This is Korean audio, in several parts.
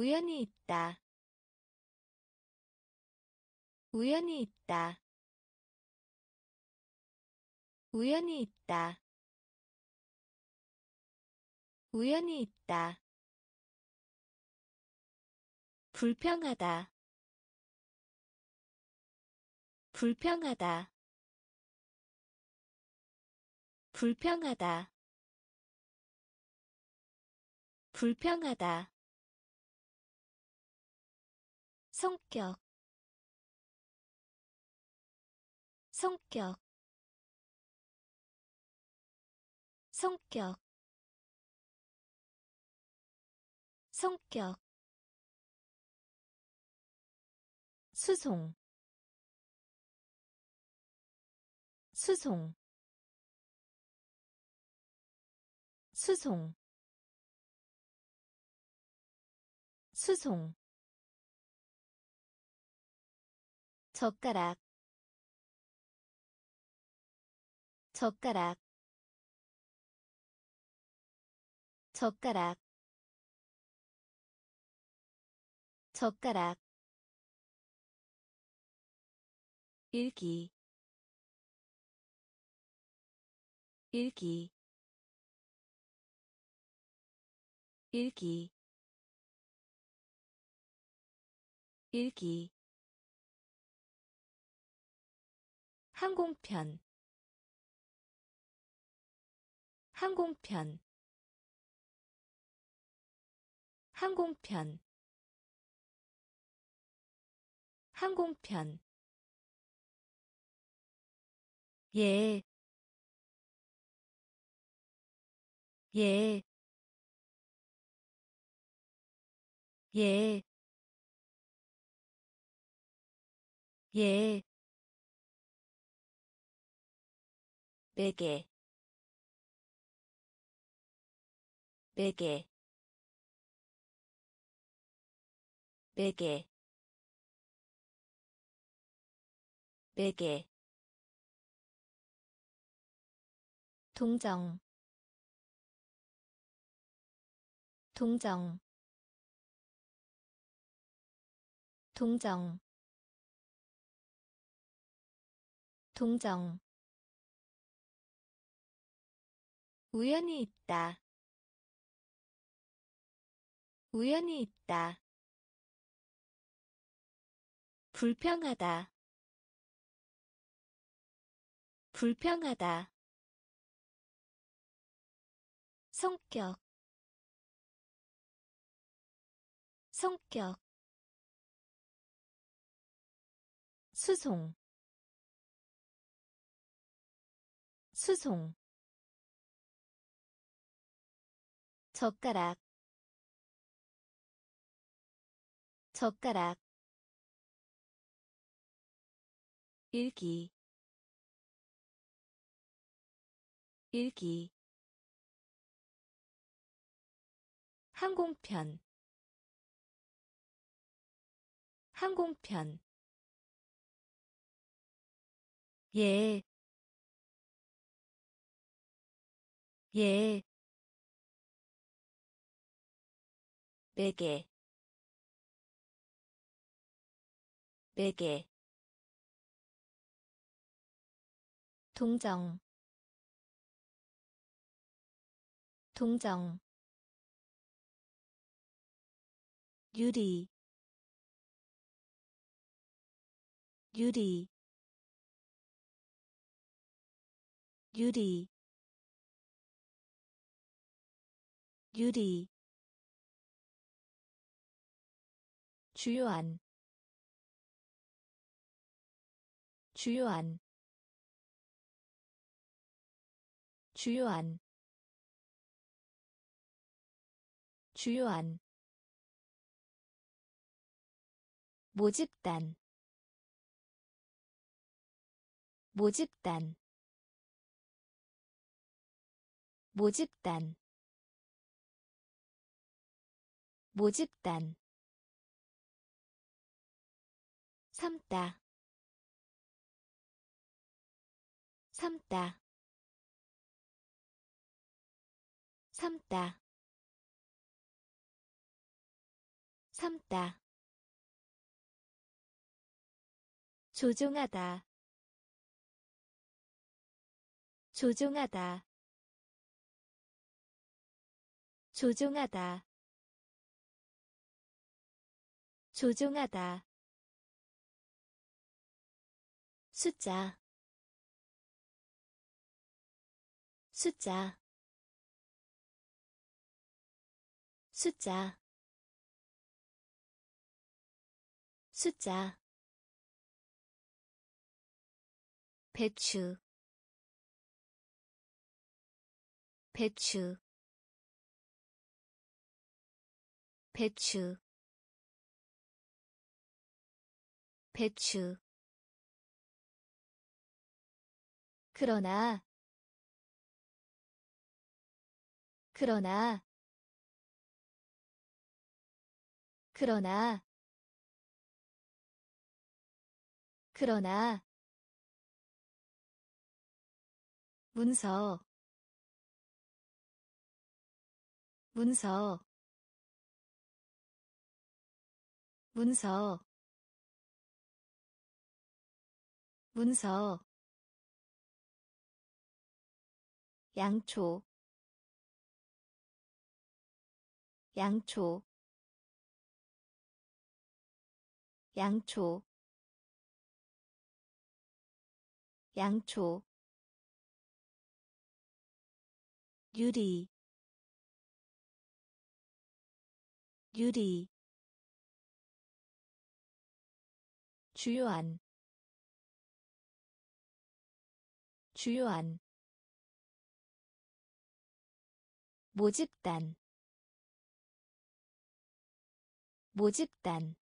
우연히 있다. 우연히 있다. 우연히 있다. 우연히 있다. 불평하다. 불평하다. 불평하다. 불평하다. 성격 성격 성격 성격. 수송 수송. 수송 수송 젓가락 젓가락 젓가락 젓가락. 읽기 읽기. 읽기 읽기 항공편. 항공편. 항공편. 항공편. 예, 예, 예, 예. 베개 베개 베개 베개. 동정 동정 동정 동정 우연히 있다. 우연히 있다. 불평하다. 불평하다. 성격 성격 수송 수송 젓가락 젓가락 읽기 읽기 항공편 항공편 예, 예, 베개 베개 동정 동정 유리 유리 유리 유리 주요한 주요한 주요한 주요한. 모집단 모집단. 모집단 모집단 삼다. 삼다. 삼다. 삼다. 조종하다. 조종하다. 조종하다. 조종하다 숫자 숫자 숫자 숫자. 배추 배추 배추 배추 그러나 그러나 그러나 그러나 문서 문서 문서 문서 양초 양초 양초 양초 유리 유리 주요한 주요한 모집단 모집단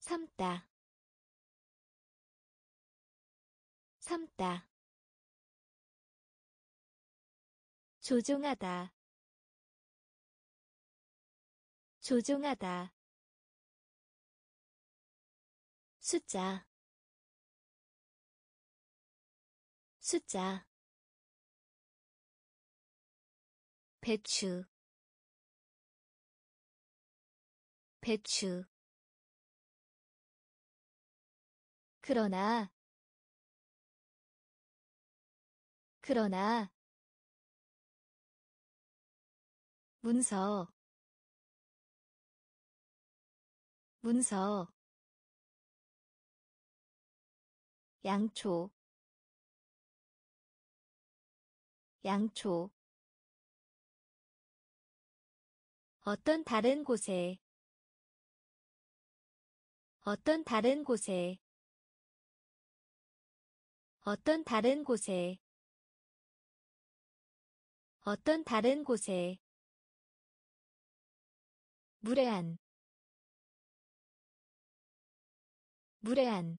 삼다 삼다. 조종하다 조종하다. 숫자 숫자 배추 배추. 그러나 그러나 문서 문서. 양초 양초 어떤 다른 곳에? 어떤 다른 곳에? 어떤 다른 곳에? 어떤 다른 곳에? 무례한. 무례한.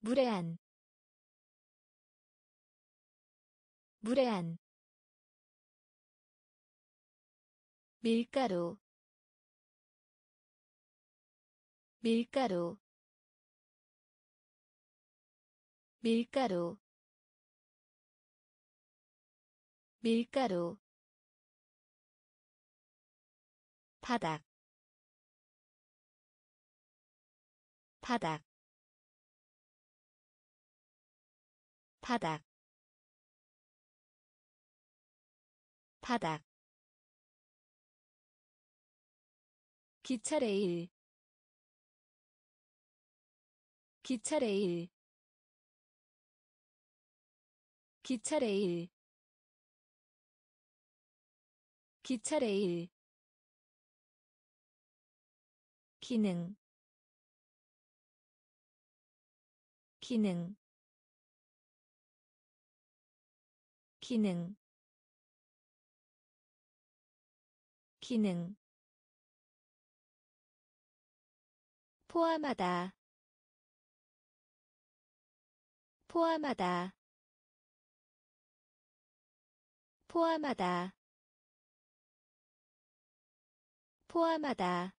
무례한. 무례한 밀가루 밀가루 밀가루 밀가루. 바닥 바닥. 바닥 바닥 기차 레일. 기차 레일. 기차 레일. 기차 레일. 기능. 기능. 기능. 기능 포함하다. 포함하다. 포함하다. 포함하다.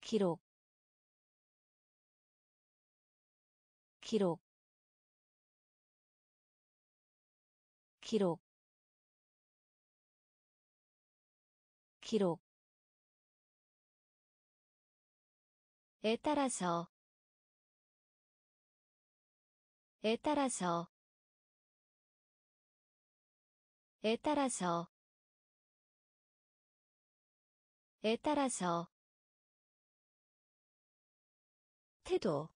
기록. 기록. 기록. 기록 에 따라서. 에 따라서. 에 따라서. 에 따라서. 태도.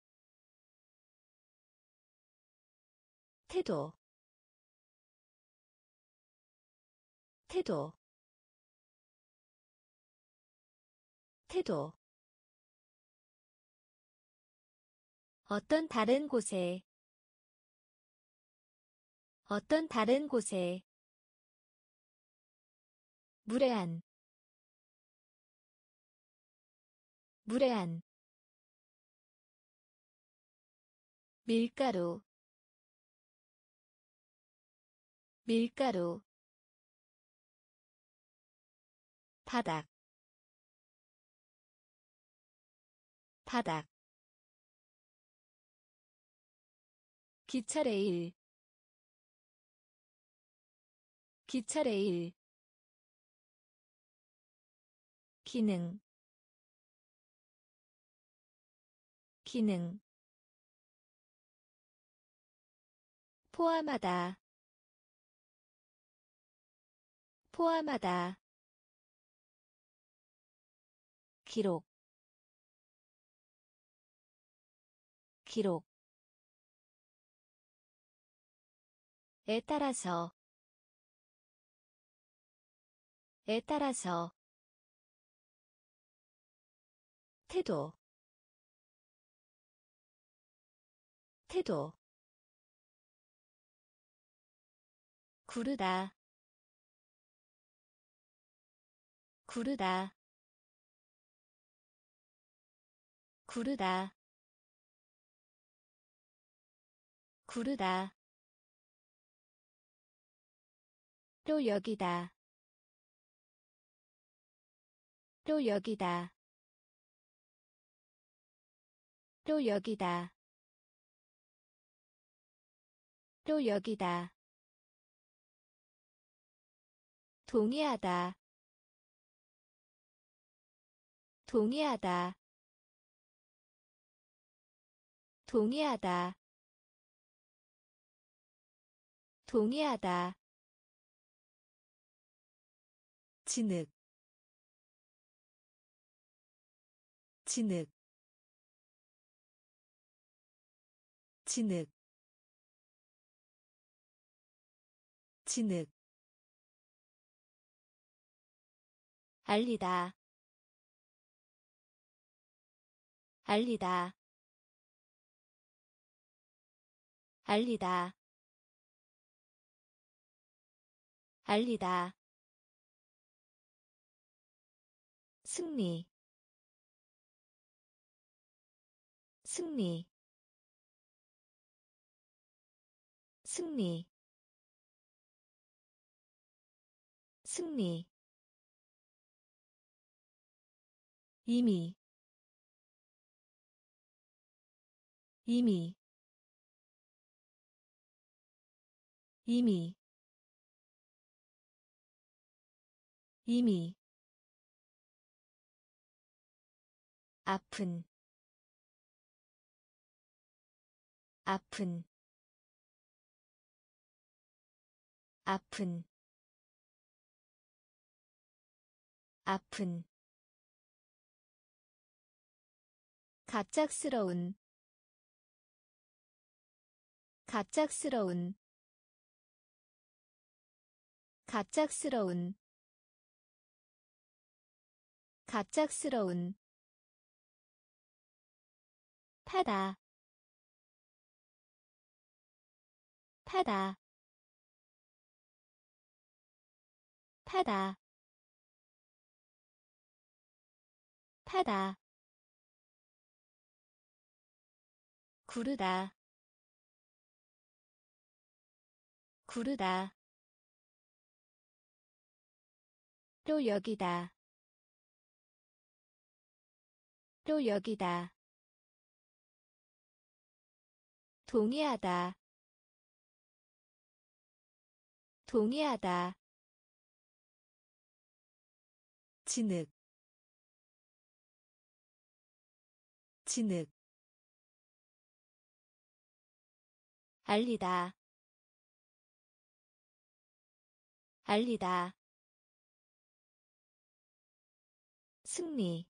태도. 태도. 태도 어떤 다른 곳에? 어떤 다른 곳에? 무례한. 무례한. 밀가루. 밀가루. 바닥. 바닥 기차 레일. 기차 레일. 기능. 기능. 포함하다. 포함하다. 기록. 기록 에 따라서. 에 따라서. 태도. 태도. 구르다. 구르다. 구르다. 구르다 또 여기다. 또 여기다. 또 여기다. 또 여기다. 동의하다. 동의하다. 동의하다. 동의하다 진흙 진흙 진흙 진흙. 알리다 알리다 알리다 알리다 승리 승리 승리 승리. 이미 이미. 이미 이미 아픈 아픈 아픈 아픈. 갑작스러운 갑작스러운 갑작스러운. 갑작스러운 타다. 타다. 타다. 타다. 구르다. 구르다. 또 여기다. 또 여기다 동의하다. 동의하다. 진흙. 진흙. 알리다. 알리다. 승리.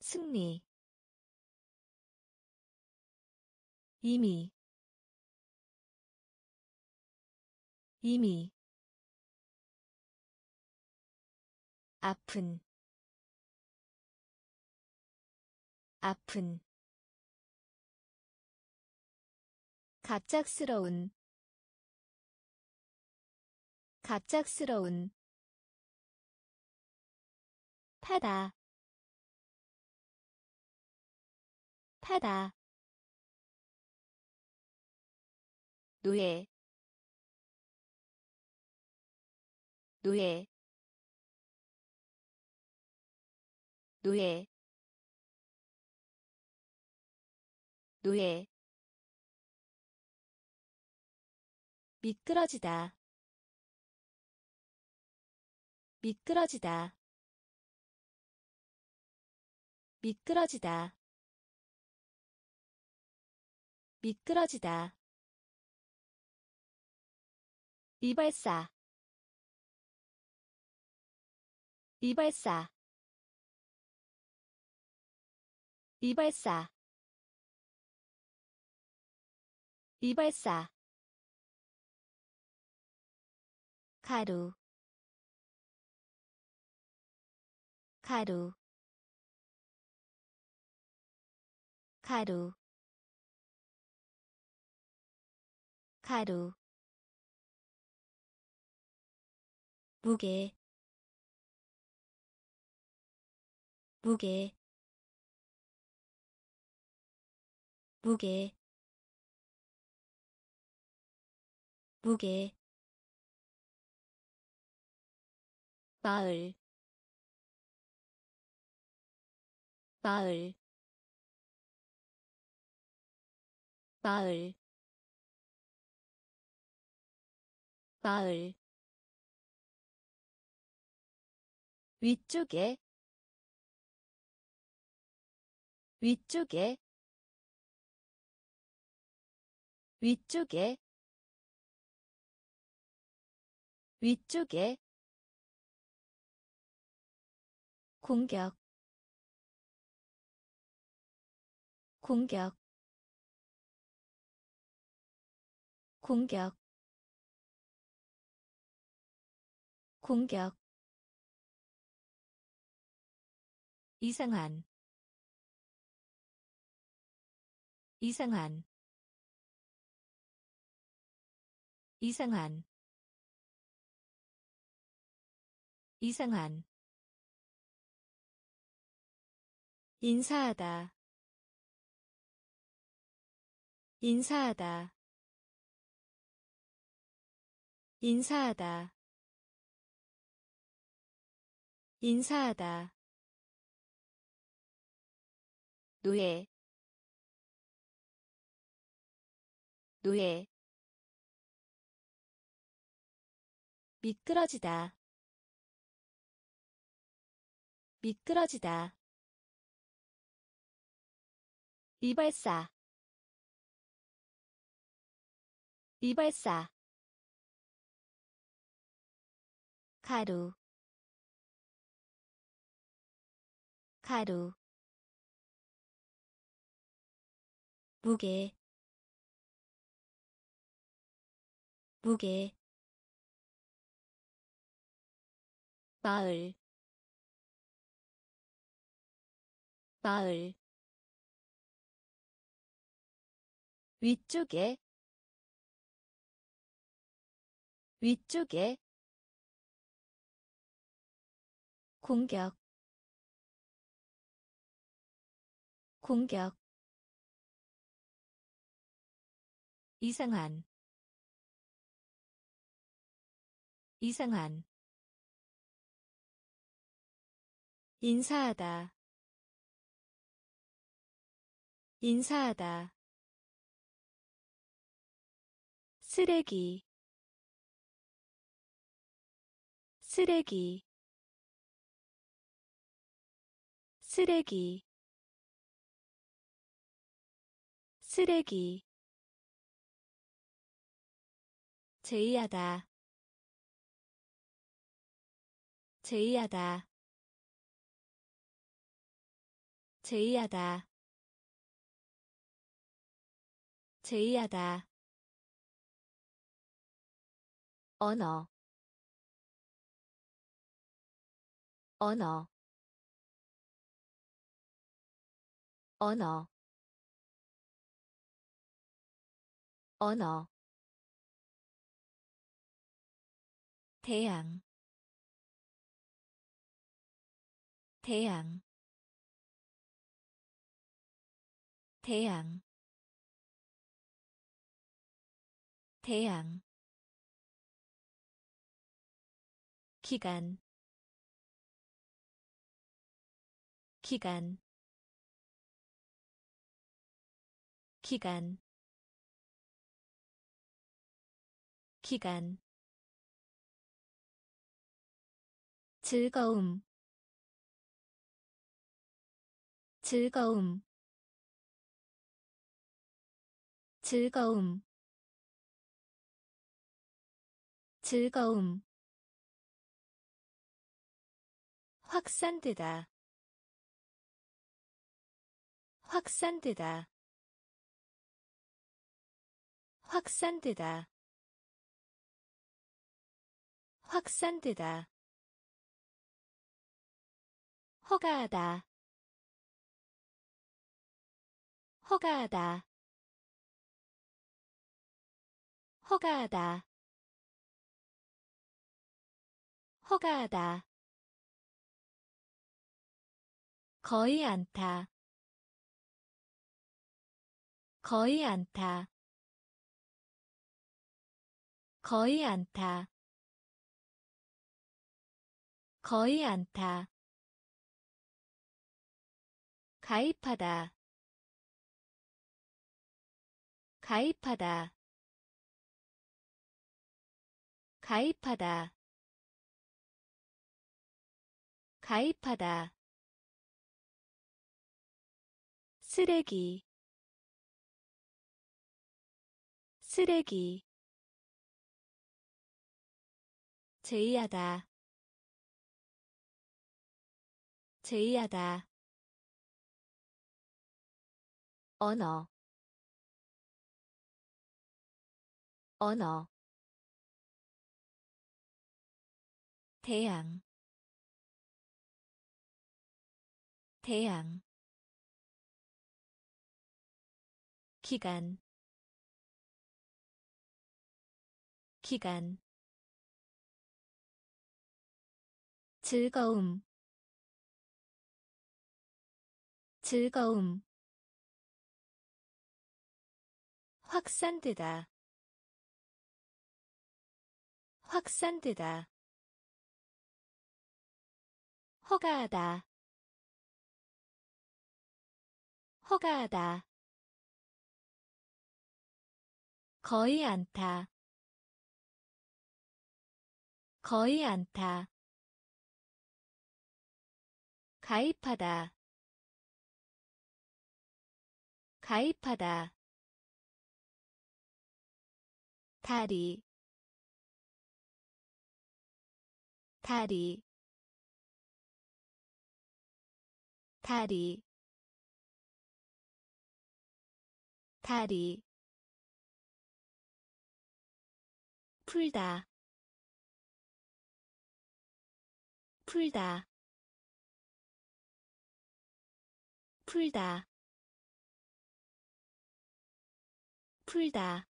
승리 이미 이미 아픈 아픈 갑작스러운 갑작스러운 타다 타다 노예 노예 노예 노예 미끄러지다 미끄러지다 미끄러지다 미끄러지다 이발사 이발사 이발사 이발사. 가루 가루 가루 가루 무게 무게 무게 무게. 마을 마을 마을 마을 위쪽에 위쪽에 위쪽에 위쪽에 공격 공격 공격 공격 이상한 이상한 이상한 이상한. 인사하다 인사하다. 인사하다 인사하다 노예 노예 미끄러지다 미끄러지다. 이발사 이발사. 가루 가루 무게 무게 마을 마을. 위쪽에 위쪽에 공격 공격 이상한 이상한 인사하다 인사하다 쓰레기 쓰레기 쓰레기 쓰레기 제의하다. 제의하다. 제의하다. 제의하다. 언어. 언어. 언어. 언어 태양. 태양. 태양. 태양. 기간. 기간. 기간. 기간 즐거움. 즐거움. 즐거움. 즐거움. 확산되다. 확산되다. 확산되다. 확산되다 허가하다. 허가하다. 허가하다. 허가하다. 거의 않다 거의 않다 거의 않다 거의 않다 가입하다. 가입하다. 가입하다. 가입하다. 쓰레기. 쓰레기. 제의하다. 제의하다 언어. 언어. 태양. 태양. 기간. 기간. 즐거움. 즐거움 확산되다. 확산되다. 허가하다. 허가하다. 거의 않다 거의 않다 가입하다. 가입하다 다리 다리 다리 다리. 풀다 풀다. 풀다 풀다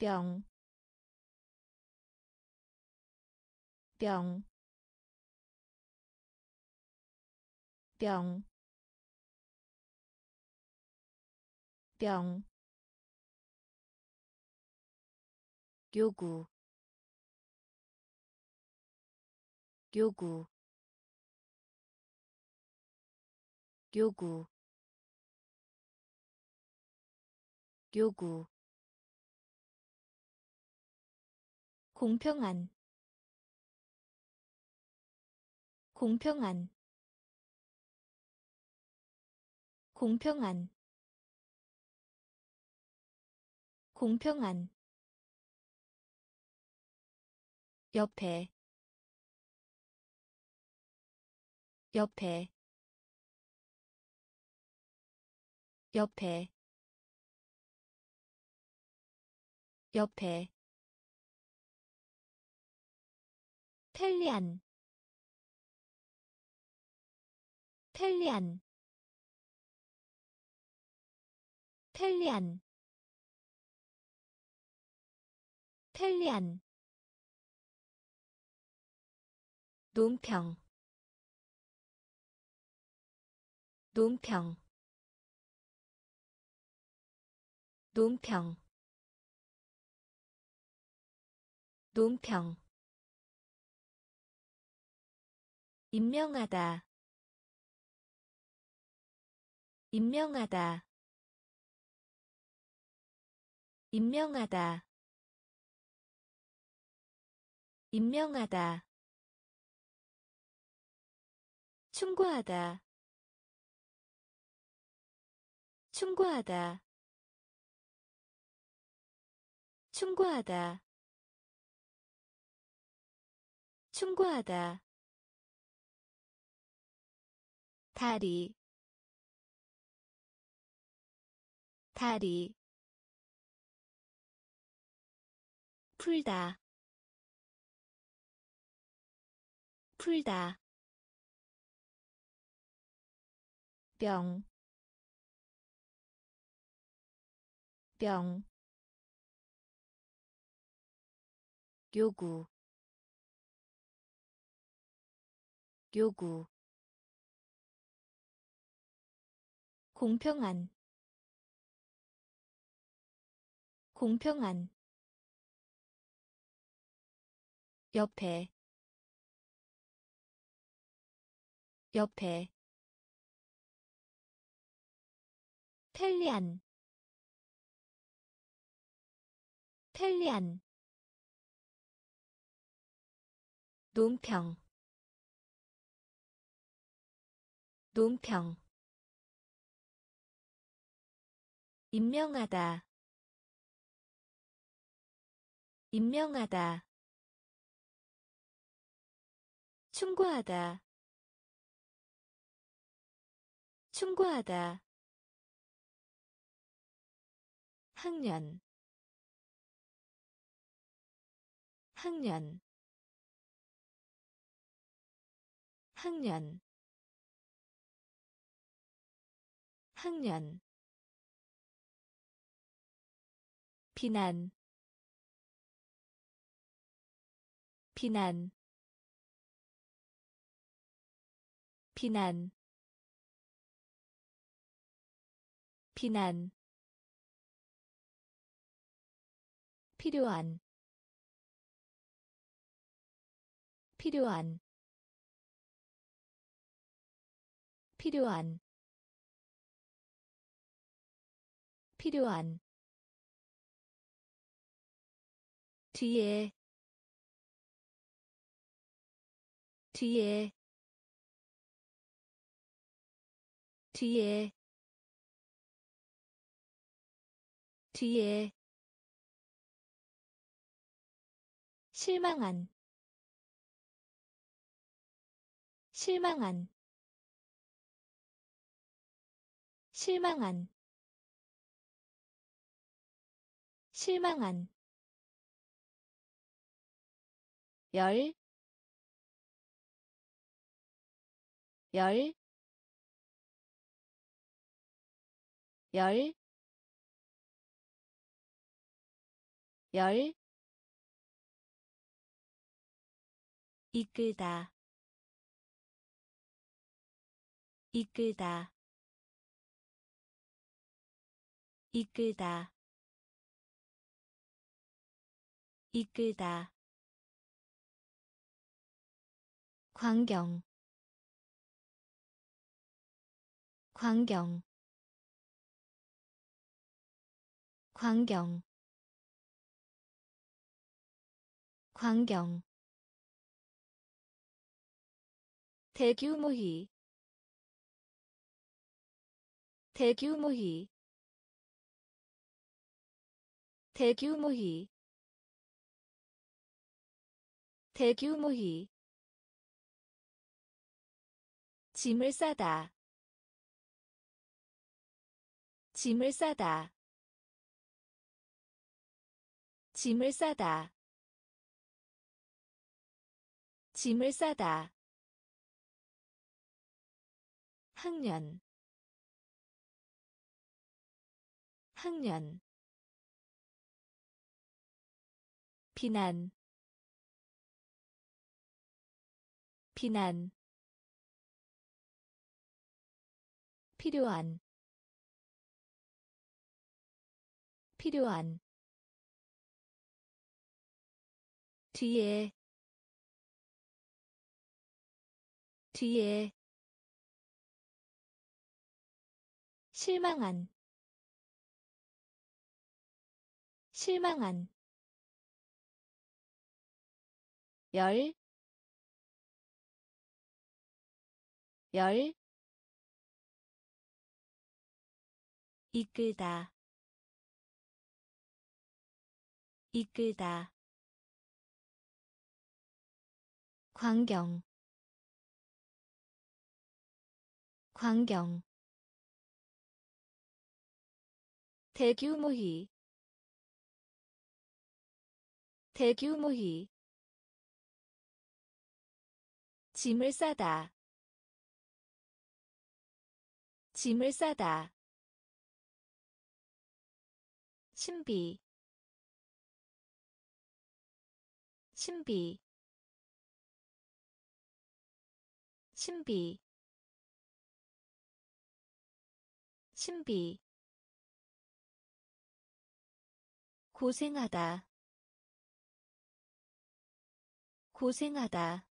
병, 병, 병, 병, 요구, 요구, 요구. 요구 공평한. 공평한. 공평한. 공평한. 옆에. 옆에. 옆에. 옆에 편리한 편리한 편리한 편리한. 논평 논평 논평 논평 임명하다. 임명하다. 임명하다. 임명하다. 충고하다. 충고하다. 충고하다. 충고하다 다리 다리 풀다 풀다 병, 병, 요구, 요구, 공평한, 공평한, 옆에, 옆에, 편리한. 편리한. 논평. 논평 임명하다. 임명하다. 충고하다. 충고하다. 학년. 학년. 학년. 학년 비난. 비난. 비난. 비난. 필요한. 필요한. 필요한. 필요한 뒤에. 뒤에. 뒤에. 뒤에. 실망한. 실망한. 실망한. 실망한 열, 열, 열, 열, 이끌다 이끌다 이끌다 이끌다 광경. 광경. 광경. 광경. 대규모히. 대규모히. 대규모히. 대규모히 짐을 싸다. 짐을 싸다. 짐을 싸다. 짐을 싸다. 학년. 학년. 비난. 비난 필요한 필요한. 뒤에 뒤에. 실망한 실망한. 열, 열, 이끌다, 이끌다, 광경, 광경, 대규모히, 대규모히, 짐을 싸다. 짐을 싸다 신비 신비 신비 신비. 고생하다 고생하다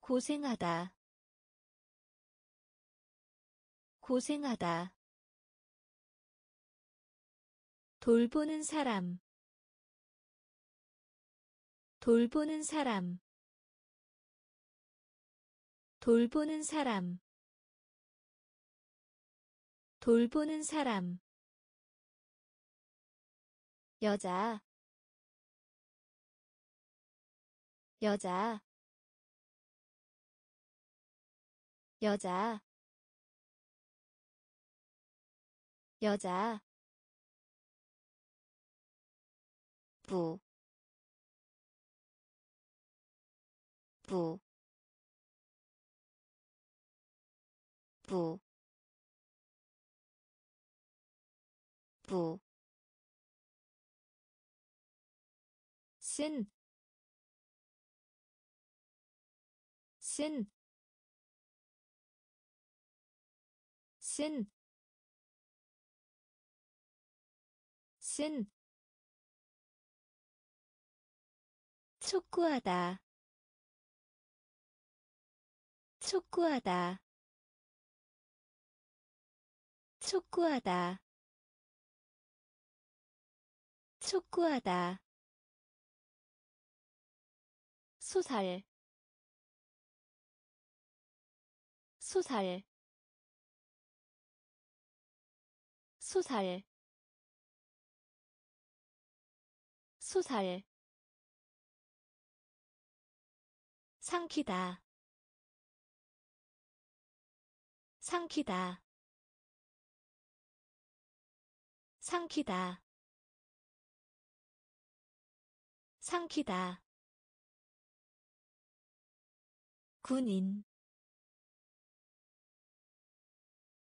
고생하다 고생하다 돌보는 사람. 돌보는 사람. 돌보는 사람. 돌보는 사람. 여자. 여자. 여자. 여자 부, 부, 부, 부, 쓴, 쓴, 쓴, 쓴, 촉구하다, 촉구하다, 촉구하다, 촉구하다. 소살. 소살. 소살. 소살 삼키다. 삼키다. 삼키다. 삼키다. 군인.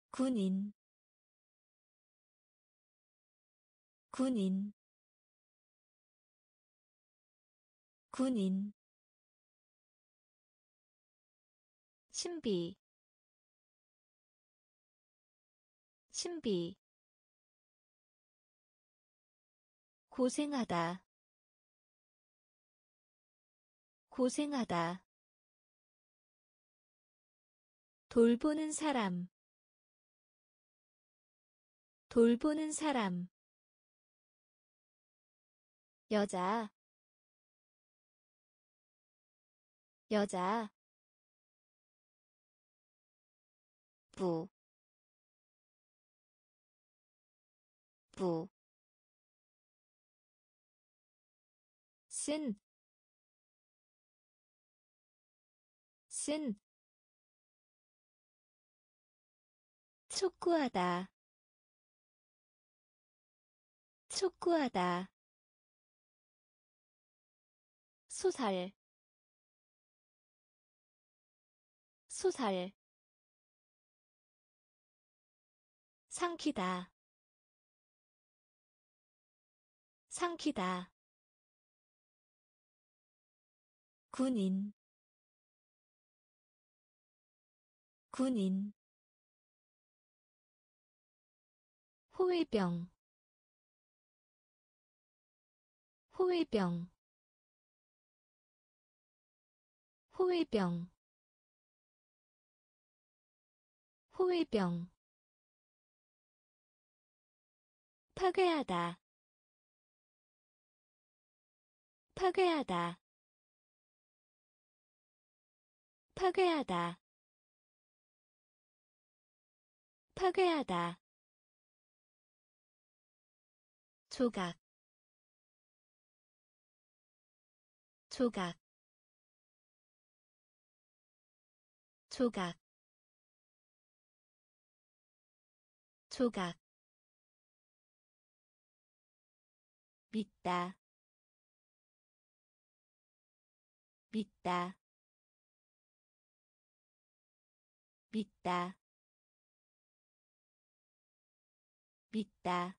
군인. 군인. 군인 신비. 신비. 고생하다. 고생하다. 돌보는 사람. 돌보는 사람. 여자. 여자 부, 부, 쓴, 쓴, 촉구하다, 촉구하다, 소살, 소살, 삼키다. 삼키다. 군인. 군인. 호위병. 호위병. 호위병. 호위병 파괴하다. 파괴하다. 파괴하다. 파괴하다. 조각. 조각. 조각. 조각 믿다. 믿다. 믿다. 믿다.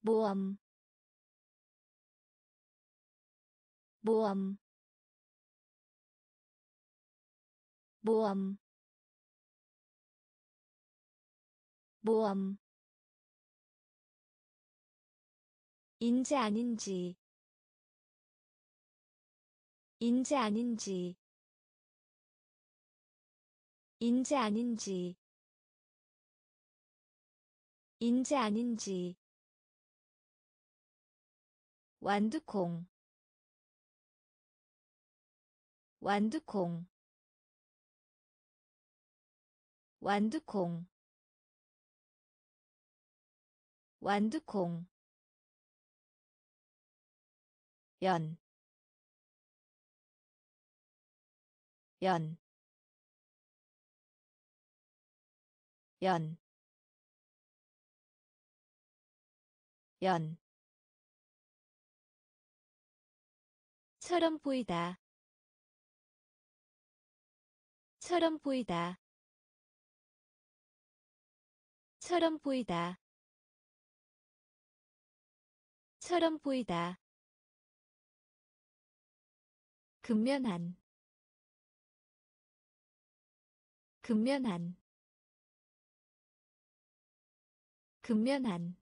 모험. 모험. 모험. 모험 인지 아닌지. 인지 아닌지. 인지 아닌지. 인지 아닌지. 완두콩. 완두콩. 완두콩. 완두콩 연, 연, 연, 연, 처럼 보이다, 처럼 보이다, 처럼 보이다, 처럼 보이다. 근면한 근면한 근면한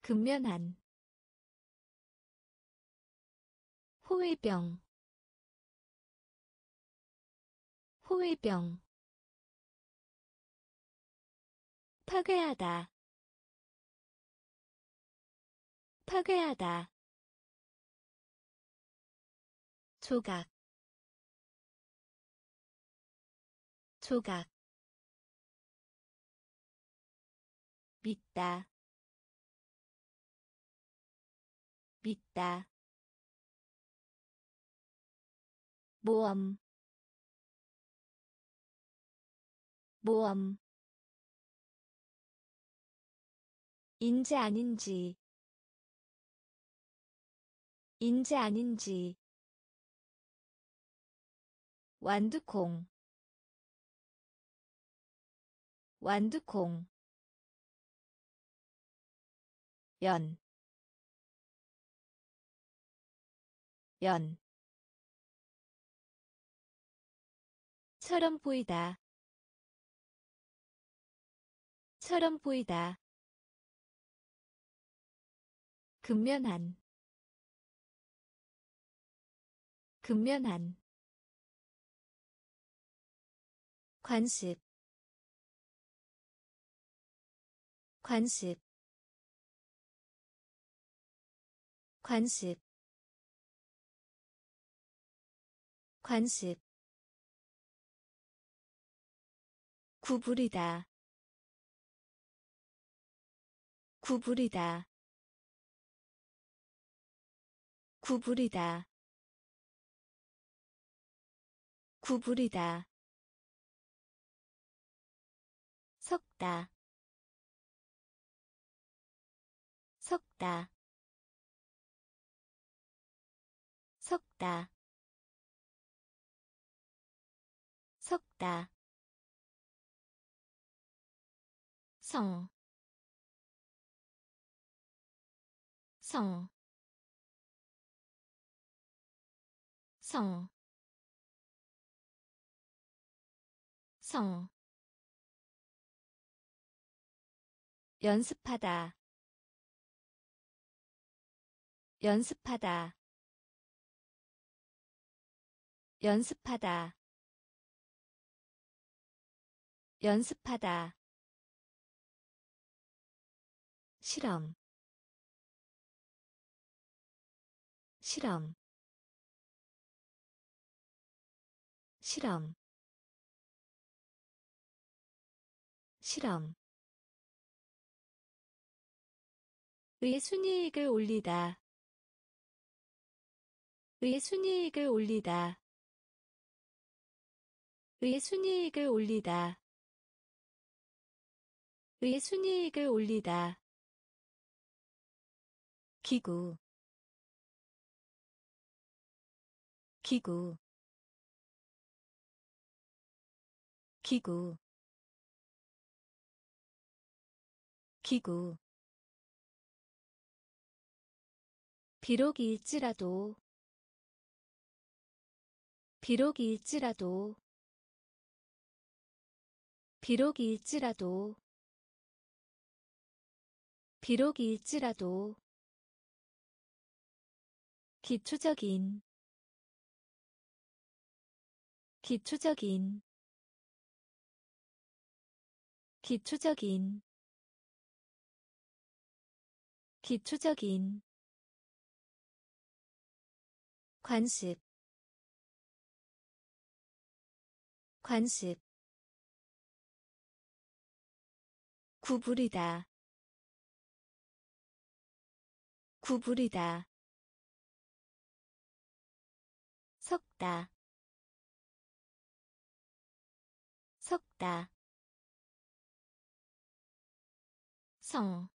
근면한 호위병. 호위병. 파괴하다. 파괴하다 조각 조각 믿다 믿다 모험 모험 인지 아닌지 인지 아닌지 완두콩. 완두콩. 연, 연, 처럼 보이다, 처럼 보이다, 근면한, 근면한, 관습 관습 관습 관습. 구부리다 구부리다 구부리다 구부리다 섞다. 섞다. 섞다. 섞다. 성, 성, 성, 성. 연습하다. 연습하다. 연습하다. 연습하다. 실험. 실험. 실험. 실험 의 순이익을 올리다. 의 순이익을 올리다. 의 순이익을 올리다. 의 순이익을 올리다. 기구. 기구. 기구. 기구 비록일지라도 비록일지라도 비록일지라도 비록일지라도 기초적인 기초적인 기초적인 기초적인 관습 관습 구부리다 구부리다 섞다 섞다 성,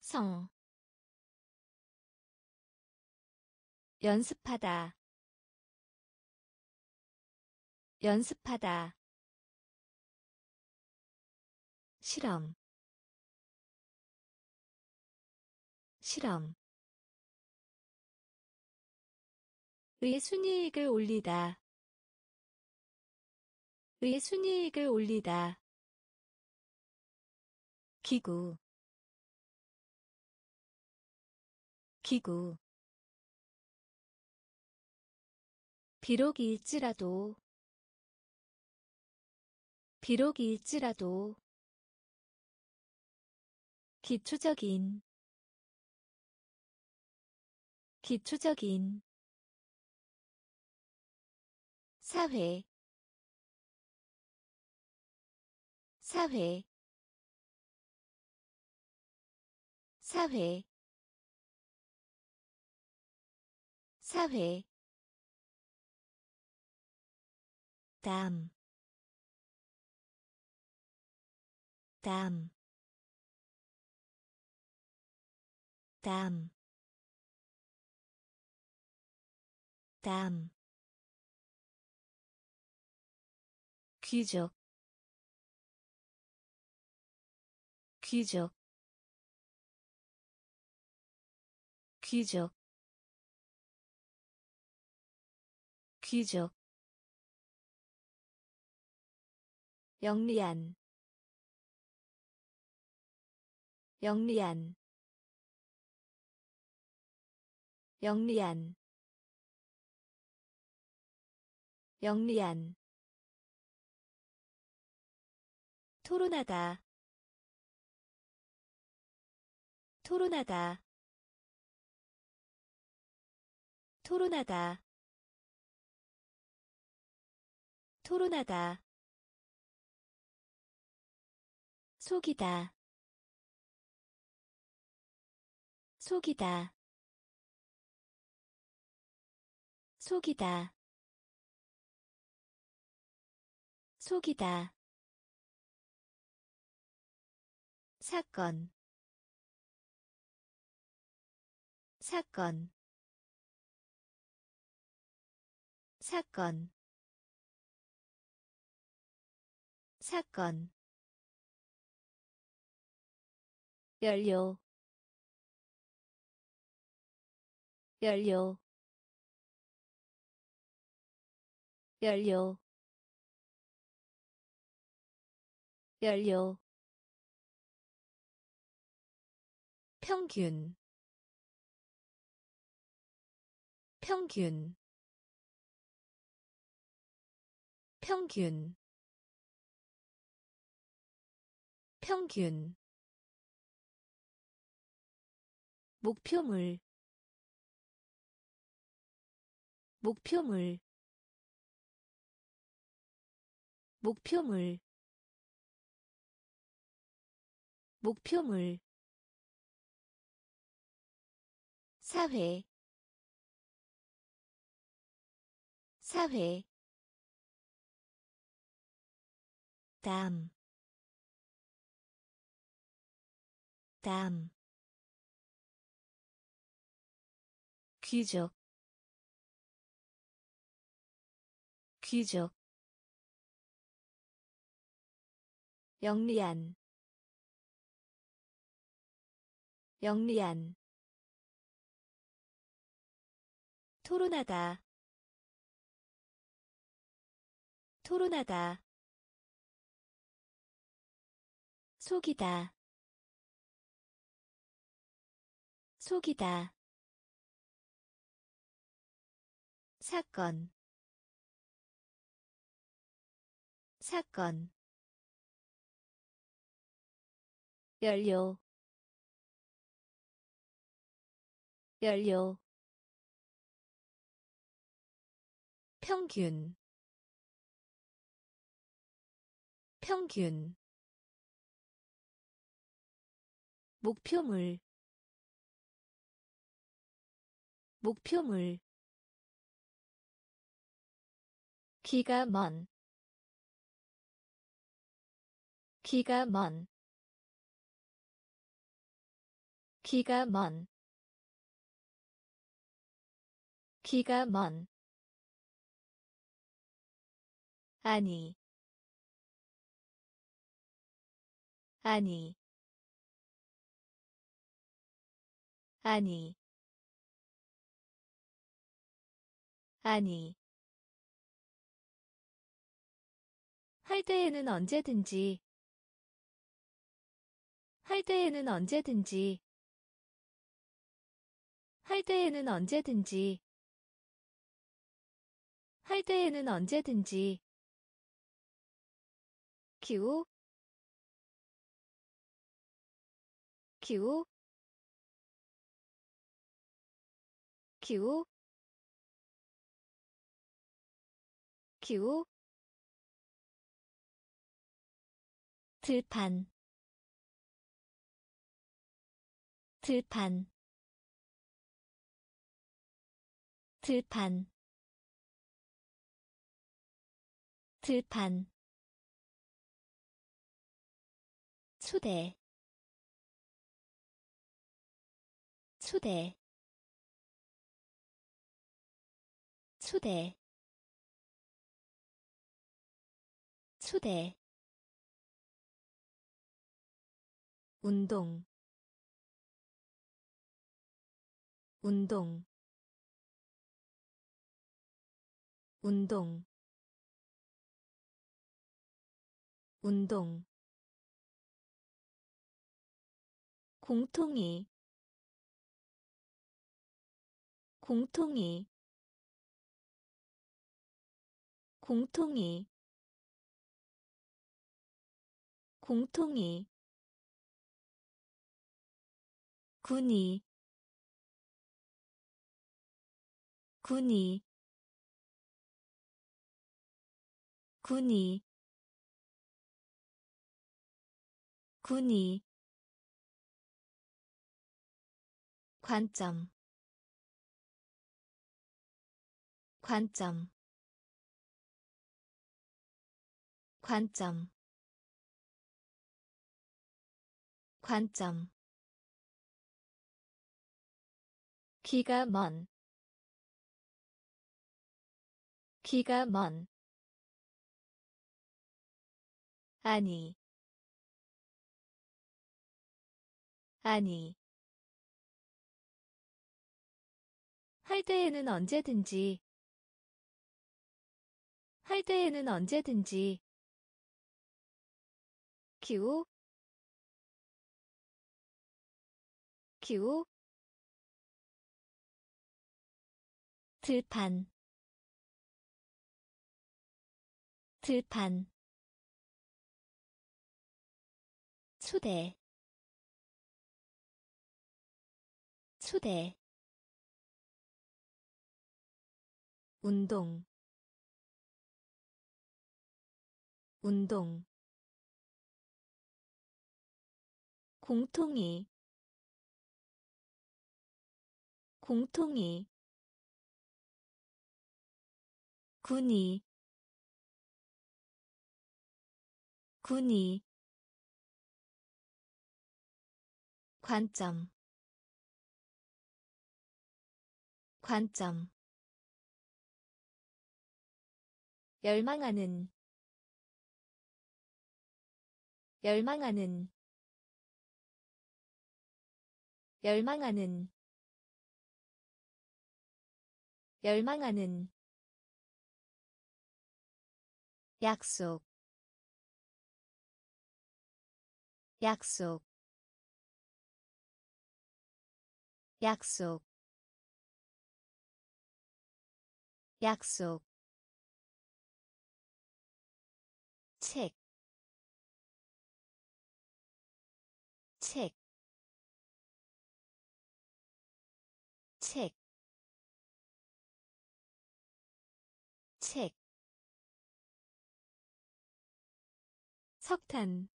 성 연습하다. 연습하다. 실험. 실험. 의 순이익을 올리다. 의 순이익을 올리다. 기구. 기구 비록일지라도 비록일지라도 기초적인 기초적인 사회 사회 사회 사회 땀, 땀, 땀, 땀. 귀족 귀족 영리한 영리한 영리한 영리한. 토론하다 토론하다 토론하다 토론하다 속이다. 속이다. 속이다. 속이다. 사건. 사건. 사건. 사건 연료 연료 연료 연료 평균. 평균. 평균. 평균 목표물 목표물 목표물 목표물. 사회 사회. 담, 담, 귀족, 귀족, 영리한, 영리한, 토론하다, 토론하다 속이다 속이다 사건. 사건. 연료. 연료. 평균. 평균. 목표물. 목표물 기가 먼. 기가 먼. 기가 먼. 기가 먼. 아니. 아니. 아니. 아니 할 때에는 언제든지. 할 때에는 언제든지. 할 때에는 언제든지. 할 때에는 언제든지. 기후. 기후. 기후. 기후 들판. 들판. 들판. 들판. 초대. 초대. 초대. 초대 운동. 운동. 운동. 운동. 공통이. 공통이. 공통이. 공통이 군이 군이 군이 군이. 관점 관점 관점 관점 기가 먼. 기가 먼. 아니. 아니. 할 때에는 언제든지. 할 때에는 언제든지. 기우 들판. 들판. 초대. 초대. 운동. 운동. 공통이. 공통이 군이 군이 관점 관점 열망하는 열망하는 열망하는 열망하는 약속 약속 약속 약속 석탄,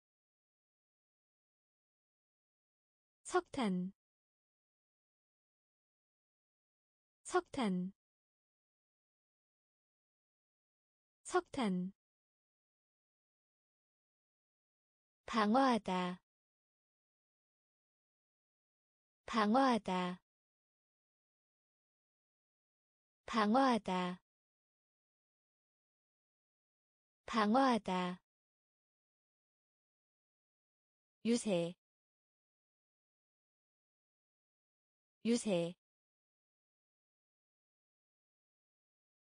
석탄, 석탄, 석탄. 방어하다. 방어하다. 방어하다. 방어하다 유세 유세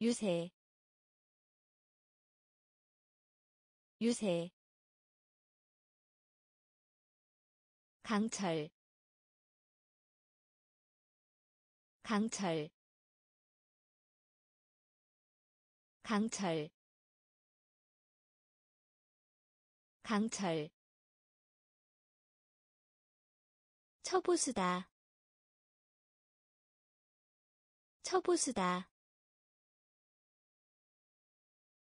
유세 유세. 강철 강철. 강철 강철 처보수다. 처보수다.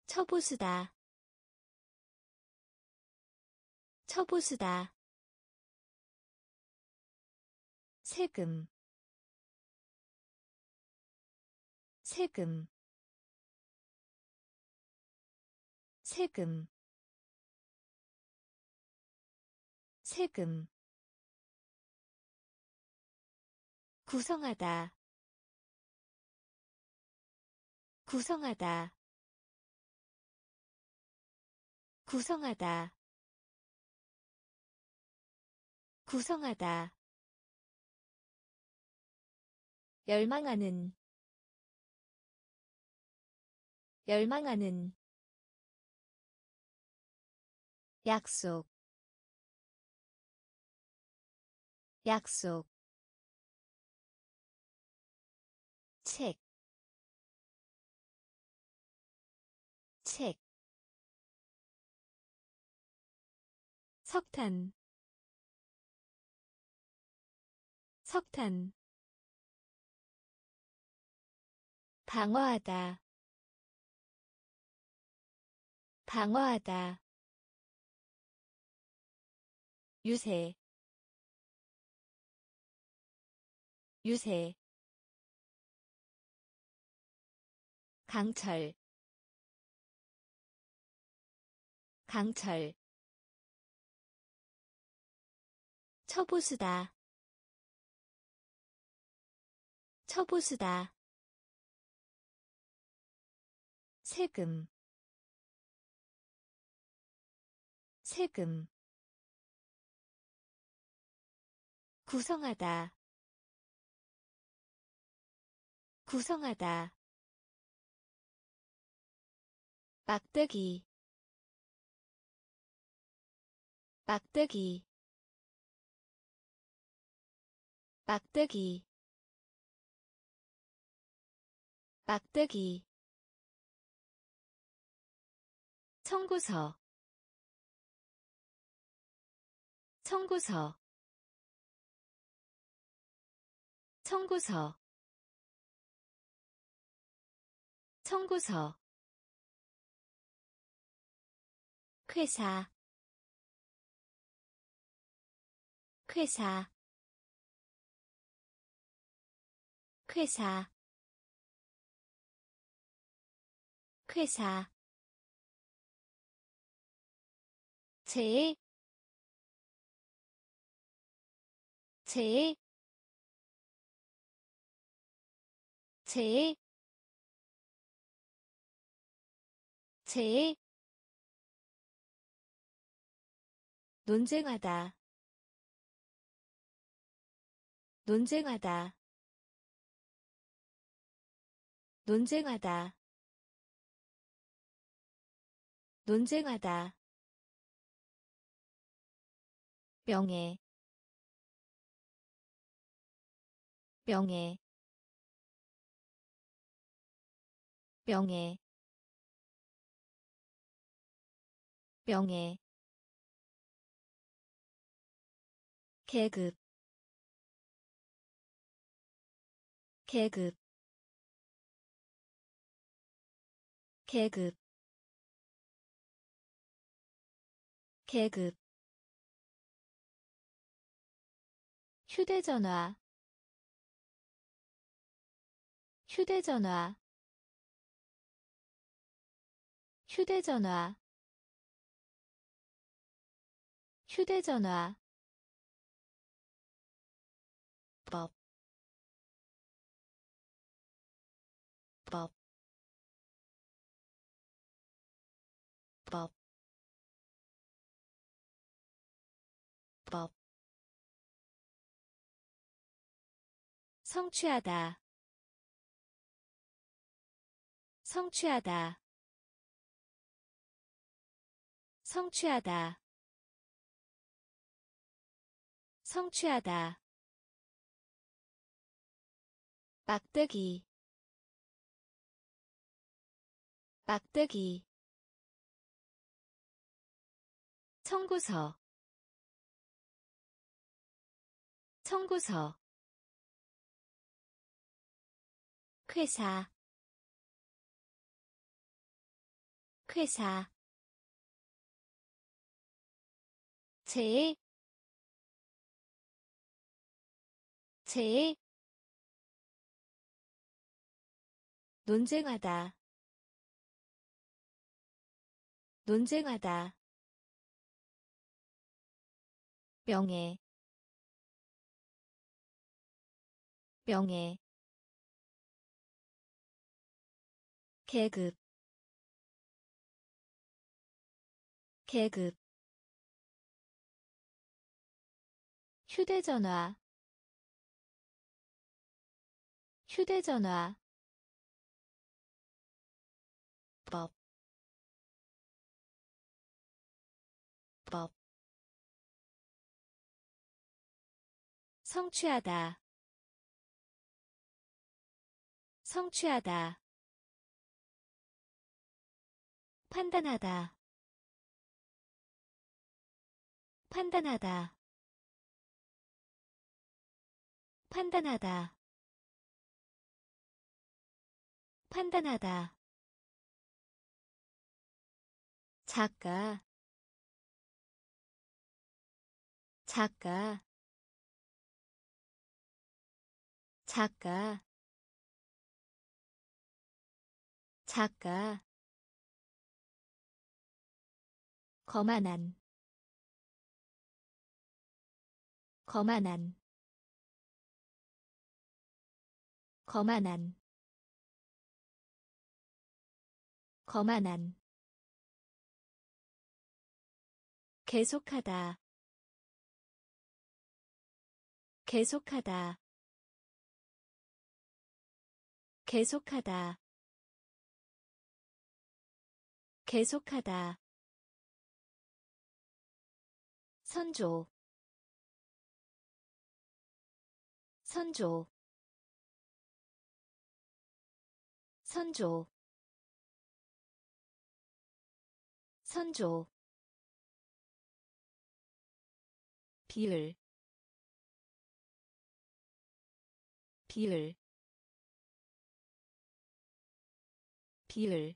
처보수다. 처보수다. 세금. 세금. 세금. 세금 구성하다. 구성하다. 구성하다. 구성하다. 열망하는. 열망하는. 약속. 약속 석탄. 석탄. 방어하다. 방어하다. 유세. 유세. 강철. 강철 처보수다. 처보수다. 세금. 세금. 구성하다. 구성하다. 막대기. 막대기 막대기. 막대기. 청구서. 청구서. 청구서. 청구서. 회사. 회사 회사 회사 제, 제, 제, 제, 논쟁하다, 논쟁하다, 논쟁하다, 논쟁하다. 명예. 명예. 명예. 명예. 계급. 계급 계급 계급. 휴대전화 휴대전화. 휴대전화. 휴대전화 성취하다. 성취하다. 성취하다. 성취하다. 막대기. 막대기. 청구서. 청구서 회사 회사 제, 제, 논쟁하다, 논쟁하다, 명예, 명예, 계급 계급 휴대전화 휴대전화. 성취하다, 성취하다. 판단하다. 판단하다. 판단하다. 판단하다. 작가. 작가. 작가. 작가 거만한 거만한 거만한 거만한. 계속하다 계속하다 계속하다 계속하다 선조 선조 선조 선조. 비율 비율 비율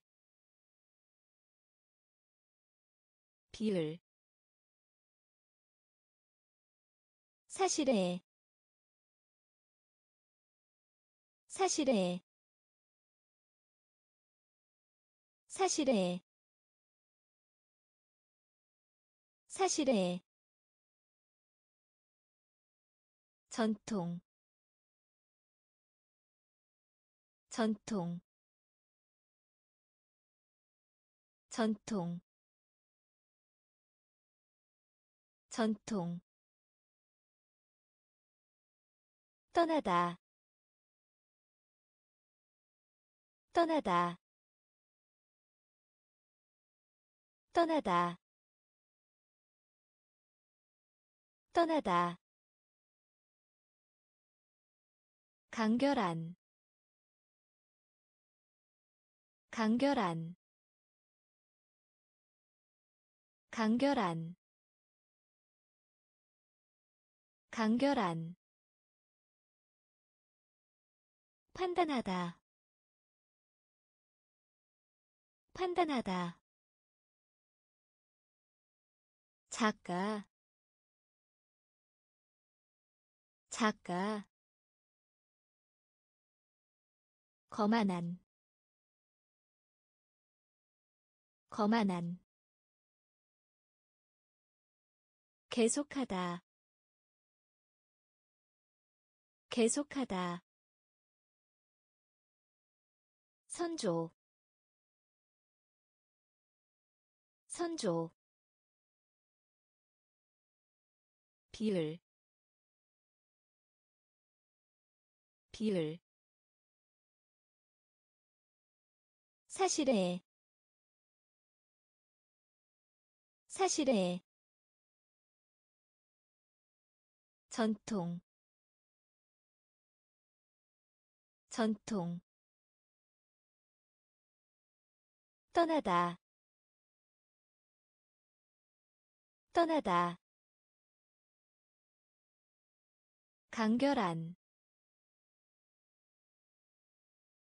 비율 사실에 사실에 사실에 사실에. 전통 전통 전통 전통 떠나다. 떠나다. 떠나다. 떠나다. 간결한. 간결한. 간결한. 간결한 판단하다. 판단하다. 작가. 작가. 거만한. 거만한. 계속하다. 계속하다 선조 선조 비율 비율. 사실에 사실에. 전통 전통 떠나다. 떠나다. 간결한.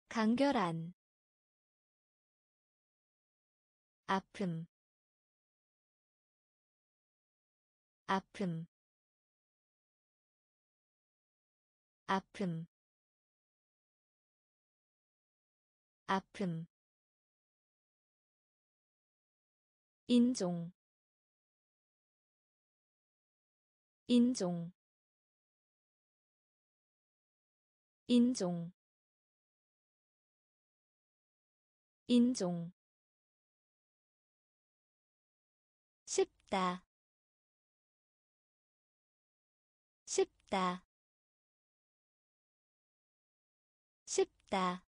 간결한. 아픔. 아픔. 아픔. 아픔 인종 인종 인종 인종. 쉽다 쉽다 쉽다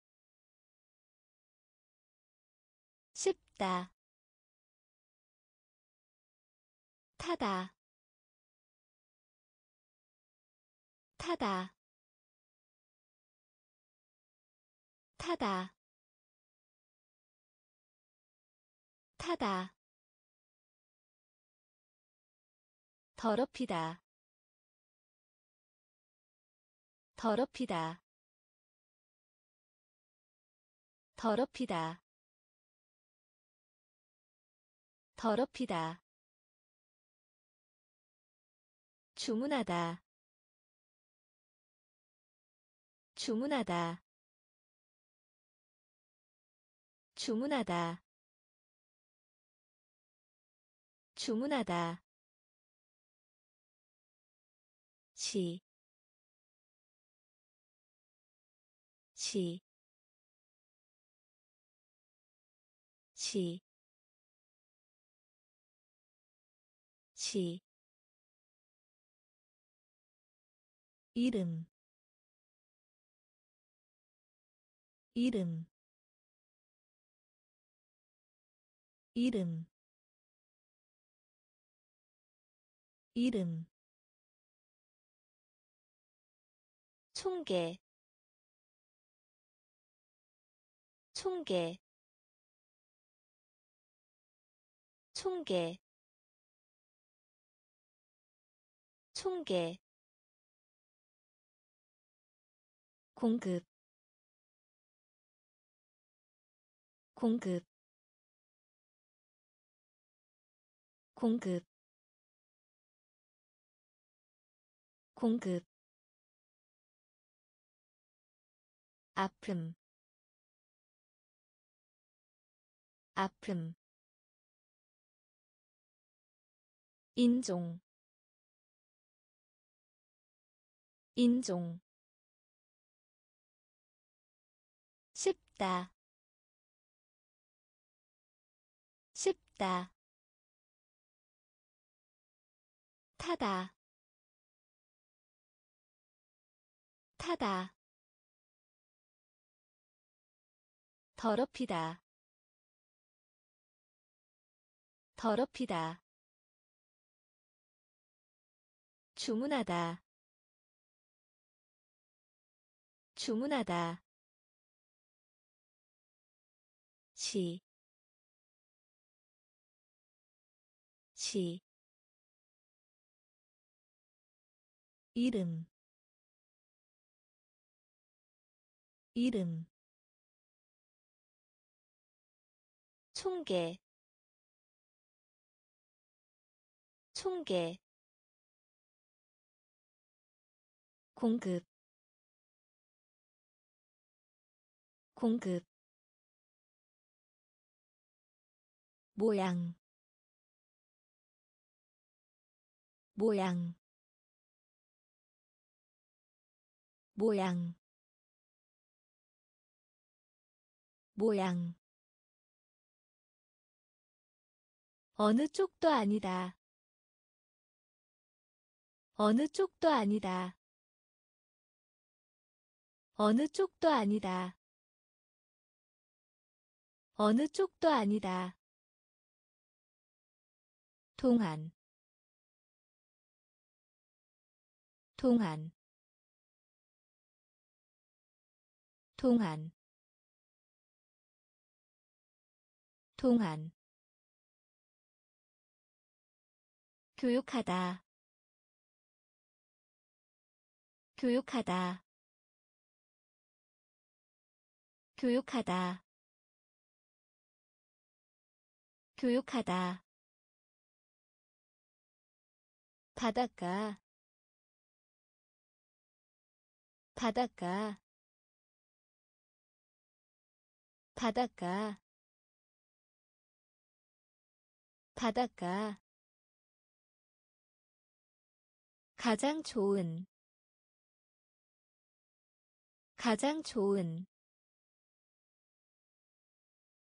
쉽다 타다. 타다. 타다. 타다. 더럽히다. 더럽히다. 더럽히다. 더럽히다 주문하다. 주문하다. 주문하다. 주문하다. 시, 시, 시, 시, 이름, 이름, 이름, 이름. 총계 총계 총계 총계 공급 공급 공급 공급. 아픔 아픔. 인종 인종 쉽다. 쉽다. 타다. 타다. 더럽히다. 더럽히다. 주문하다. 주문하다 시, 시, 이름, 이름, 총계 총계. 공급 공급 모양 모양 모양 모양 어느 쪽도 아니다. 어느 쪽도 아니다. 어느 쪽도 아니다. 어느 쪽도 아니다. 동안 동안 동안 동안 교육하다 교육하다 교육하다 교육하다 바닷가 바닷가 바닷가 바닷가. 가장 좋은 가장 좋은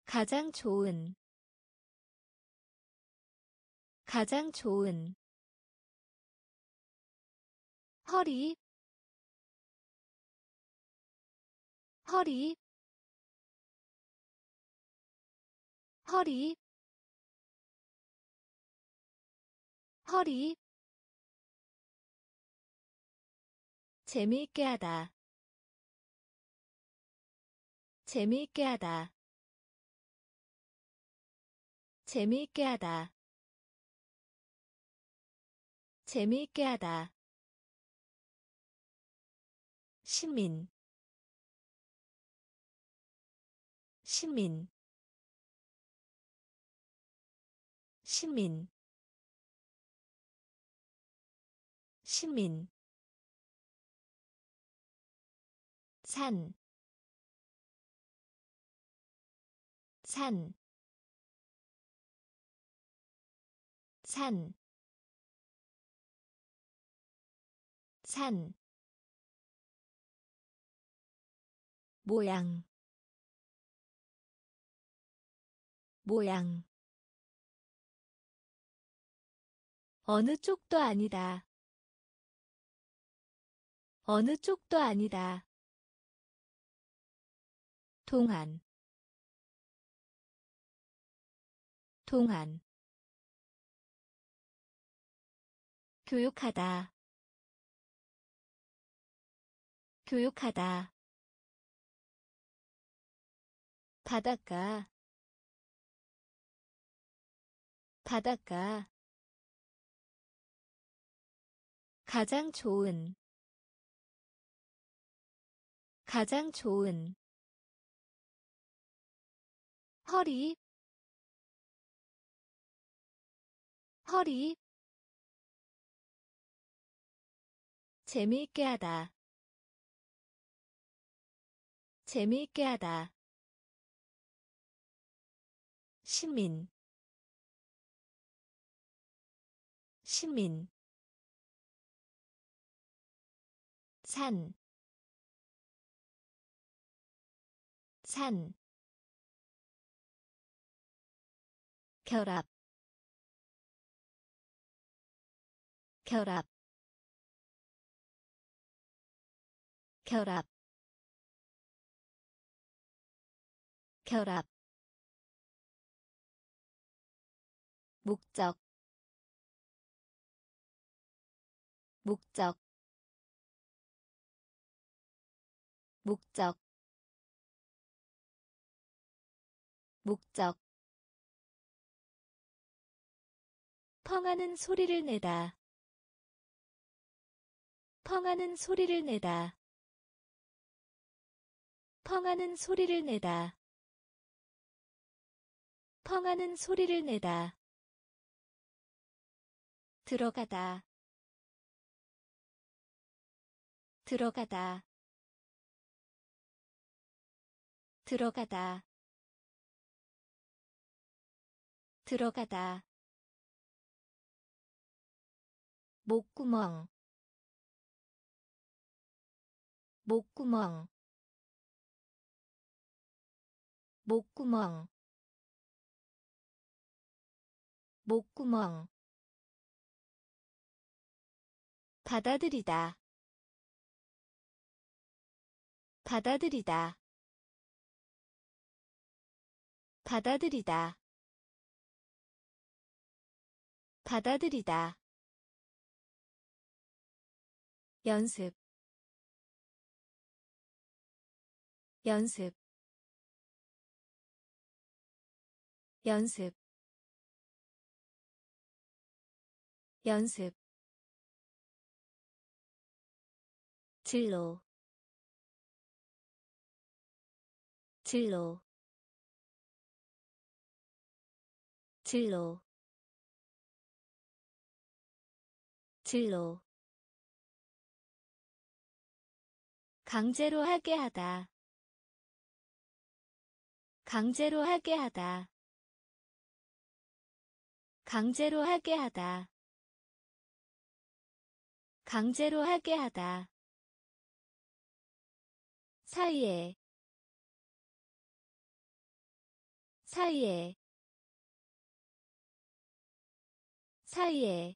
가장 좋은 가장 좋은 허리 허리 허리 허리. 재미있게 하다. 재미있게 하다. 재미있게 하다. 재미있게 하다 시민. 시민. 시민. 시민. 산, 산, 산, 산, 모양, 모양, 어느 쪽도 아니다. 어느 쪽도 아니다. 동안 동안 교육하다 교육하다 바닷가 바닷가. 가장 좋은 가장 좋은 허리 허리. 재미있게 하다 재미있게 하다 시민. 시민. 산, 산, 결합, 결합, 결합, 결합, 목적 목적 목적 목적. 펑하는 소리를 내다. 펑하는 소리를 내다. 펑하는 소리를 내다. 펑하는 소리를 내다 들어가다. 들어가다. 들어가다. 들어가다. 목구멍. 목구멍. 목구멍. 목구멍 받아들이다. 받아들이다. 받아들이다. 받아들이다. 연습. 연습. 연습. 연습 진로. 진로. 진로. 진로. 강제로 하게 하다. 강제로 하게 하다. 강제로 하게 하다. 강제로 하게 하다 사이에 사이에 사이에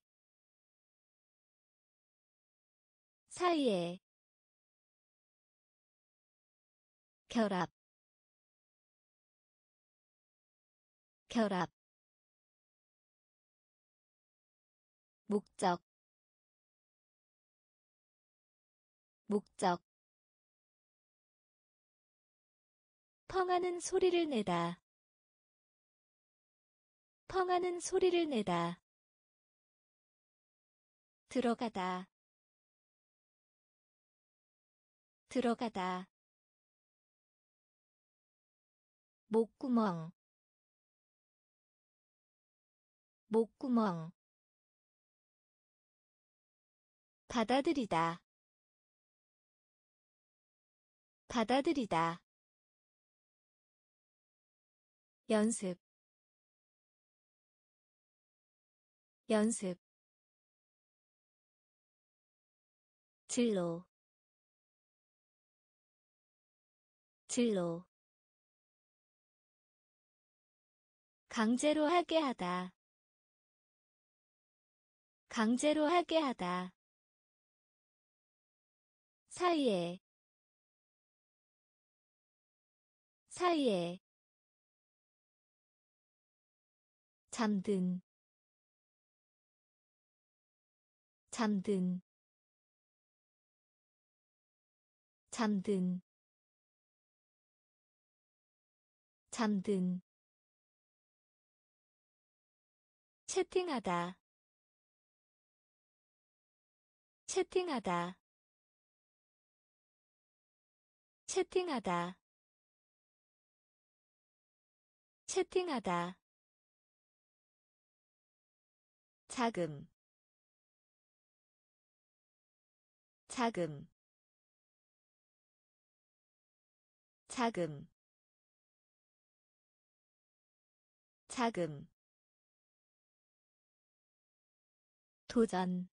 사이에. 결합 결합. 목적 목적 펑하는 소리를 내다. 펑하는 소리를 내다. 들어가다. 들어가다. 목구멍. 목구멍. 받아들이다. 받아들이다 연습 연습 진로 진로 강제로 하게 하다 강제로 하게 하다 사이에 사이에 잠든 잠든 잠든 잠든. 채팅하다 채팅하다 채팅하다 채팅하다 자금 자금 자금 자금. 도전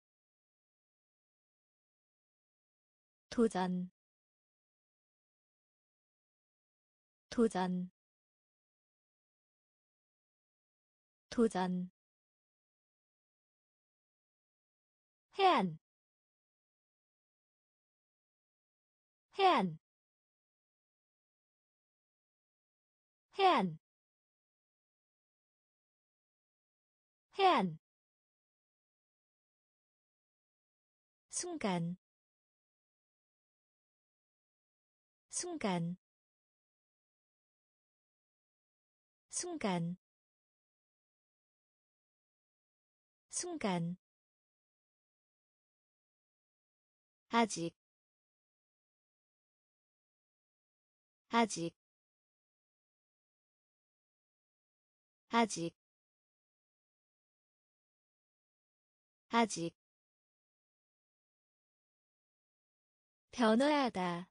도전 도전 도전 해안 해안 해안 해안. 순간 순간 순간. 순간 아직 아직 아직 아직. 변화하다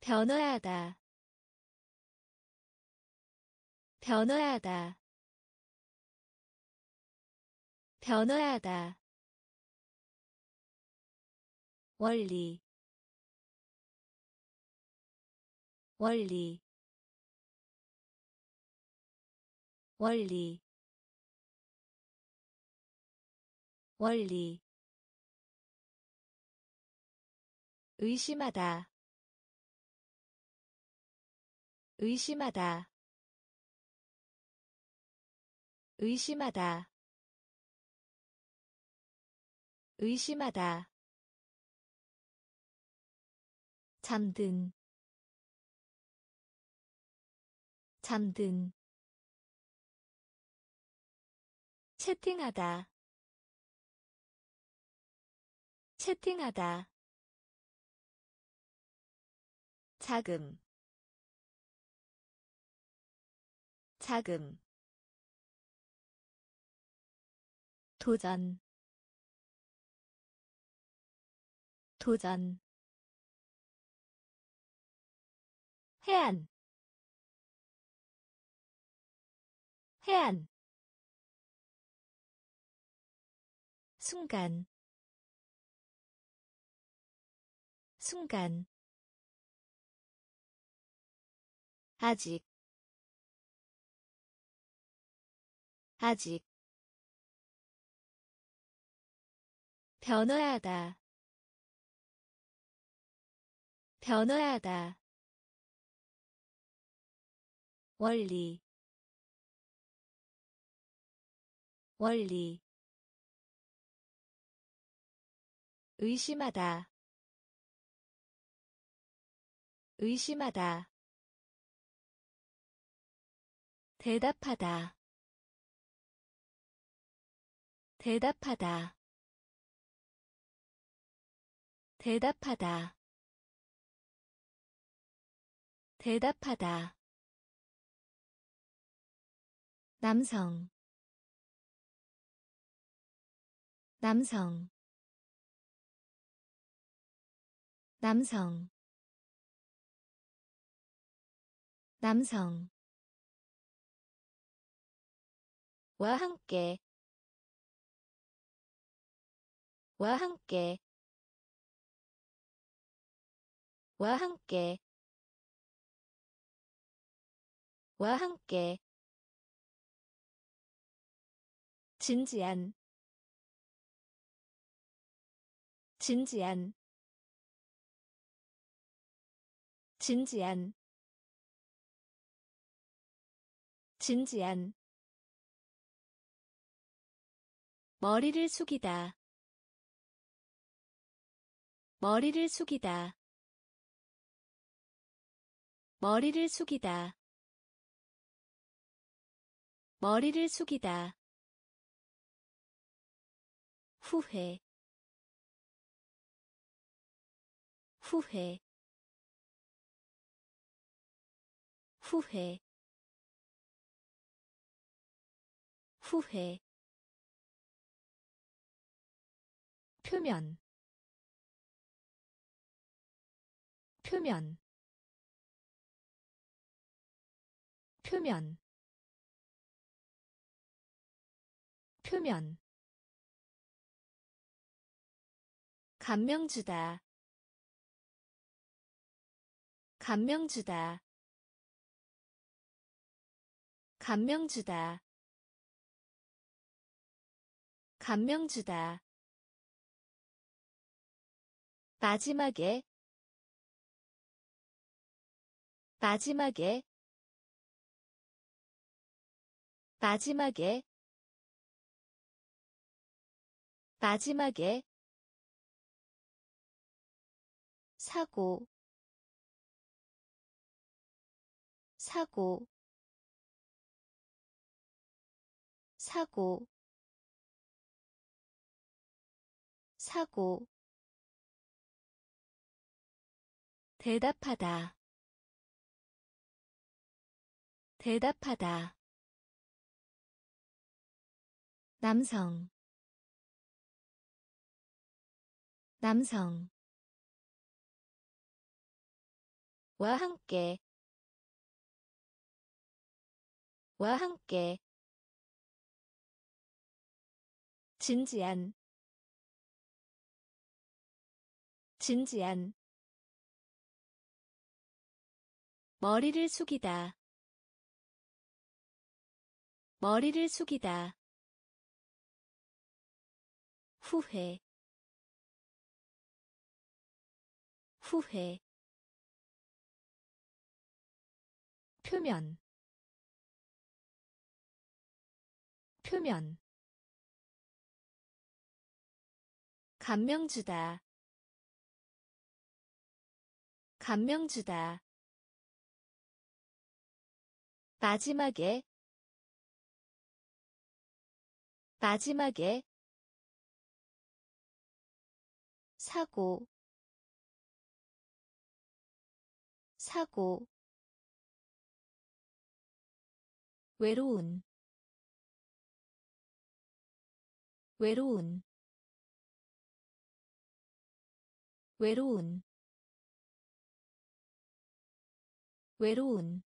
변화하다 변화하다 변화하다 원리 원리 원리 원리. 의심하다 의심하다 의심하다 의심하다 잠든 잠든 채팅하다 채팅하다 자금 자금 도전 도전 해안 해안 순간 순간 아직 아직. 변화하다 변화하다 원리 원리 의심하다 의심하다 대답하다 대답하다 대답하다 대답하다 남성. 남성. 남성. 남성. 와 함께. 와 함께. 와 함께. 와 함께 진지한 진지한 진지한 진지한. 머리를 숙이다. 머리를 숙이다. 머리를 숙이다. 머리를 숙이다 후회. 후회. 후회. 후회. 표면. 표면. 표면. 표면 감명 주다. 감명 주다. 감명 주다. 감명 주다. 마지막에. 마지막에. 마지막에. 마지막에 사고 사고 사고 사고. 대답하다 대답하다. 남성 남성 와 함께. 와 함께. 진지한. 진지한. 머리를 숙이다. 머리를 숙이다. 후회. 후회 표면 표면 감명 주다 감명 주다 마지막에 마지막에 사고 사고 외로운 외로운 외로운 외로운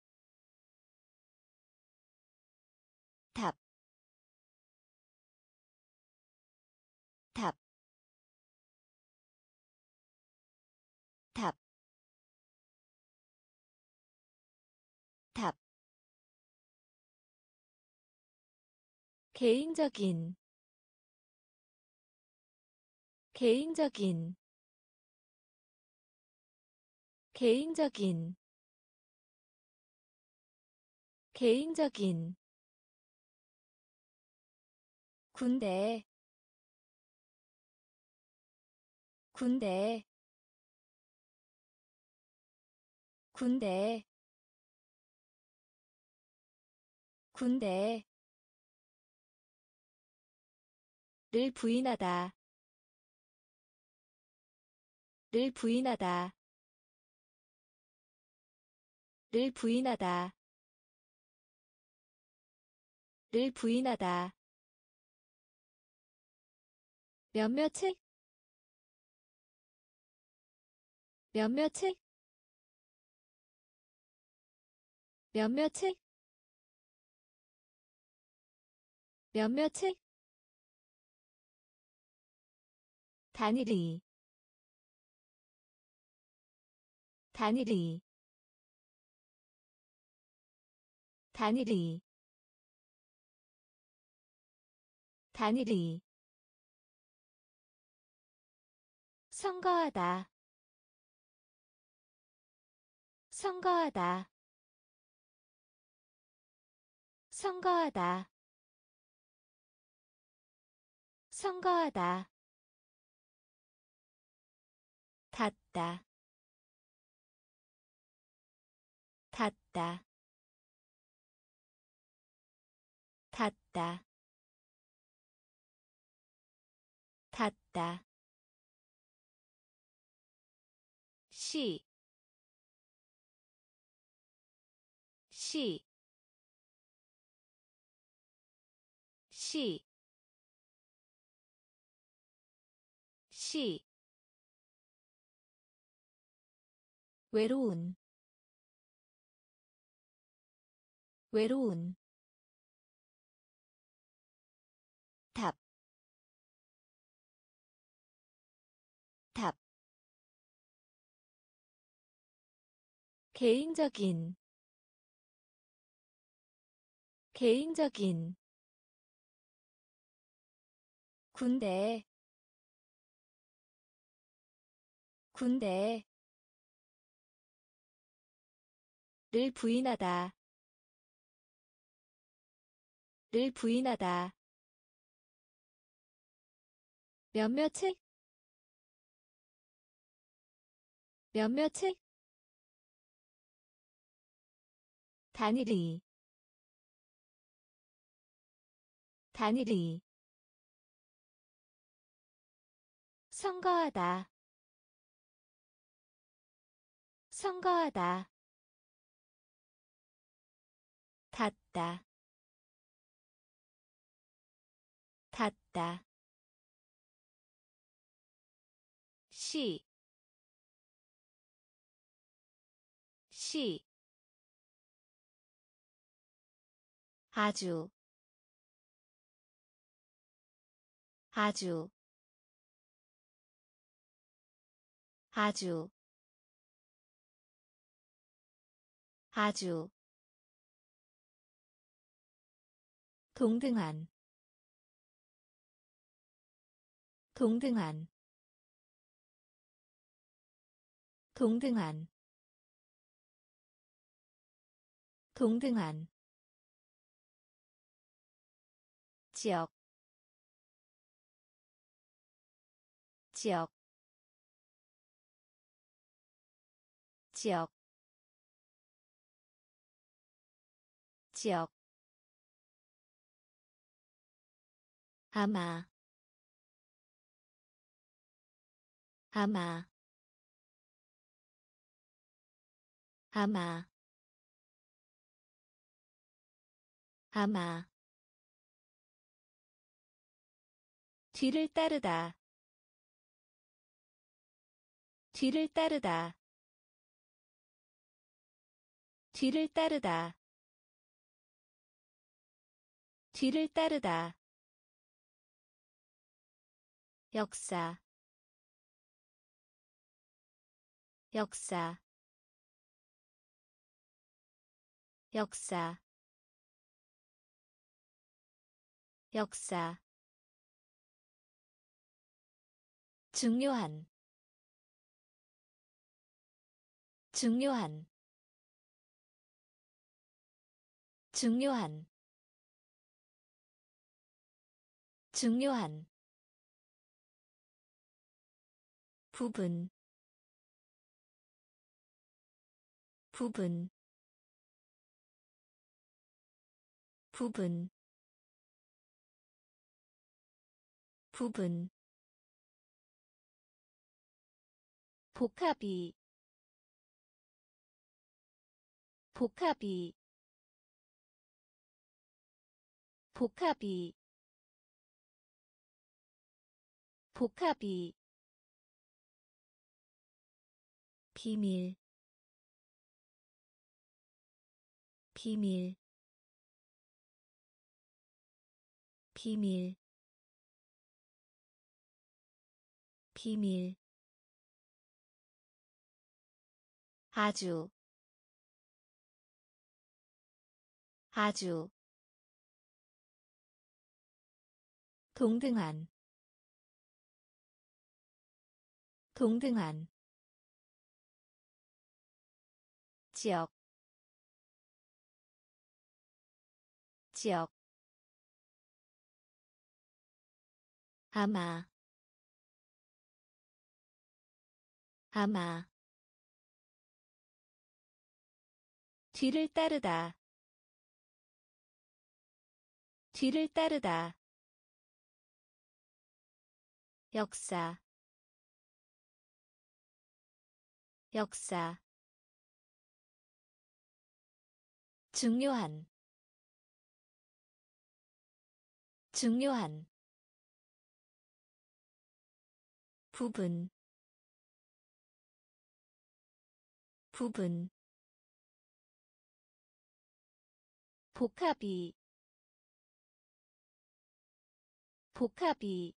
개인적인 개인적인 개인적인 개인적인. 군대 군대 군대 군대 를 부인하다. 를 부인하다. 를 부인하다. 를 부인하다. 몇몇의 몇몇의 몇몇의 몇몇의 단일이 단일이 단일이 단일이. 선거하다 선거하다 선거하다 선거하다 닿다. 닿다. 닿다. 닿다. 시, 시, 시, 시, 외로운, 외로운, 답, 답, 개인적인 개인적인. 군대 군대 를 부인하다. 를 부인하다. 몇몇의 몇몇의 단일이. 단일이. 선거하다. 선거하다 닿다. 닿다. 시, 시, 아주, 아주, 아주, 아주, 동등한, 동등한, 동등한 동등한. 지역 지역 지역 지역 아마 아마 아마 아마. 뒤를 따르다 뒤를 따르다 뒤를 따르다 뒤를 따르다 역사 역사 역사 역사. 중요한 중요한 중요한 중요한 부분 부분 부분 부분. 복합이 복합이 복합이 복합이 비밀 비밀 비밀 비밀. 아주 아주. 동등한 동등한 지역 지역. 아마 아마. 뒤를 따르다 뒤를 따르다. 역사 역사 중요한 중요한 부분 부분. 복합이 복합이.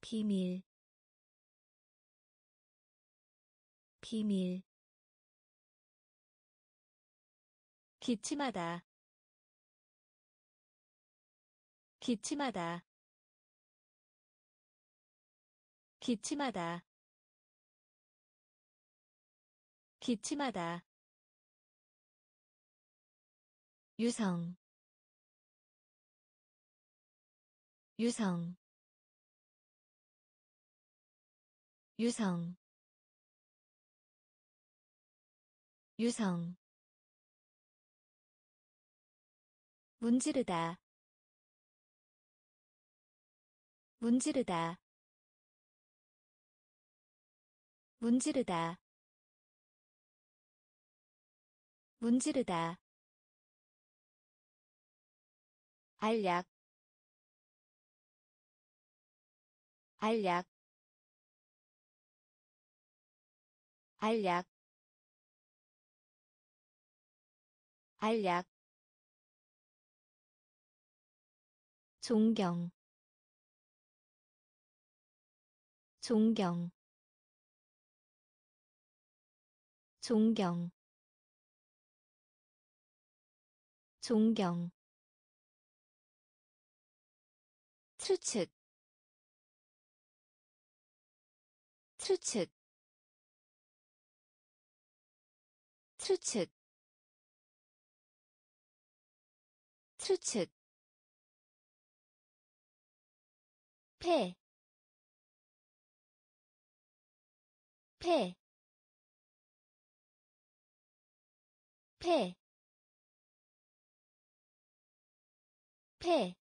비밀 비밀 기침하다. 기침하다. 기침하다. 기침하다. 유성. 유성. 유성. 유성 문지르다. 문지르다. 문지르다. 문지르다. 알약. 알약. 알약. 알약 존경 존경 존경 존경. 추측 추측. 추측 추측 폐, 폐, 폐, 폐.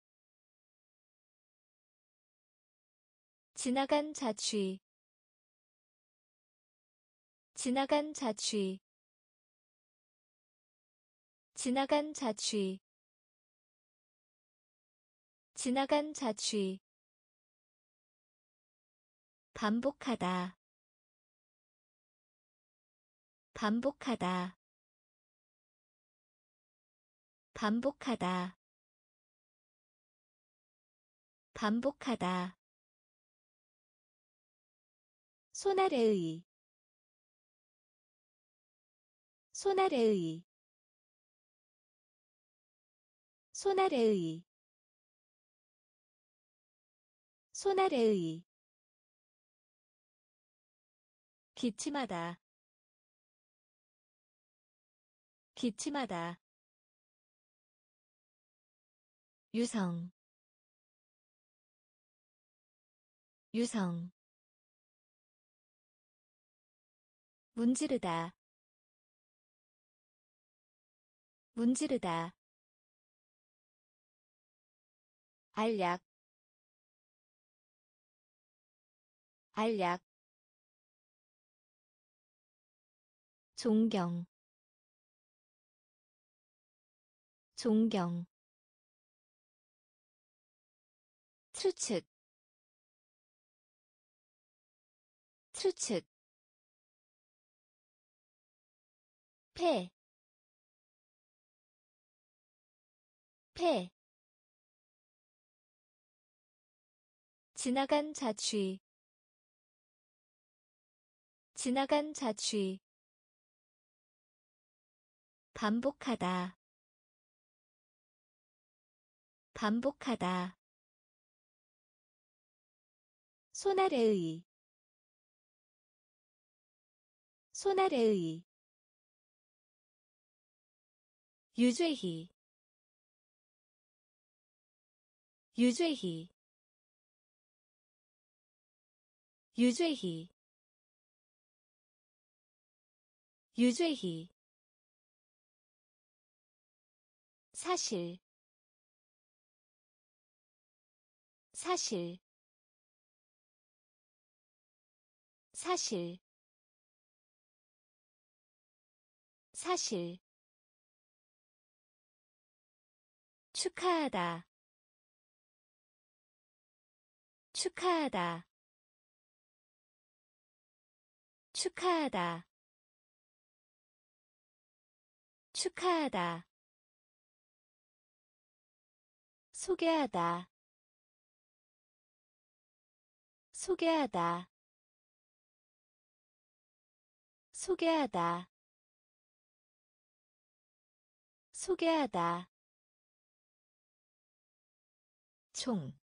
지나간 자취. 지나간 자취. 지나간 자취. 지나간 자취 반복하다. 반복하다. 반복하다. 반복하다. 손아래의 손아래의 손아래의 손아래의 기침하다. 기침하다. 유성. 유성. 문지르다. 문지르다. 알약. 알약 존경 존경 추측 추측 폐, 폐, 지나간 자취, 지나간 자취, 반복하다, 반복하다, 손아래의, 손아래의, 유죄희. 유죄희. 유죄희. 유죄희 사실 사실 사실 사실. 축하하다 축하하다 축하하다 축하하다 소개하다. 소개하다. 소개하다. 소개하다. 총,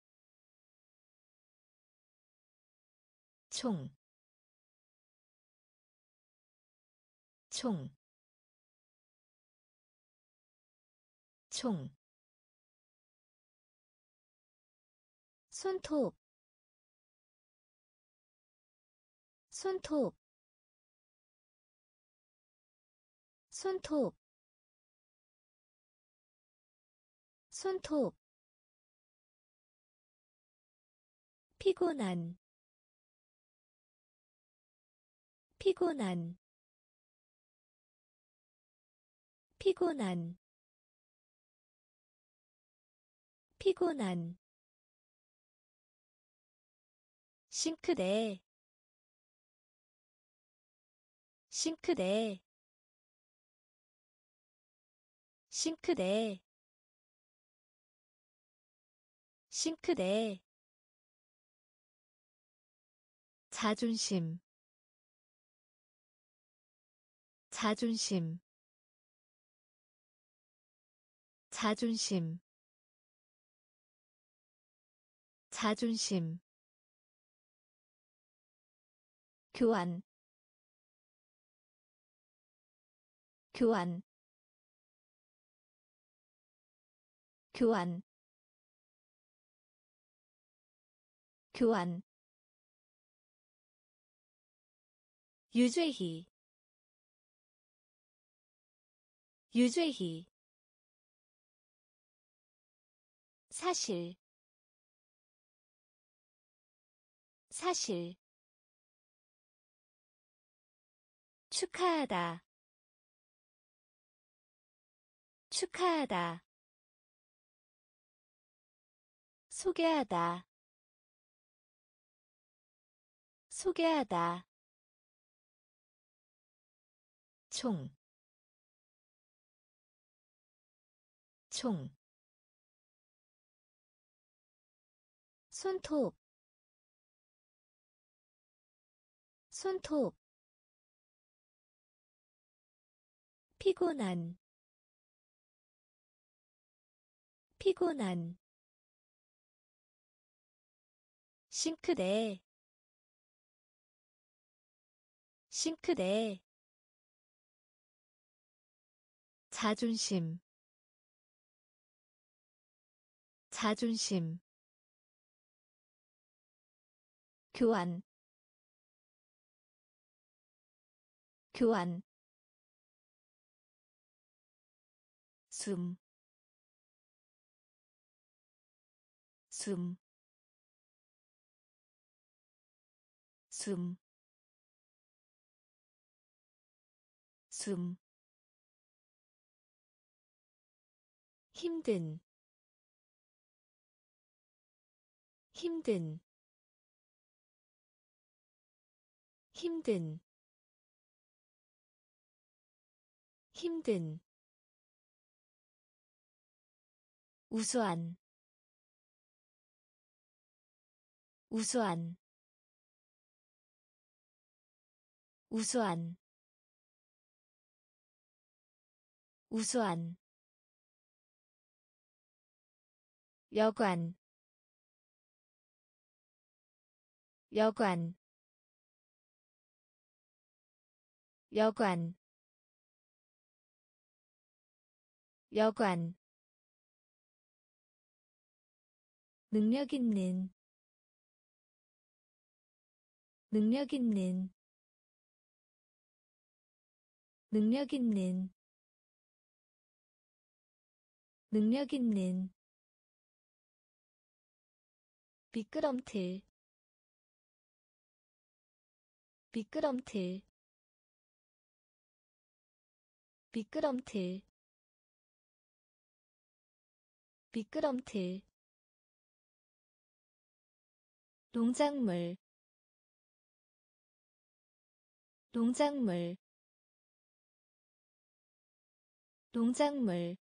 총, 총, 총, 손톱, 손톱, 손톱, 손톱. 피곤한 피곤한 피곤한 피곤한 싱크대. 싱크대. 싱크대. 싱크대. 자존심. 자존심. 자존심. 자존심 교환. 교환. 교환. 교환. 유죄희. 유죄희. 사실. 사실 축하하다. 축하하다. 소개하다. 소개하다. 총, 총, 손톱, 손톱, 피곤한, 피곤한, 싱크대, 싱크대, 자존심 자존심 교환 교환 숨, 숨, 숨, 숨, 힘든, 힘든, 힘든, 힘든, 우수한 우수한 우수한 우수한 여관 여관 여관 여관 능력 있는 능력 있는 능력 있는 능력 있는. 미끄럼틀 미끄럼틀 미끄럼틀 미끄럼틀 농작물 농작물 농작물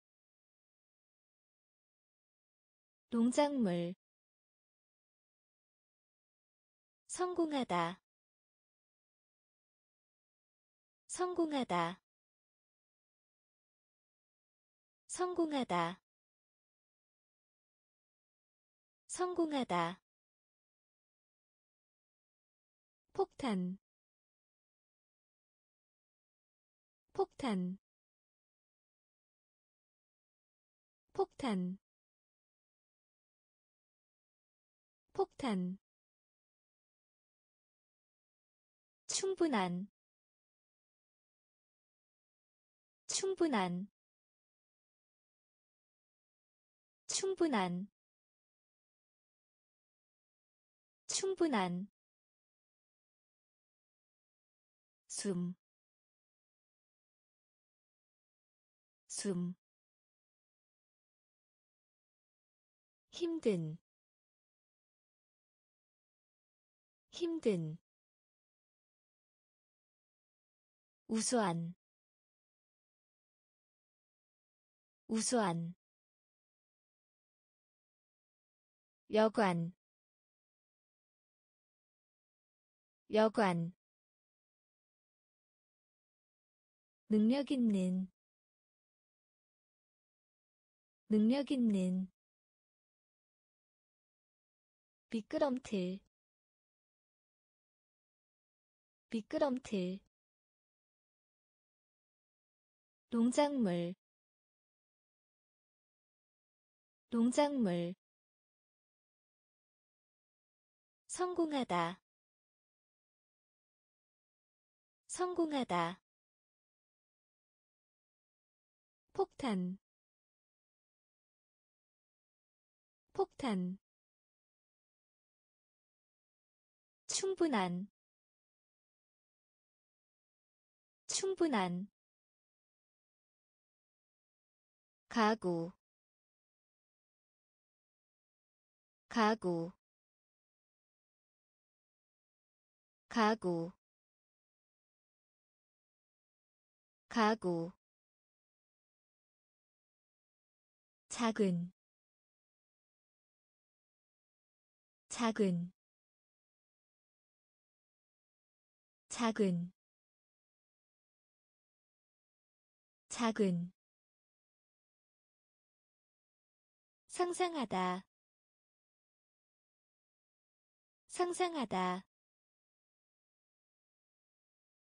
농작물. 성공하다 성공하다 성공하다 성공하다 폭탄. 폭탄. 폭탄. 폭탄. 충분한. 충분한. 충분한. 충분한 숨, 숨, 힘든, 힘든, 우수한, 우수한, 여관, 여관 능력 있는 능력 있는 미끄럼틀 미끄럼틀 농작물 농작물. 성공하다. 성공하다 폭탄. 폭탄. 충분한. 충분한. 가구. 가구. 가구. 가구 작은 작은 작은 작은. 상상하다 상상하다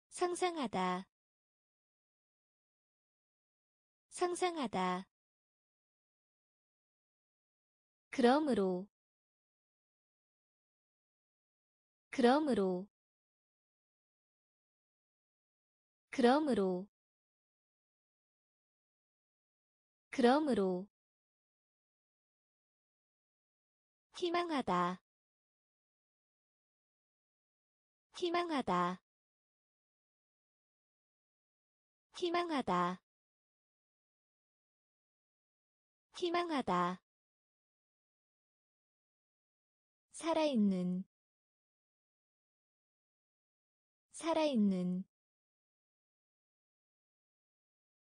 상상하다 상상하다 그러므로 그러므로 그러므로 그러므로. 희망하다. 희망하다. 희망하다. 희망하다 살아있는 살아있는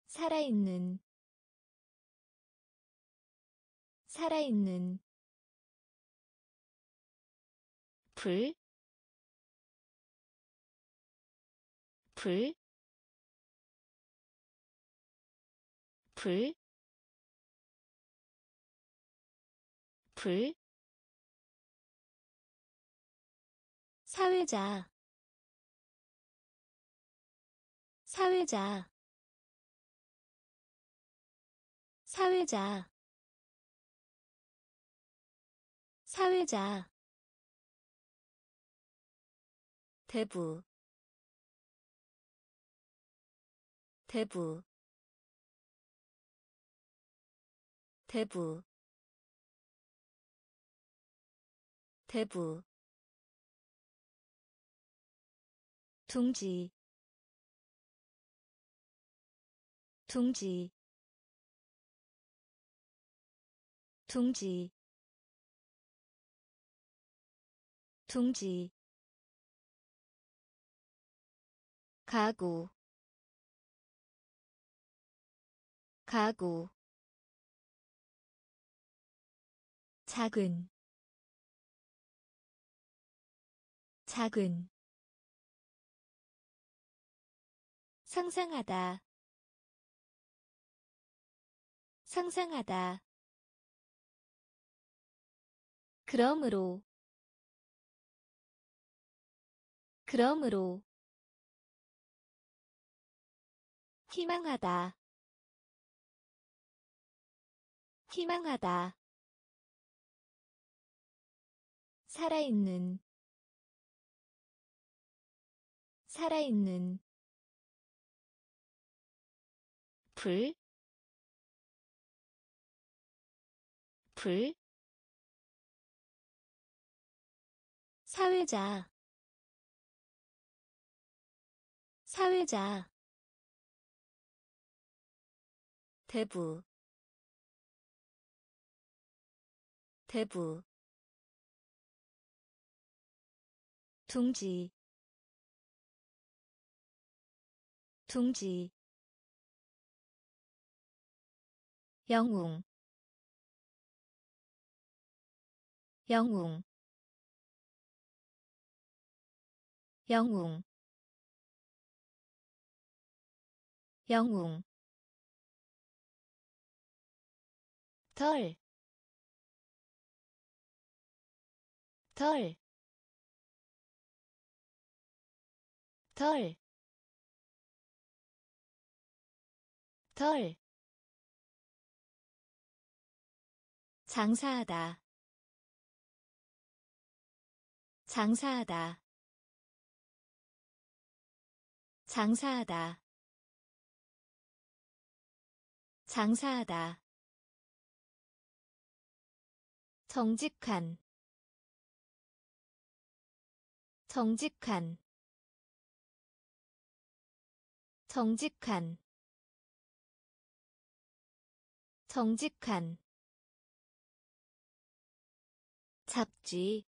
살아있는 살아있는. 불, 불, 불, 불, 사회자, 사회자, 사회자, 사회자. 대부. 대부. 대부. 대부 둥지 둥지 둥지 둥지. 가구 가구. 작은 작은 상상하다. 상상하다. 그러므로. 그러므로. 희망하다. 희망하다. 살아있는. 살아있는 불, 불, 사회자, 사회자, 대부 대부 둥지 둥지 영웅. 영웅. 영웅. 영웅. 덜, 덜, 덜, 덜. 장사하다, 장사하다, 장사하다, 장사하다. 정직한. 정직한. 정직한. 정직한 잡지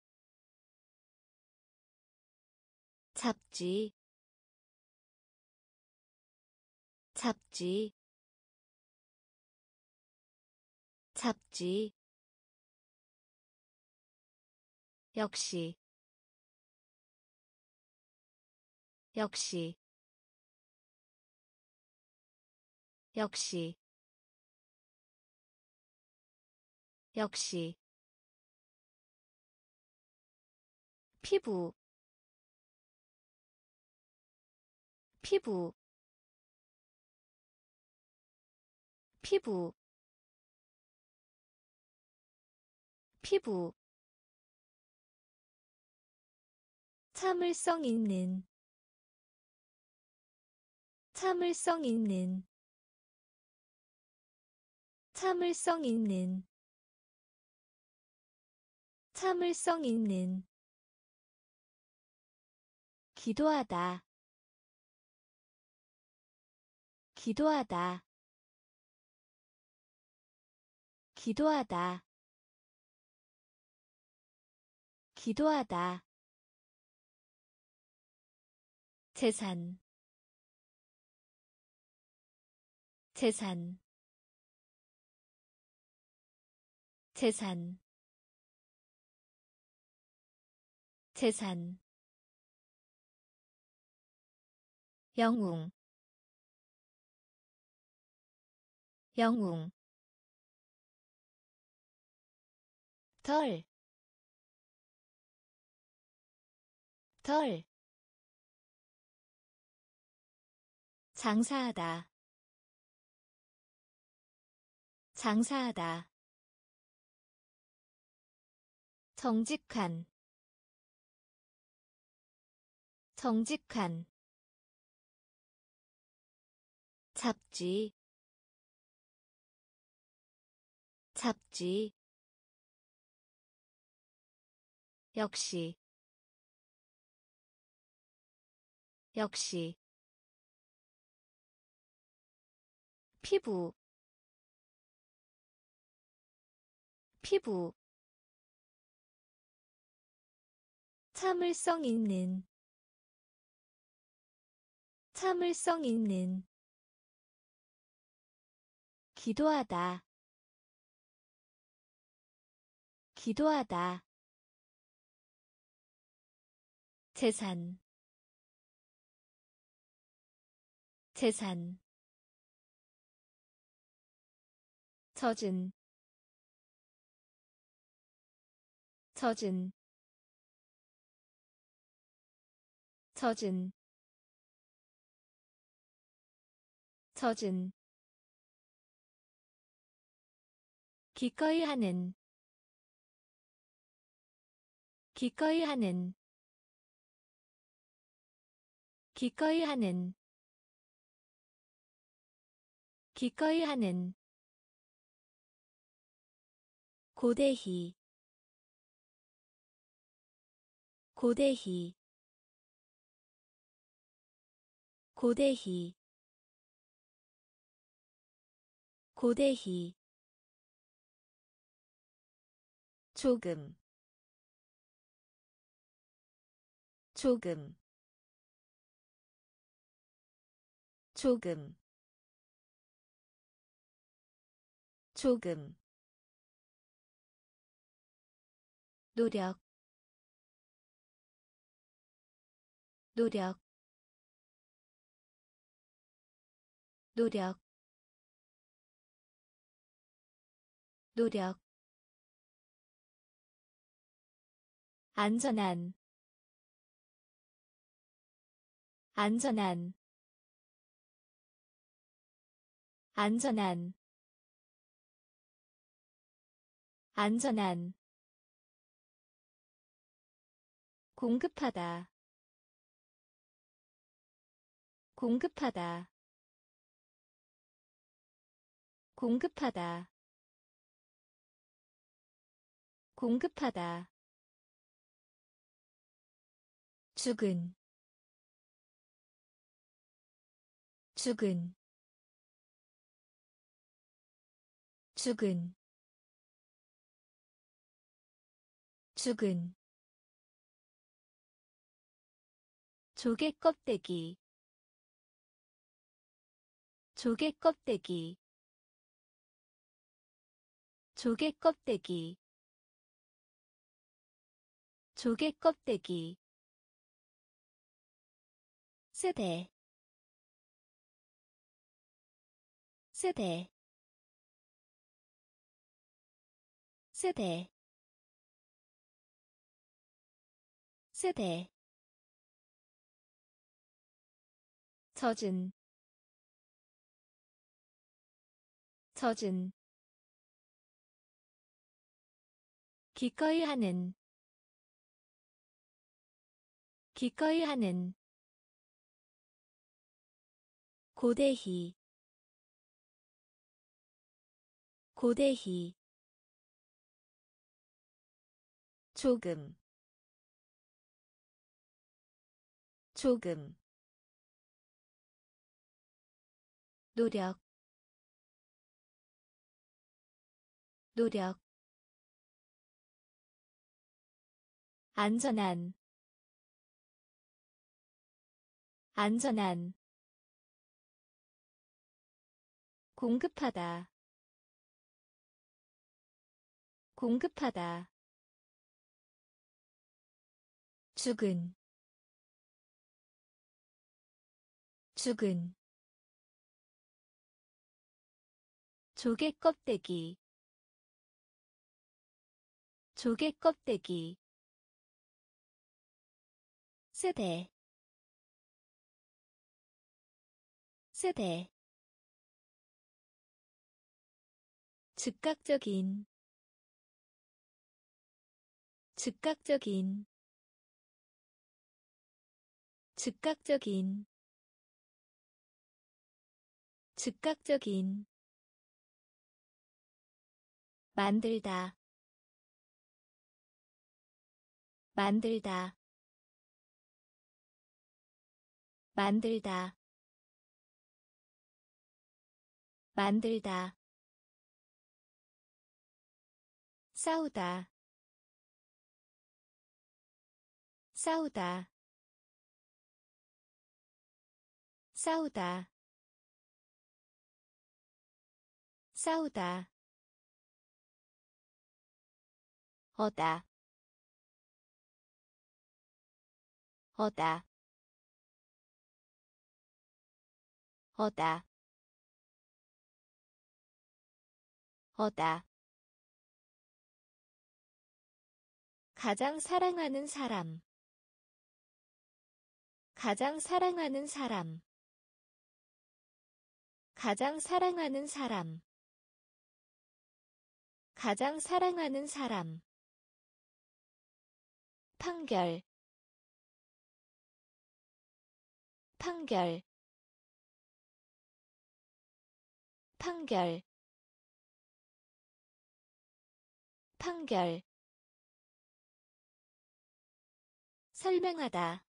잡지 잡지 잡지. 역시 역시 역시 역시 피부 피부 피부 피부. 참을성 있는 참을성 있는 참을성 있는 참을성 있는 기도하다. 기도하다. 기도하다. 기도하다. 재산. 재산. 재산. 재산 영웅. 영웅. 덜, 덜, 장사하다, 장사하다, 정직한, 정직한, 잡지, 잡지, 역시 역시. 피부 피부. 참을성 있는 참을성 있는 기도하다. 기도하다. 재산. 재산. 젖은. 젖은. 젖은. 젖은 기꺼이 하는 기꺼이 하는 기꺼이 하는 기꺼이 하는. 고대희 고대희 고대희 고대희 조금 조금 조금 조금. 노력 노력. 노력 노력 안전한 안전한 안전한 안전한. 공급하다 공급하다. 공급하다. 공급하다 죽은 죽은 죽은 죽은. 조개 껍데기 조개 껍데기 조개 껍데기 조개 껍데기 세대 세대 세대 세대. 젖은 젖은. 기꺼이 하는 기꺼이 하는 고대희 고대희 조금 조금 노력 노력 안전한 안전한 공급하다. 공급하다. 죽은. 죽은. 조개 껍데기. 조개 껍데기. 세대. 세대 즉각적인 즉각적인 즉각적인 즉각적인 만들다 만들다 만들다 만들다 싸우다. 싸우다. 싸우다. 싸우다. 어다. 어다. 어다. 어다 가장 사랑하는 사람. 가장 사랑하는 사람. 가장 사랑하는 사람. 가장 사랑하는 사람. 판결. 판결. 판결. 판결 설명하다.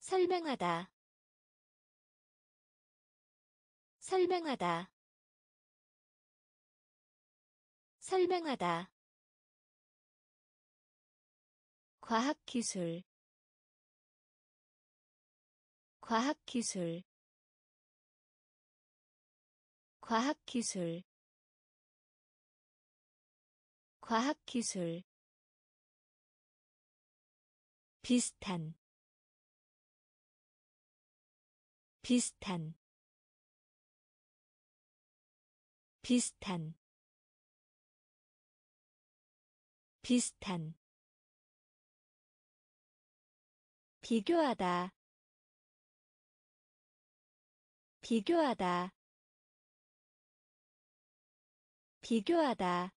설명하다. 설명하다. 설명하다. 과학기술. 과학기술. 과학기술. 과학기술 비슷한 비슷한 비슷한 비슷한. 비교하다 비교하다 비교하다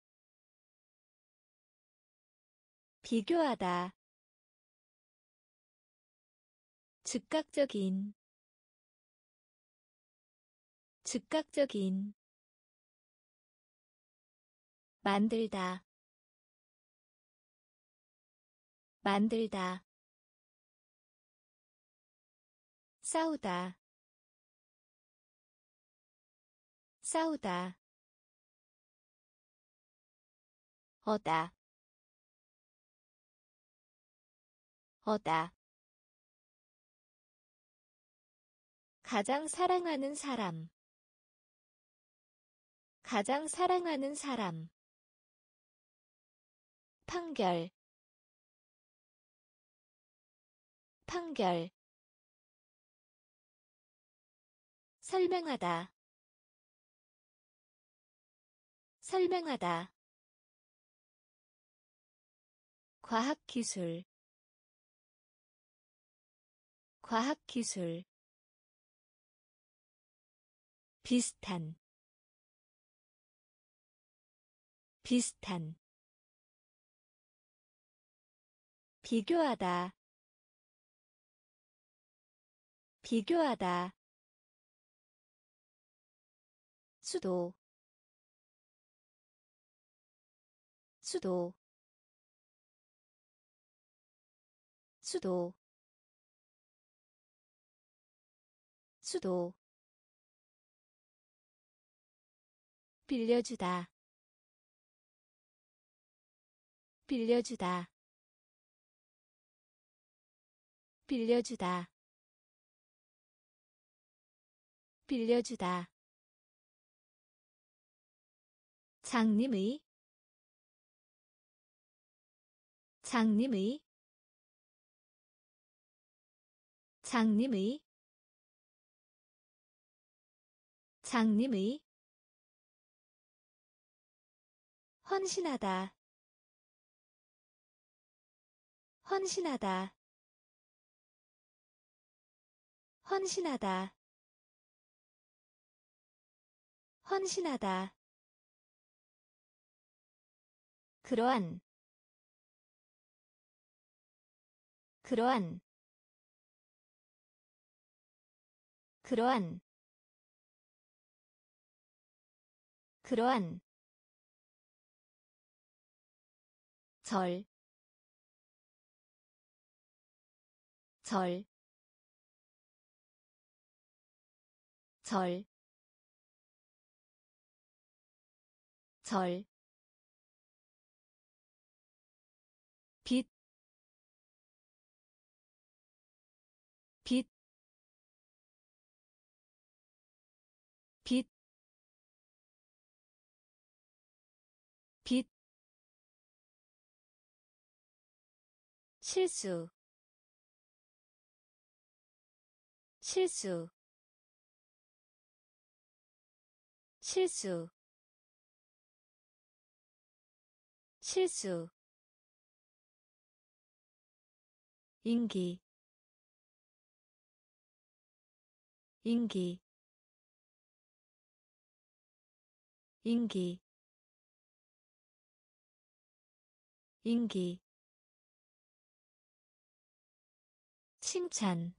비교하다 즉각적인 즉각적인 만들다 만들다 싸우다 싸우다 어다 어다 가장 사랑하는 사람. 가장 사랑하는 사람. 판결. 판결. 설명하다. 설명하다. 과학기술. 과학기술 비슷한 비슷한 비교하다 비교하다. 수도 수도 수도 수도 빌려주다. 빌려주다. 빌려주다. 빌려주다. 장님의 장님의 장님의 장님의 헌신하다. 헌신하다. 헌신하다. 헌신하다. 그러한. 그러한. 그러한. 그러한 절, 절, 절, 절, 실수, 실수, 실수, 실수. 인기 인기. 인기 인기 칭찬.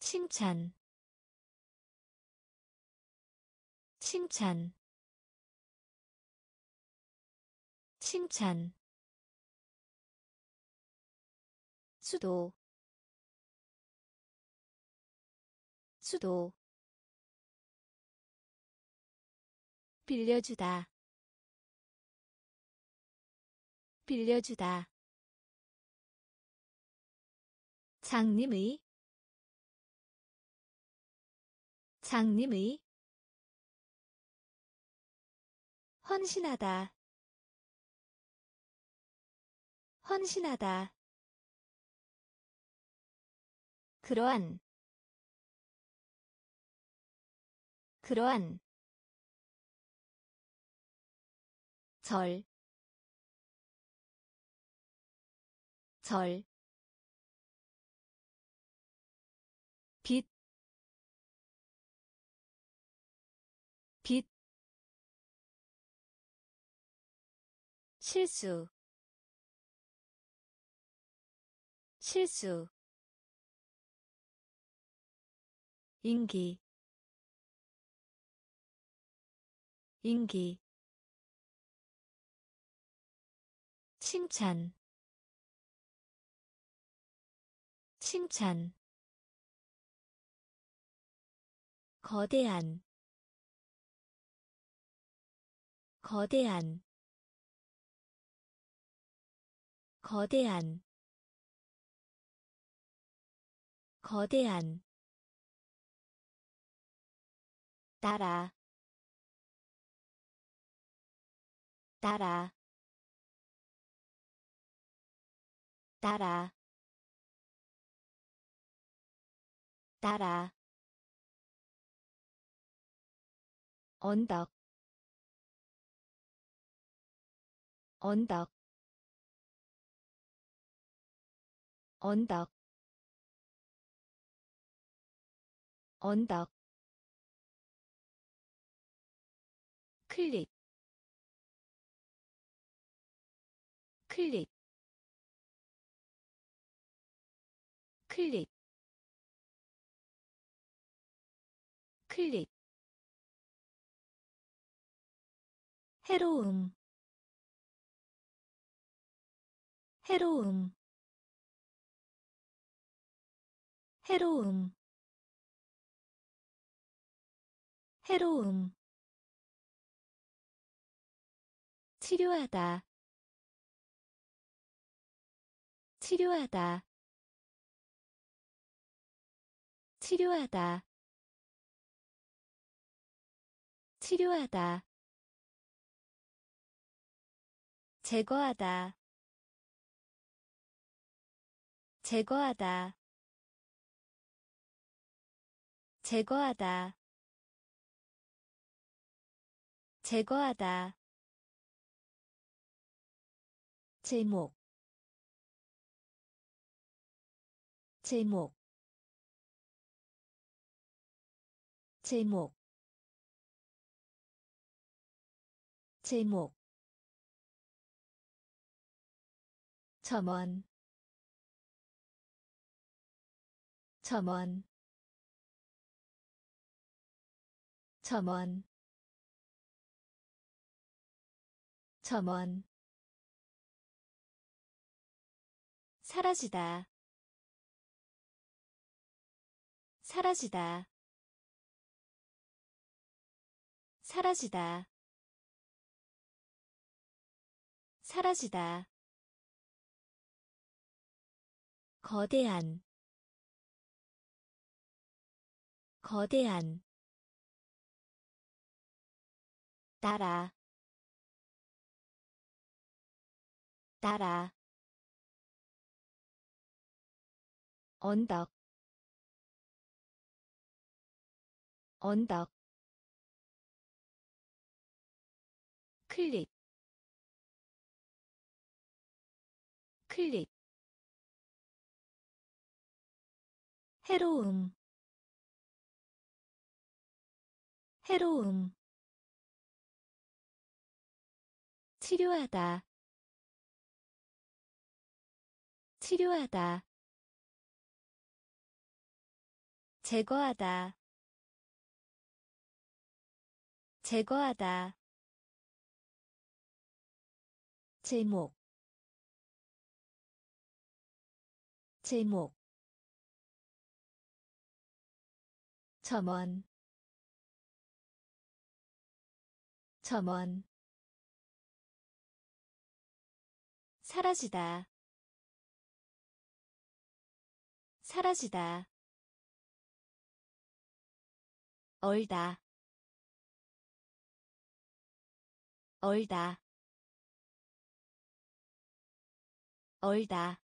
칭찬. 칭찬. 칭찬. 수도. 수도. 빌려주다. 빌려주다 장님의 장님의 헌신하다 헌신하다. 그러한 그러한 절, 절, 실수, 실수, 인기 인기 칭찬 칭찬 거대한 거대한 거대한 거대한 따라 따라 따라 따라. 언덕 언덕 언덕 언덕 클릭 클릭 클릭 클릭 해로움 해로움 해로움. 해로움. 치료하다. 치료하다. 치료하다. 치료하다. 제거하다. 제거하다 제거하다. 제거하다. 제목. 제목. 제목. 제목. 점원. 점원 점원. 점원. 사라지다. 사라지다. 사라지다. 사라지다. 거대한. 거대한 따라 따라. 언덕 언덕. 클릭 클릭 해로움 해로움 치료하다. 치료하다. 제거하다. 제거하다. 제목. 제목. 점원. 점원 사라지다. 사라지다. 얼다. 얼다. 얼다.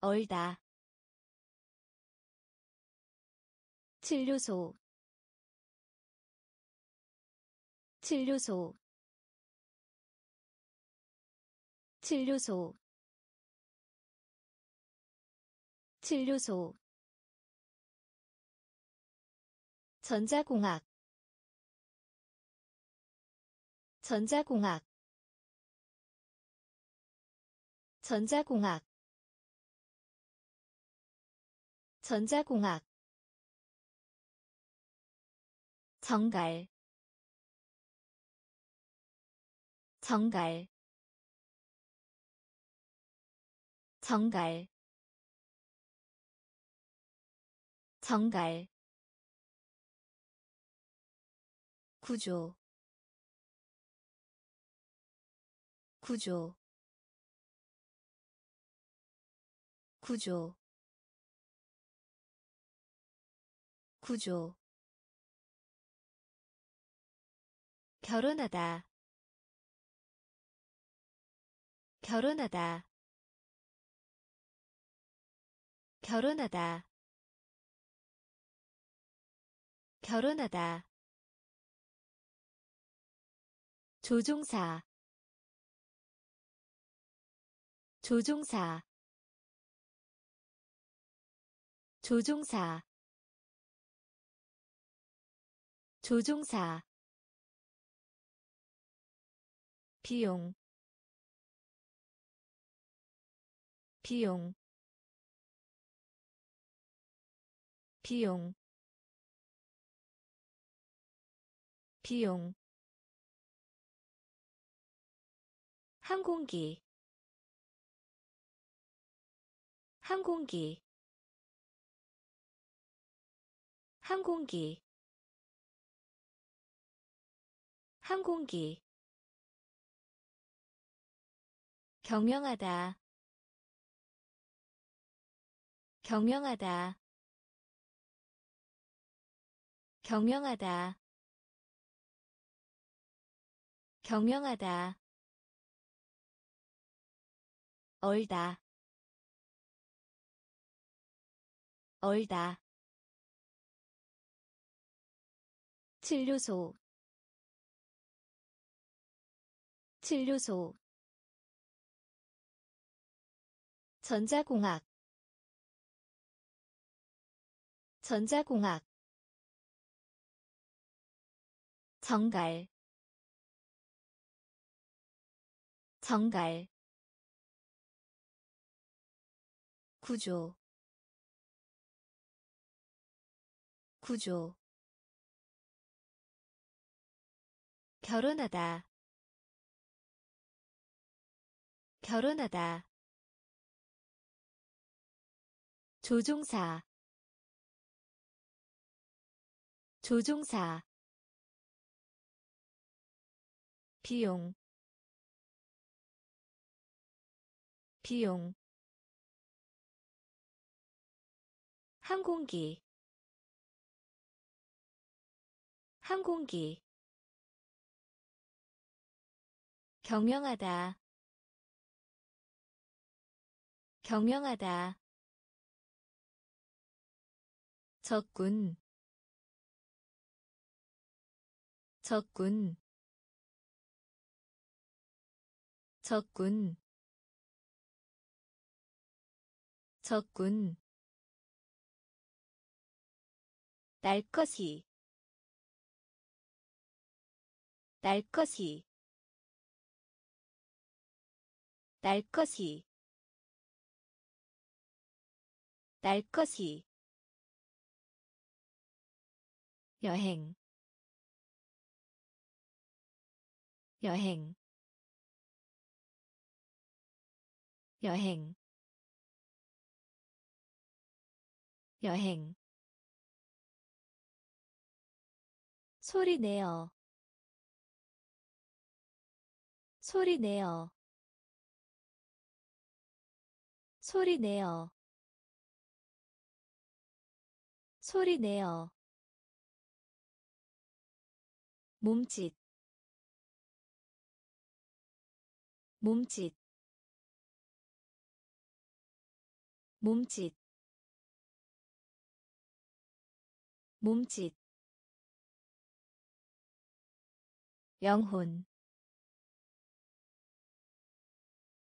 얼다. 진료소. 진료소 진료소. 진료소. 전자공학. 전자공학. 전자공학. 전자공학. 정갈. 정갈 정갈 정갈 구조 구조 구조 구조. 결혼하다 결혼하다 결혼하다. 결혼하다. 조종사. 조종사. 조종사. 조종사. 비용. 비용 비용 비용 항공기 항공기 항공기 항공기. 경영하다 경영하다 경영하다. 경영하다. 얼다. 얼다. 진료소. 진료소. 전자공학. 전자공학 정갈 정갈 구조 구조 결혼하다 결혼하다 조종사 조종사 비용 비용 항공기 항공기 경영하다 경영하다 적군 적군 적군 적군 날 것이 날 것이 날 것이 날 것이. 여행 여행 여행. 여행. 소리 내어. 소리 내어. 소리 내어. 소리 내어. 몸짓. 몸짓 몸짓 몸짓 영혼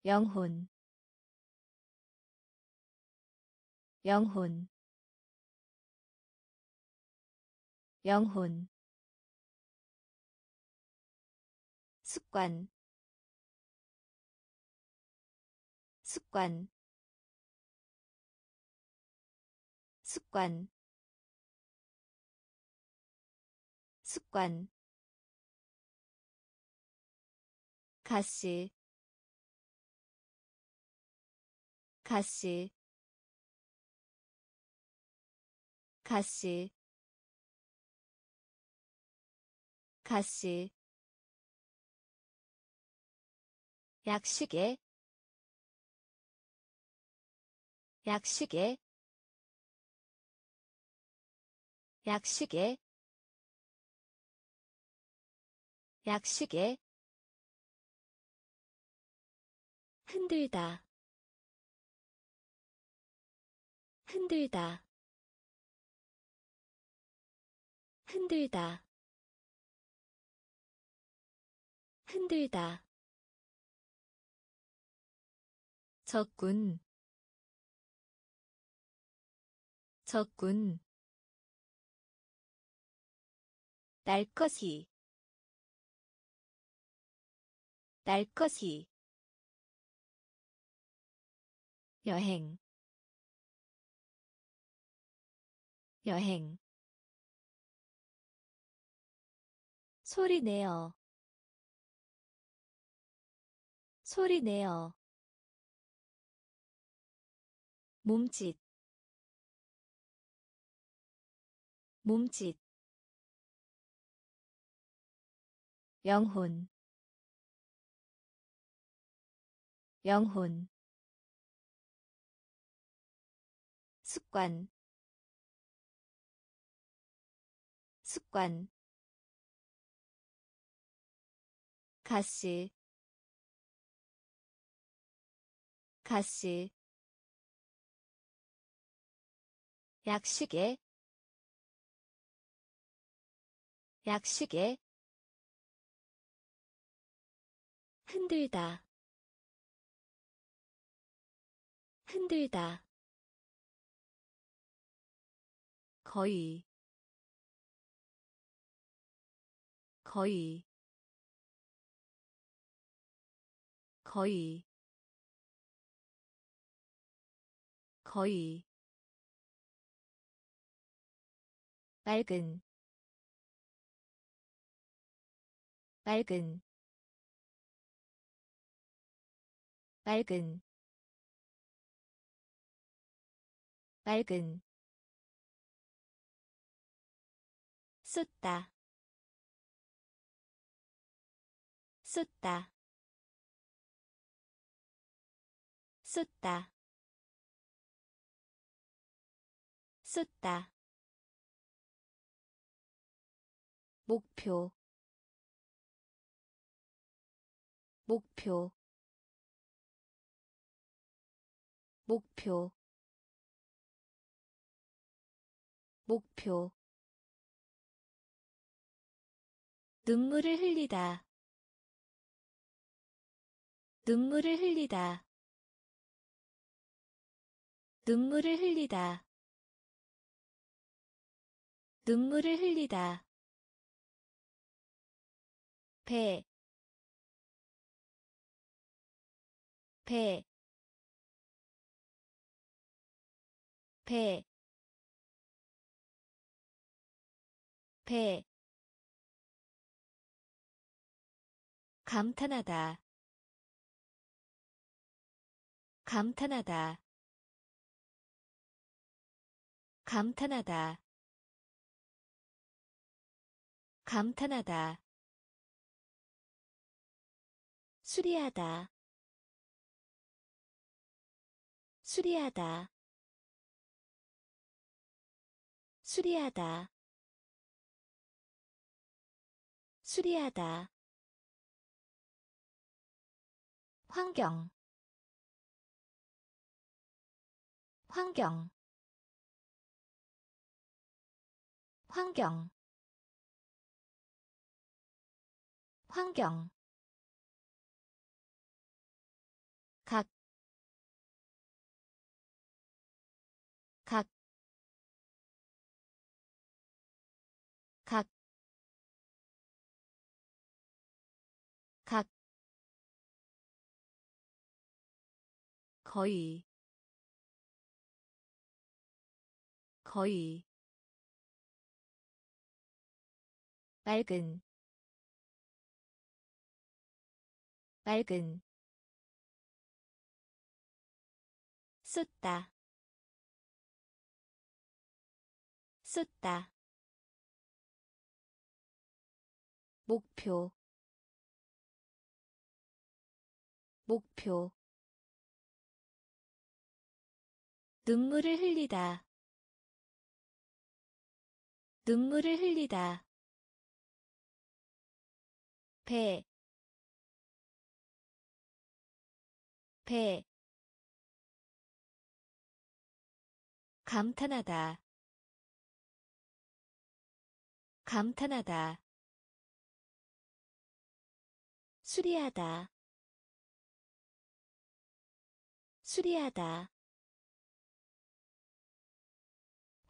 영혼 영혼 영혼. 습관 습관 습관. 습관. 가시 가시 가시 가시 약식에. 약식에 약식에 약식에 흔들다 흔들다 흔들다 흔들다. 적군 적군 날 것이. 날 것이. 여행. 여행. 소리 내어. 소리 내어. 몸짓. 몸짓 영혼. 영혼. 습관. 습관. 가시 가시 약식에. 약식에 흔들다. 흔들다. 거의. 거의. 거의. 거의. 맑은 맑은 맑은 맑은 쏟다 쏟다 쏟다 쏟다. 목표 목표 목표 목표. 눈물을 흘리다 눈물을 흘리다. 눈물을 흘리다 눈물을 흘리다. 배, 배, 배, 배, 감탄하다, 감탄하다, 감탄하다, 감탄하다. 수리하다. 수리하다 수리하다. 수리하다. 환경. 환경. 환경. 환경 거의, 거의, 맑은, 맑은 쏟다 쏟다 목표 목표 눈물을 흘리다. 눈물을 흘리다. 배, 배, 감탄하다. 감탄하다. 수리하다. 수리하다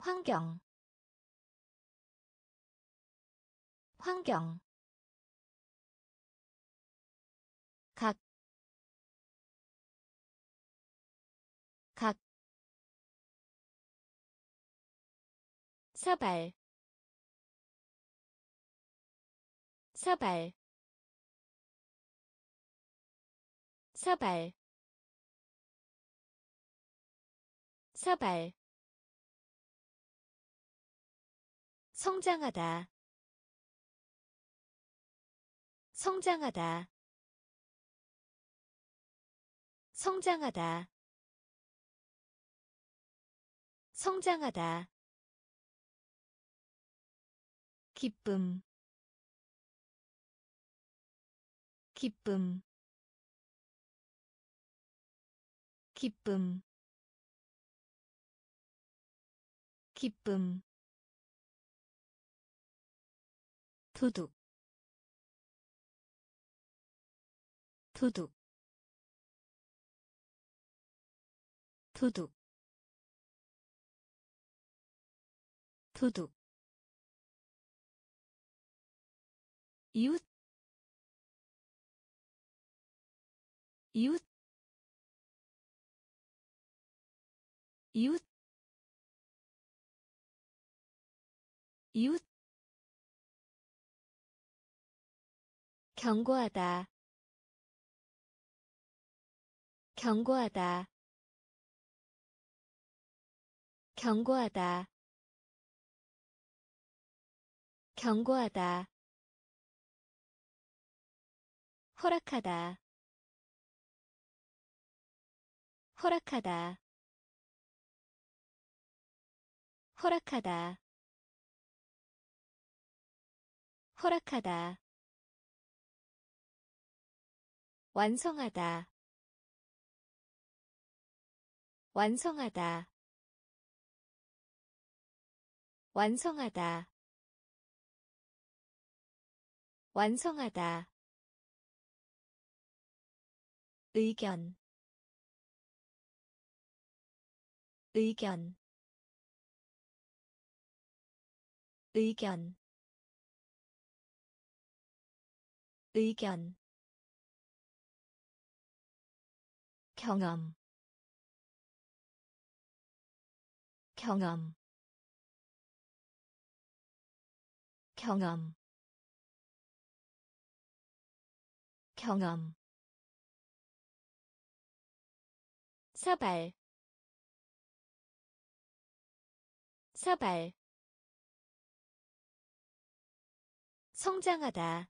환경. 환경. 각, 각, 사발. 사발. 사발. 사발 성장하다. 성장하다. 성장하다. 성장하다. 기쁨. 기쁨. 기쁨. 기쁨 도둑 도둑 도둑 도둑 이웃 이웃 이웃 이웃 경고하다. 경고하다. 경고하다. 경고하다. 허락하다. 허락하다. 허락하다. 허락하다 완성하다. 완성하다. 완성하다. 완성하다. 의견. 의견. 의견. 의견 경험. 경험. 경험. 경험. 사발. 사발. 성장하다.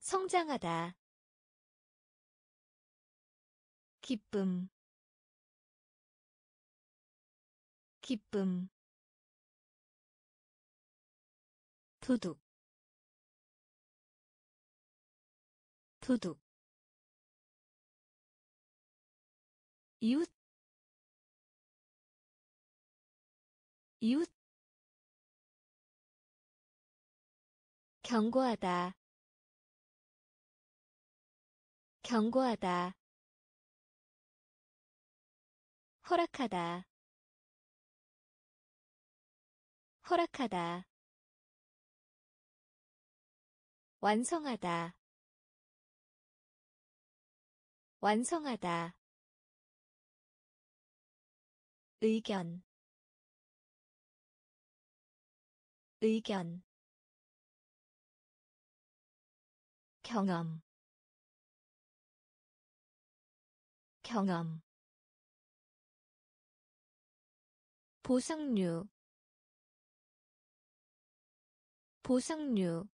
성장하다 기쁨. 기쁨. 도둑. 도둑. 이웃. 이웃. 경고하다. 경고하다 허락하다. 허락하다. 완성하다. 완성하다. 의견. 의견. 경험. 경험 보상류 보상류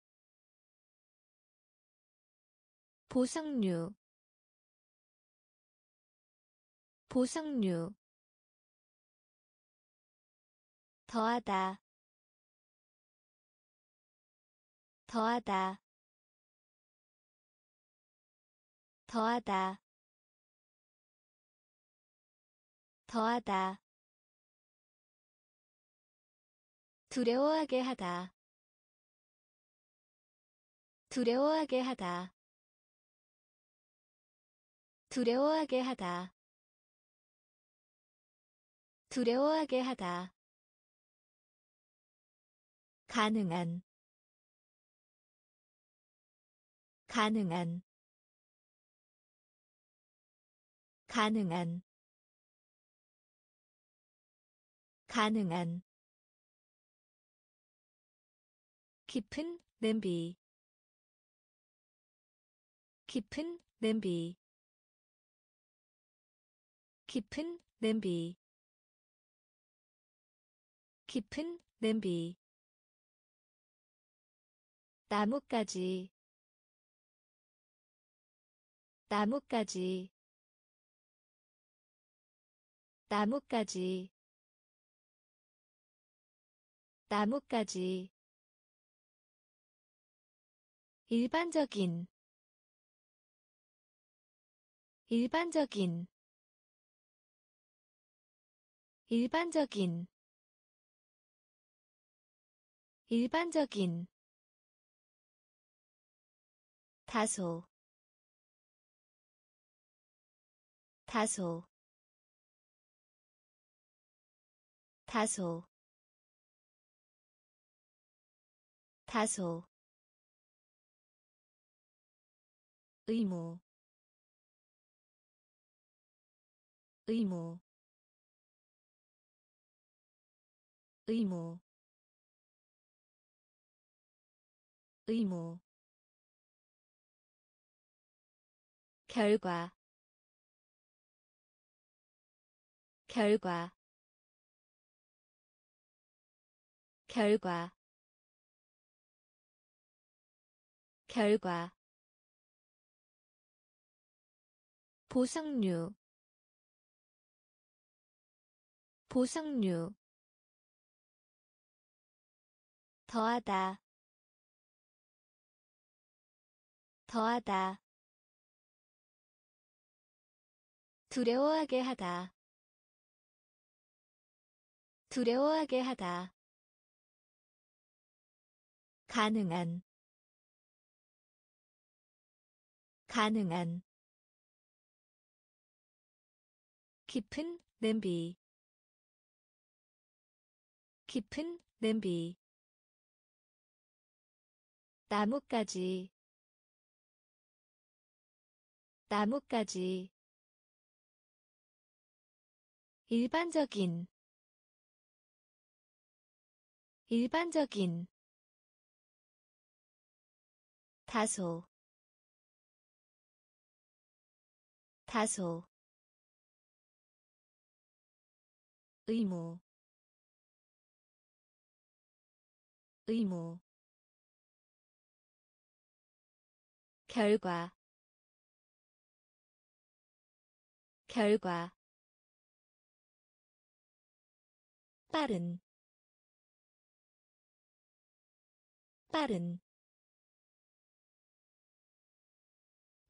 보상류 보상류. 더하다 더하다 더하다. 더하다 두려워하게 하다. 두려워하게 하다. 두려워하게 하다. 두려워하게 하다. 가능한. 가능한. 가능한. 가능한 깊은 냄비. 깊은 냄비. 깊은 냄비. 깊은 냄비. 나뭇가지. 나뭇가지. 나뭇가지. 나뭇가지 일반적인 일반적인 일반적인 일반적인. 다소 다소 다소 다소 의무 의무 의무 의무. 결과 결과. 결과. 결과 보상류. 보상류. 더하다. 더하다. 두려워하게 하다. 두려워하게 하다. 가능한. 가능한 깊은 냄비. 깊은 냄비. 나뭇가지. 나뭇가지. 일반적인. 일반적인. 다소. 다소 의무 의무. 결과 결과. 빠른 빠른.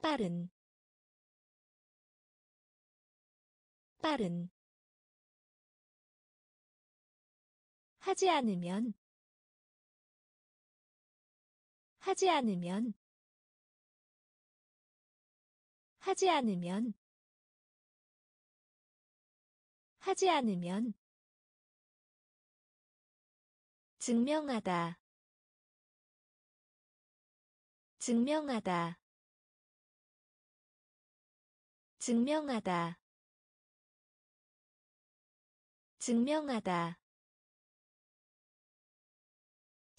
빠른 빠른 하지 않으면 하지 않으면 하지 않으면 하지 않으면 증명하다 증명하다 증명하다 증명하다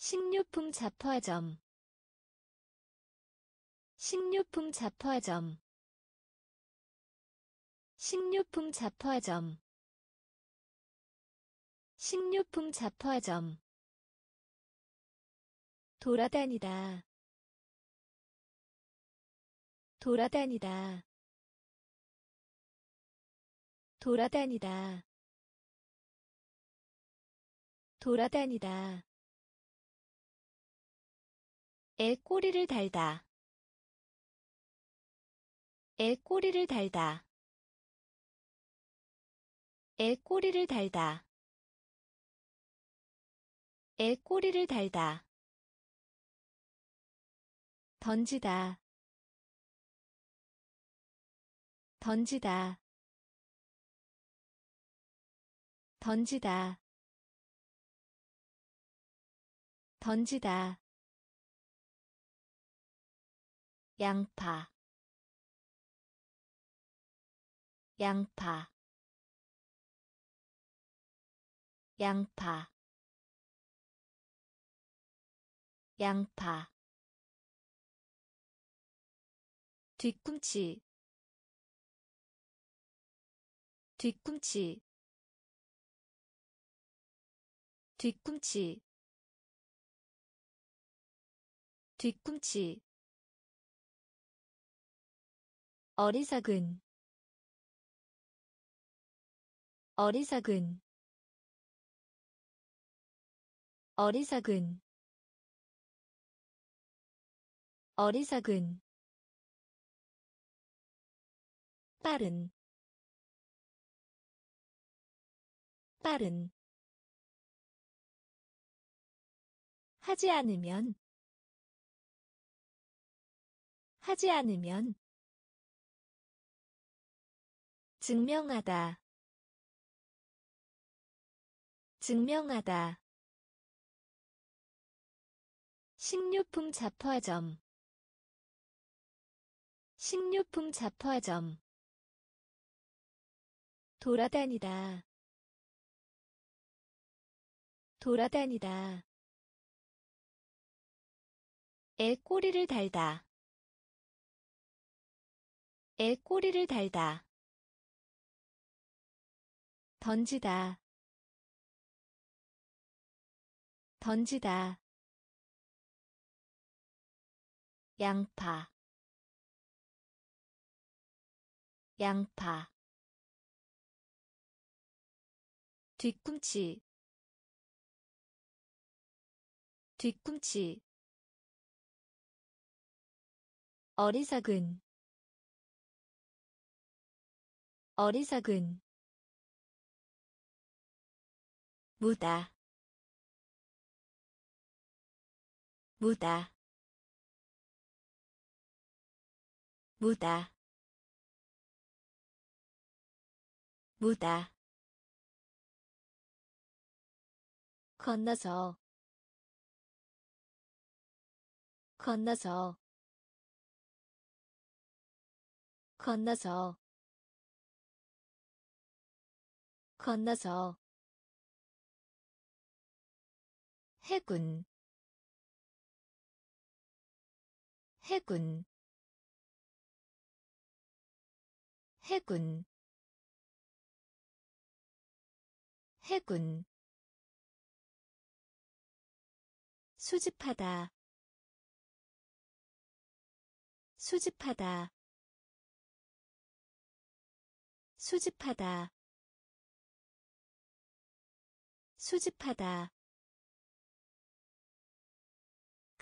식료품 잡화점. 식료품 잡화점. 식료품 잡화점. 식료품 잡화점. 돌아다니다. 돌아다니다. 돌아다니다. 돌아다니다 애 꼬리를 달다. 애 꼬리를 달다. 애 꼬리를 달다. 애 꼬리를 달다. 던지다. 던지다. 던지다. 던지다 양파 양파 양파 양파. 뒤꿈치 뒤꿈치 뒤꿈치 뒤꿈치 어리석은 어리석은 어리석은 어리석은. 빠른 빠른. 하지 않으면 하지 않으면 증명하다. 증명하다. 식료품 잡화점. 식료품 잡화점. 돌아다니다. 돌아다니다. 애 꼬리를 달다. 애 꼬리를 달다 던지다. 던지다. 양파. 양파. 뒤꿈치. 뒤꿈치. 어리석은. 어리석은 무다. 무다. 무다. 무다. 건너서. 건너서. 건너서. 건너서 해군. 해군. 해군. 해군. 수집하다. 수집하다. 수집하다. 수집하다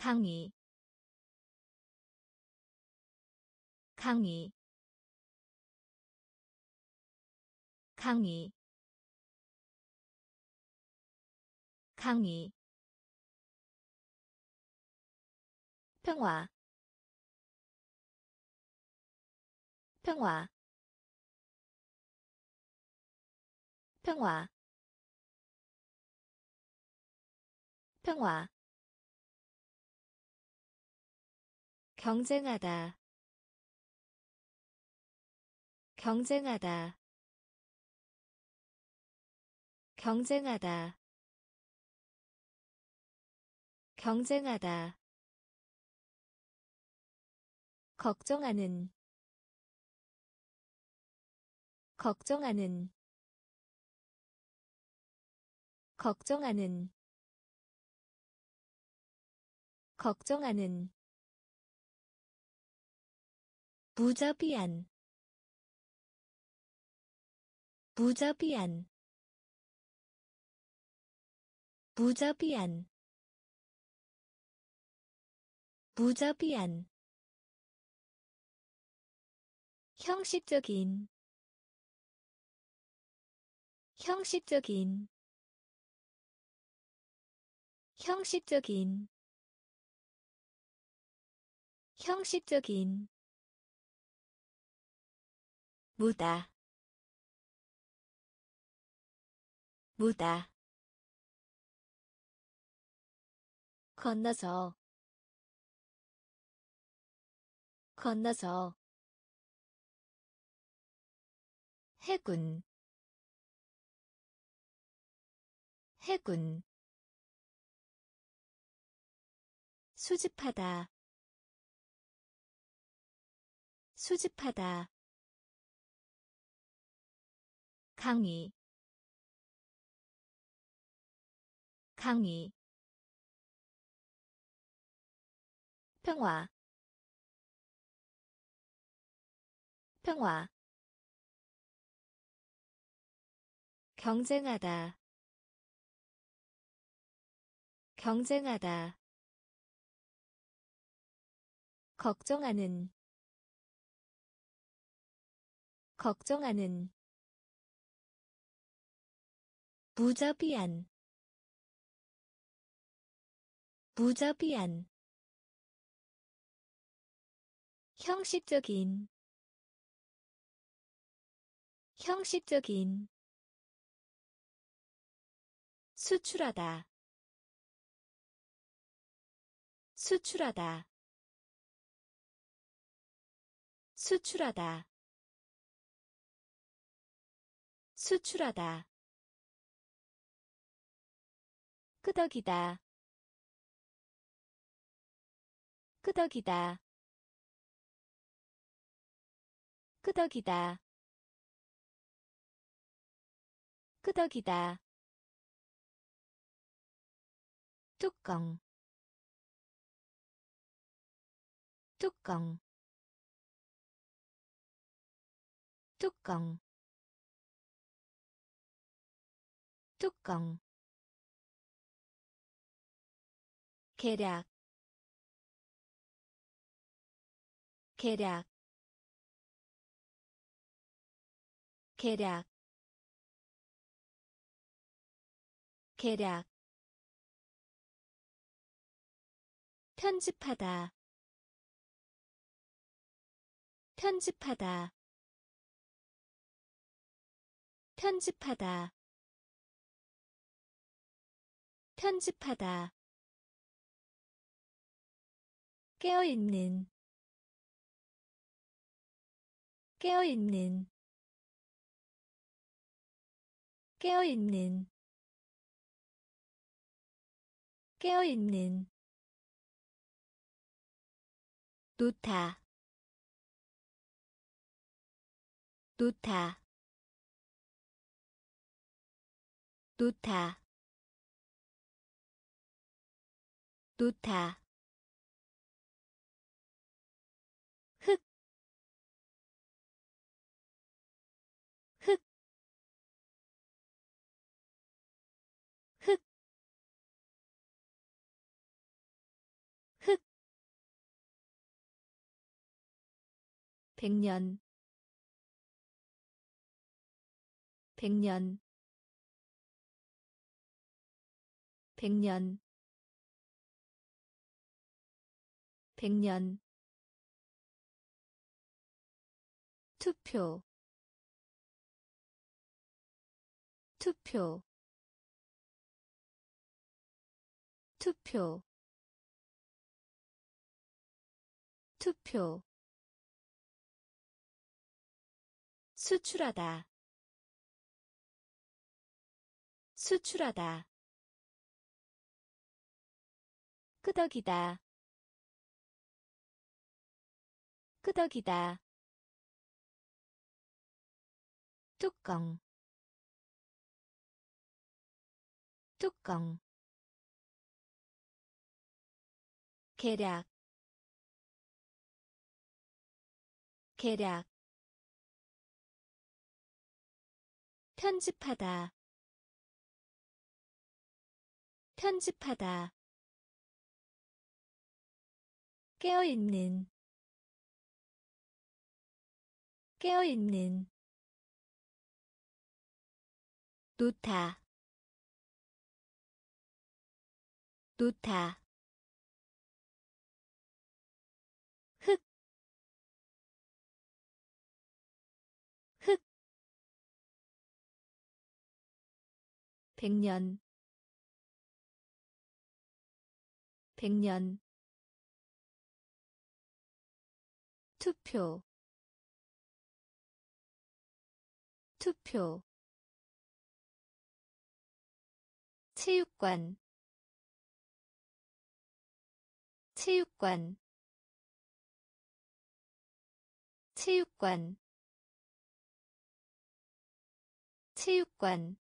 강의. 강의. 강의. 강의. 평화. 평화. 평화. 평화 경쟁하다. 경쟁하다. 경쟁하다. 경쟁하다. 걱정하는. 걱정하는. 걱정하는. 걱정하는 무자비한. 무자비한. 무자비한. 무자비한. 형식적인. 형식적인. 형식적인. 형식적인 무다. 무다. 건너서. 건너서. 해군. 해군. 수집하다. 수집하다 강의. 강의. 평화. 평화. 경쟁하다. 경쟁하다. 걱정하는. 걱정하는 무자비한 무자비한 형식적인 형식적인 수출하다 수출하다 수출하다 수출하다 끄덕이다. 끄덕이다. 끄덕이다. 끄덕이다. 뚜껑. 뚜껑. 뚜껑. 뚜껑 계략 계략 계략 계략. 편집하다 편집하다 편집하다 편집하다 깨어있는 깨어있는 깨어있는 깨어있는. 놓다 놓다 놓다 놓다 백년. 백년. 백년. 백년. 투표. 투표. 투표. 투표 수출하다. 수출하다. 끄덕이다. 끄덕이다. 뚜껑. 뚜껑. 계략. 계략 편집하다. 편집하다. 깨어있는. 깨어있는. 놓다. 놓다 백년. 백년. 투표. 투표. 체육관. 체육관. 체육관. 체육관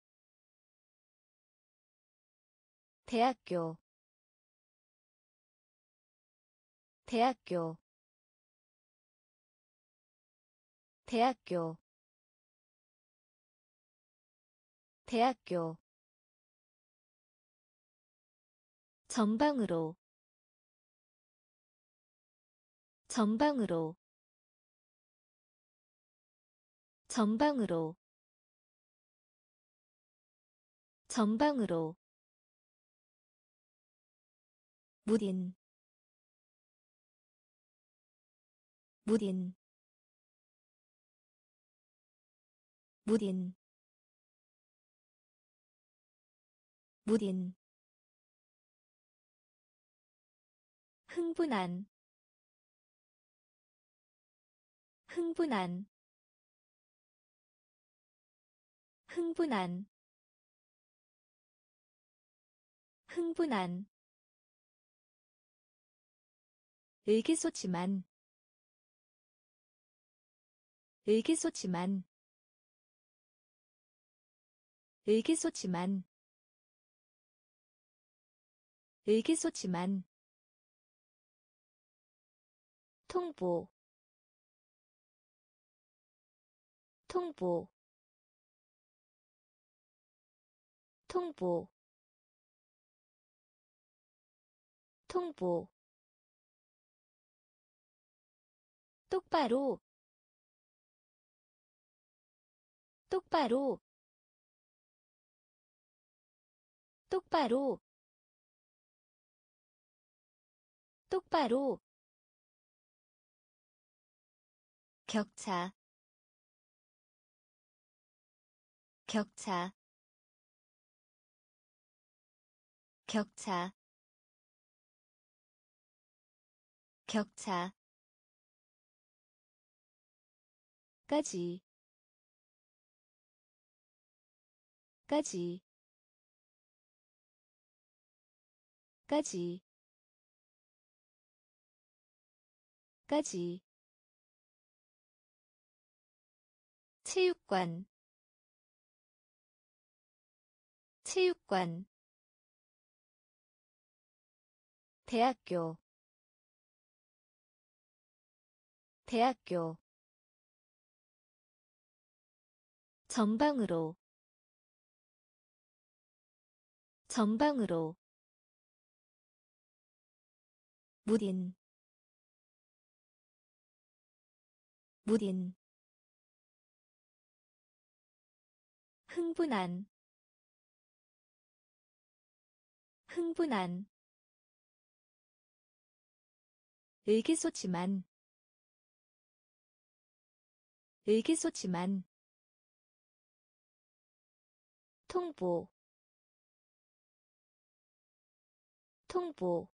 대학교 대학교 대학교 대학교. 전방으로 전방으로. 전방으로. 전방으로 무딘 무딘 무딘 무딘. 흥분한 흥분한 흥분한 흥분한 의기소침한 의기소침한 의기소침한 의기소침한. 통보 통보 통보 통보 똑바로. 똑바로. 똑바로. 똑바로. 격차. 격차. 격차. 격차 까지. 까지. 까지. 까지. 체육관. 체육관. 대학교. 대학교 전방으로 전방으로 무딘 무딘 흥분한 흥분한 의기소침한 의기소침한 통보. 통보.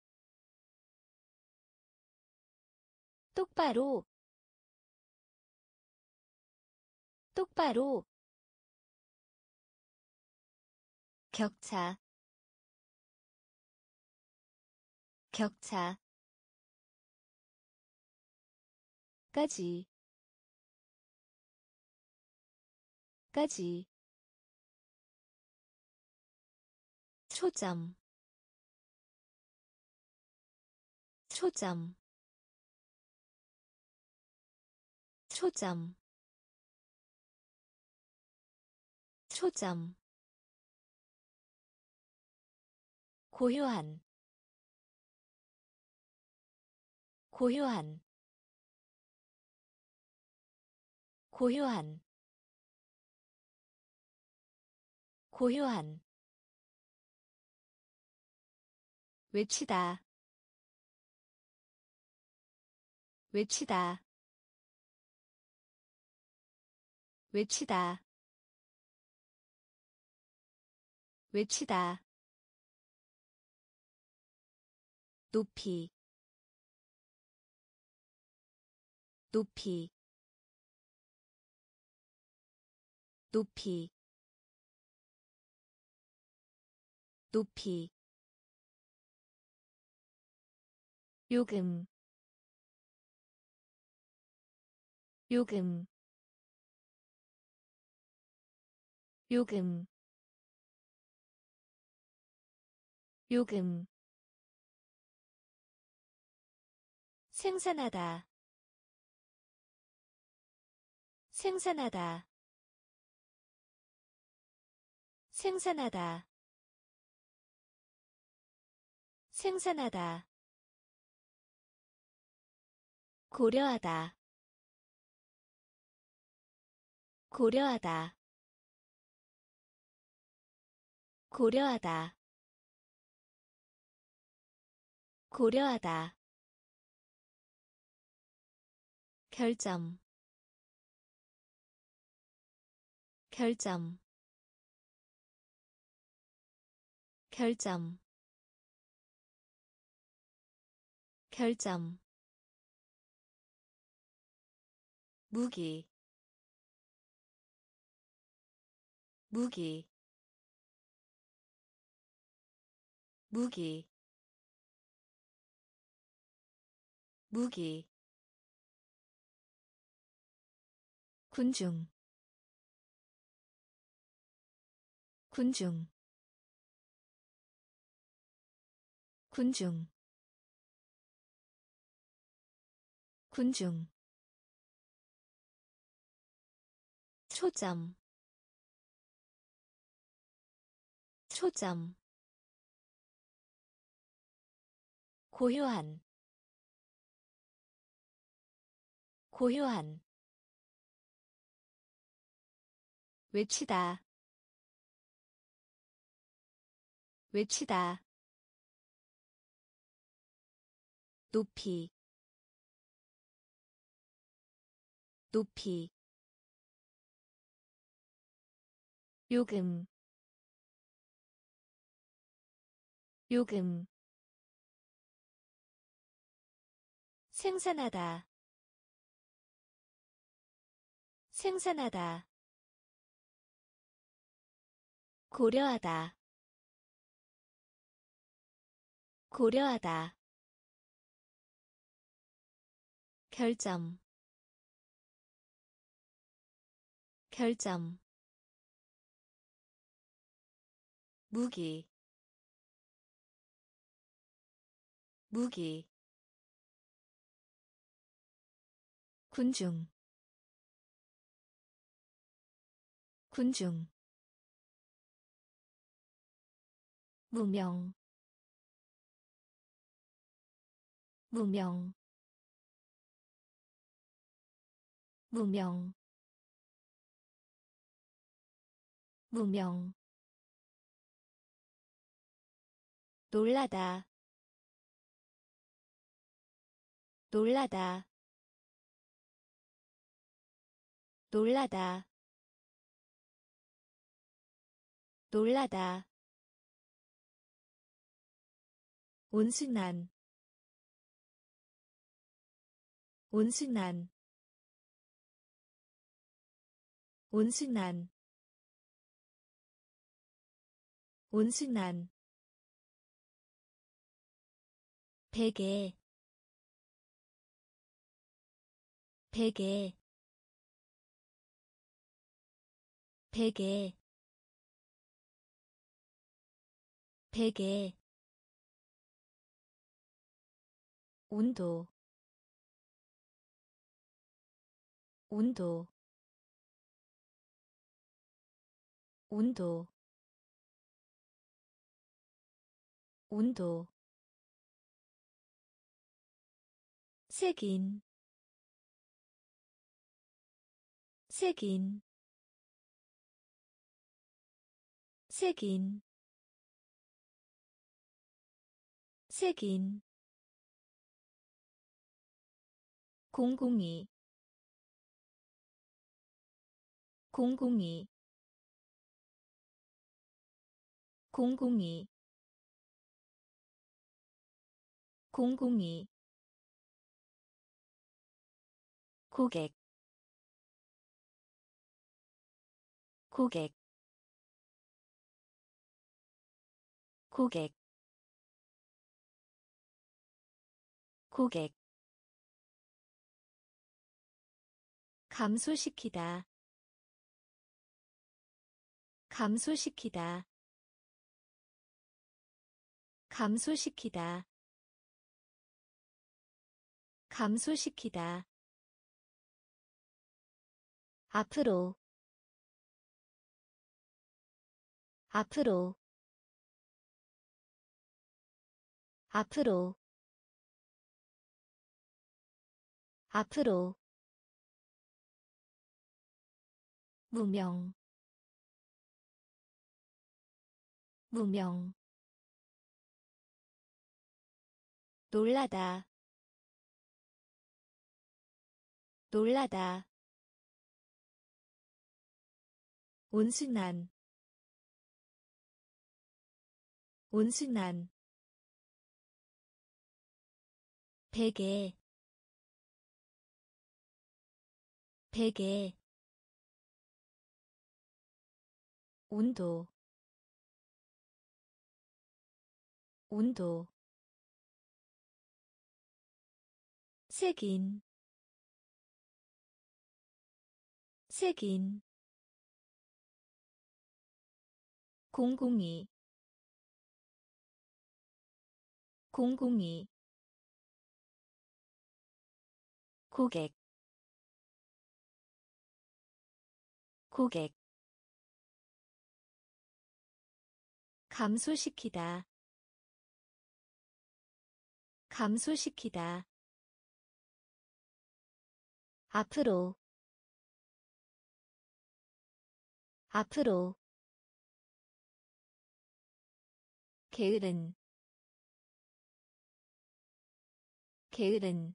똑바로. 똑바로. 격차. 격차. 까지. 까지 초점. 초점. 초점. 초점. 고요한. 고요한. 고요한. 고요한 외치다. 외치다. 외치다. 외치다. 높이. 높이. 높이. 높이 요금 요금 요금 요금. 생산하다 생산하다 생산하다 생산하다 고려하다. 고려하다. 고려하다. 고려하다. 결점. 결점. 결점. 결점 무기 무기 무기 무기. 군중 군중 군중 군중 초점. 초점. 고요한. 고요한. 외치다. 외치다. 높이. 높이 요금 요금. 생산하다 생산하다. 고려하다 고려하다. 결점 결점 무기 무기 군중 군중 무명 무명 무명 무명 놀라다. 놀라다. 놀라다. 놀라다. 온순한. 온순한. 온순한. 온순한 베개 베개 베개 베개. 온도 온도 온도. 온도 색인 색인 색인 색인 공공이. 공공이. 공공이. 공공이 고객 고객 고객 고객. 감소시키다 감소시키다 감소시키다 감소시키다 앞으로. 앞으로. 앞으로. 앞으로. 무명. 무명. 놀라다. 놀라다 온순한 온순한 베개 베개 온도 온도 색인 색인 공공이. 공공이. 고객. 고객. 감소시키다. 감소시키다. 앞으로. 앞으로 게으른 게으른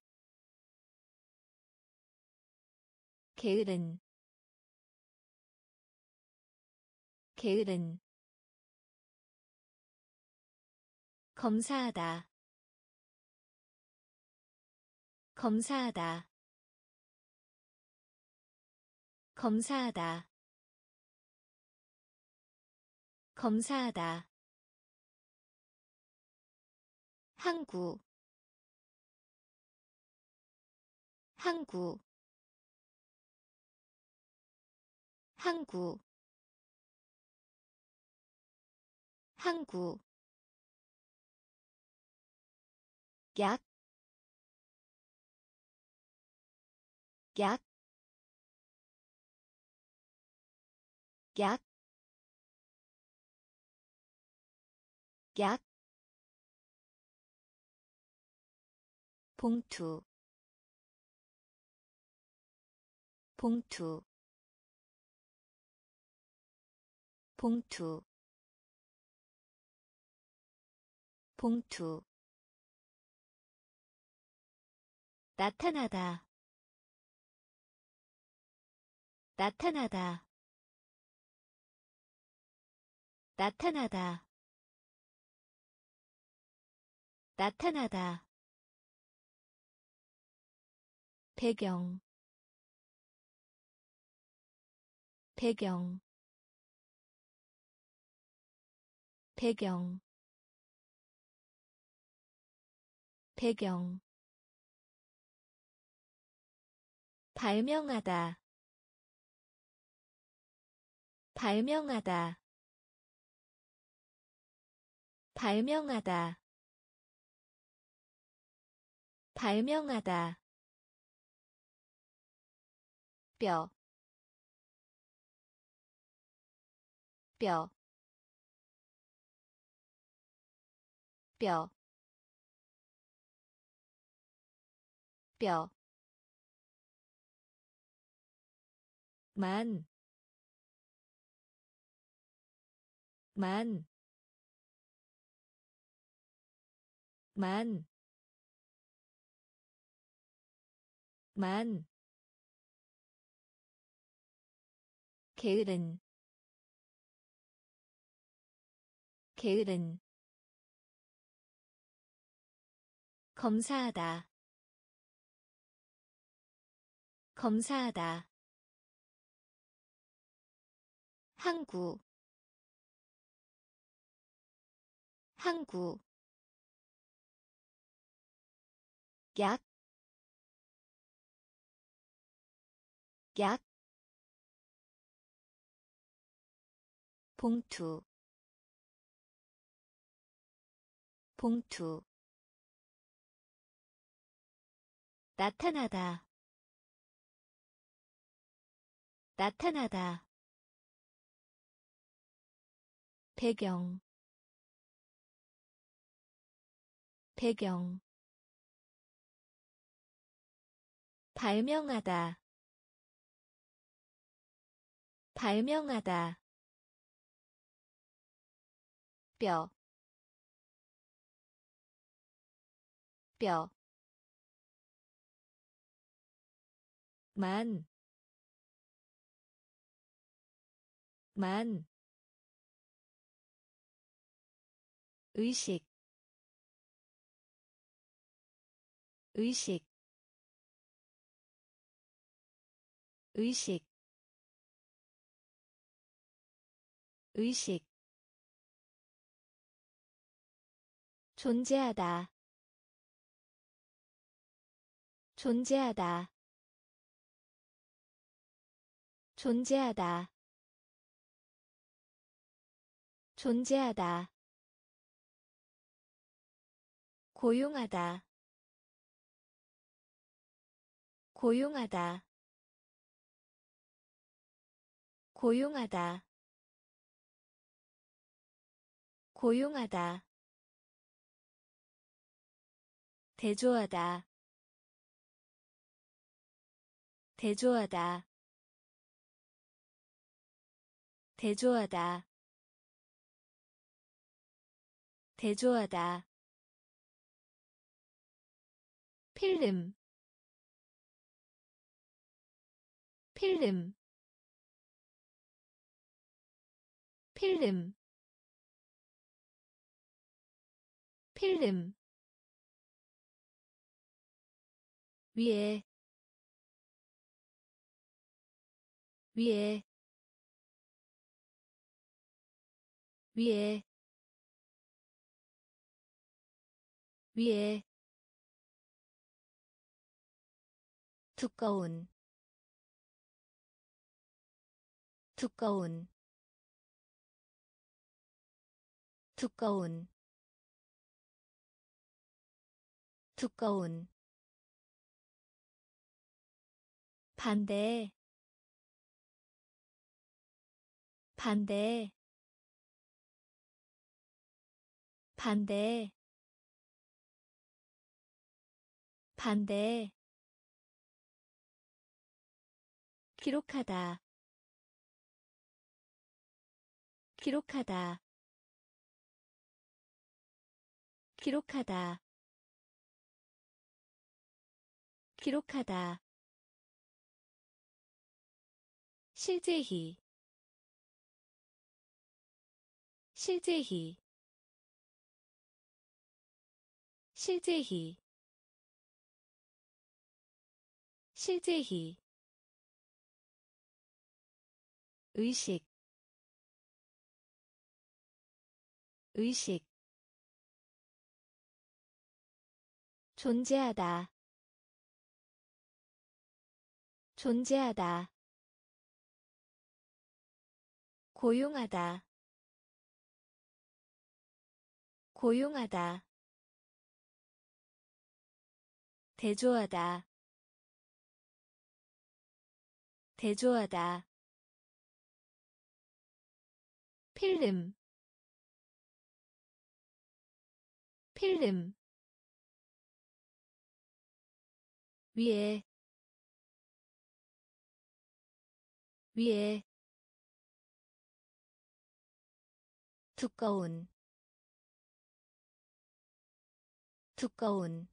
게으른 게으른. 검사하다 검사하다. 검사하다 검사하다 항구. 항구. 항구. 항구. 약, 약, 약, 약, 봉투, 봉투, 봉투, 봉투. 나타나다. 나타나다. 나타나다. 나타나다 배경. 배경. 배경. 배경. 발명하다. 발명하다. 발명하다. 발명하다 뼈, 뼈, 뼈, 뼈, 만, 만, 만, 만, 게으른, 게으른, 검사하다, 검사하다. 항구 항구 약, 약, 봉투, 봉투, 나타나다, 나타나다, 배경, 배경. 발명하다. 발명하다 뼈, 뼈, 만, 만, 의식, 의식, 의식. 의식 존재하다. 존재하다. 존재하다. 존재하다. 고용하다. 고용하다. 고용하다. 고용하다 대조하다. 대조하다. 대조하다. 대조하다. 필름. 필름. 필름. 필름 위에 위에 위에 위에. 두꺼운 두꺼운 두꺼운 두꺼운 반대. 반대. 반대. 반대. 기록하다. 기록하다. 기록하다. 기록하다 실제히 실제히 실제히 실제히. 의식 의식. 존재하다 존재하다 고용하다. 고용하다. 대조하다. 대조하다. 필름. 필름. 위에. 위에 두꺼운 두꺼운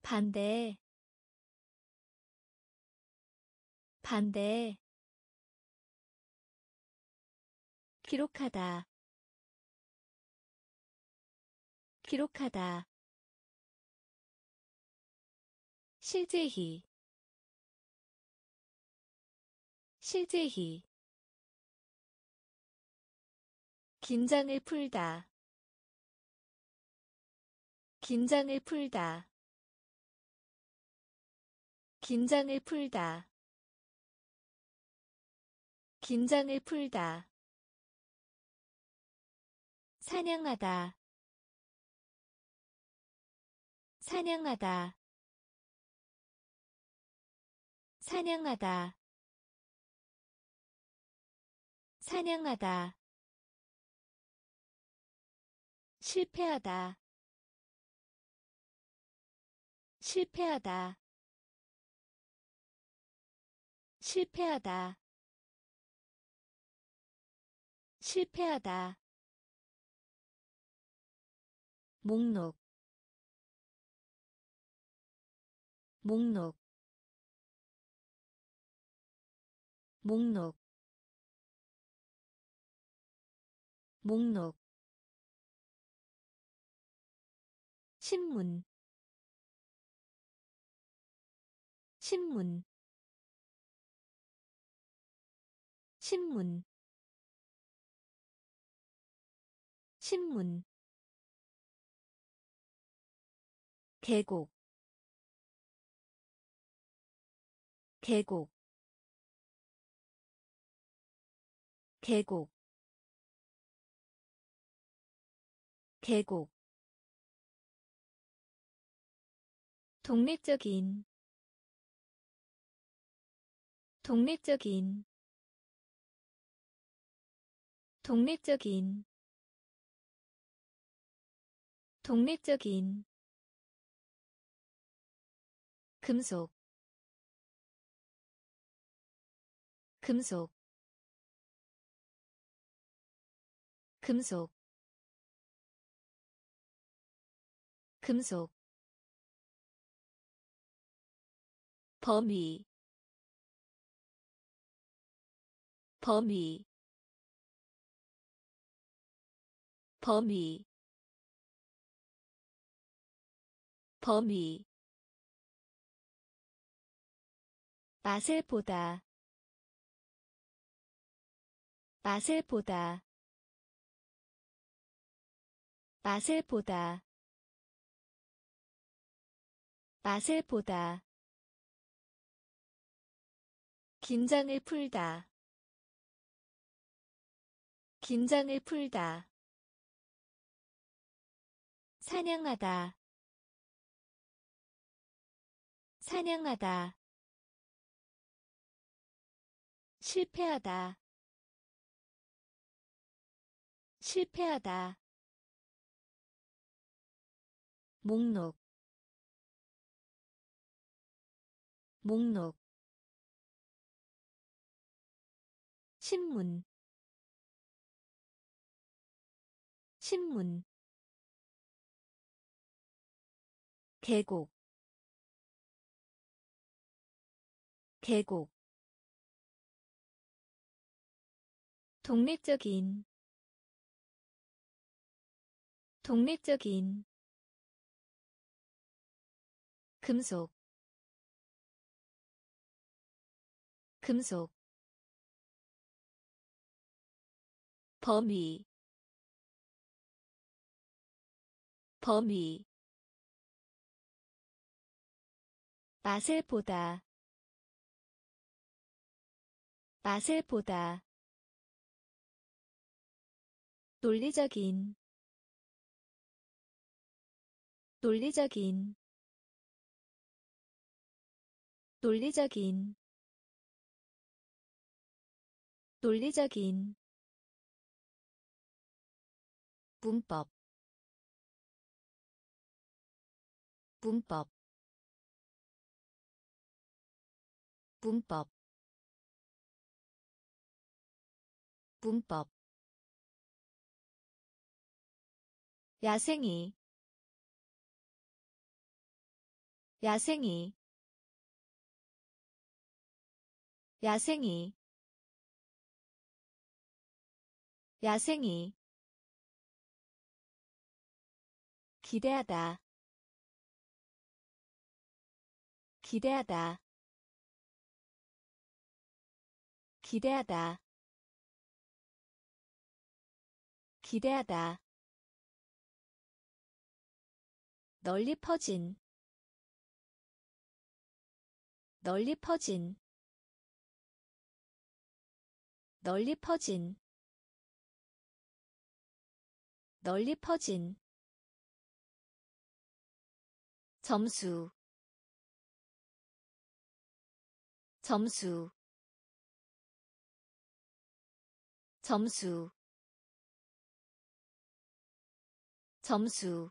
반대 반대 기록하다 기록하다 실제히 실제히 긴장을 풀다 긴장을 풀다. 긴장을 풀다. 긴장을 풀다. 사냥하다. 사냥하다. 사냥하다. 사냥하다. 실패하다. 실패하다. 실패하다. 실패하다. 목록 목록 목록 목록 신문. 신문. 신문. 신문. 계곡. 계곡. 계곡. 계곡 독립적인 독립적인 독립적인 독립적인 금속 금속 금속 금속 범위 범위 범위 범위. 맛을 보다 맛을 보다 맛을 보다 맛을 보다 긴장을 풀다. 긴장을 풀다. 사냥하다. 사냥하다. 실패하다. 실패하다. 목록. 목록 신문. 신문. 계곡. 계곡. 독립적인. 독립적인. 금속. 금속 범위 범위 맛을 보다 맛을 보다 논리적인 논리적인 논리적인 논리적인 문법 문법 문법 문법. 야생이 야생이 야생이 야생이 기대하다. 기대하다. 기대하다. 기대하다. 널리 퍼진. 널리 퍼진. 널리 퍼진. 널리 퍼진 점수 점수 점수 점수.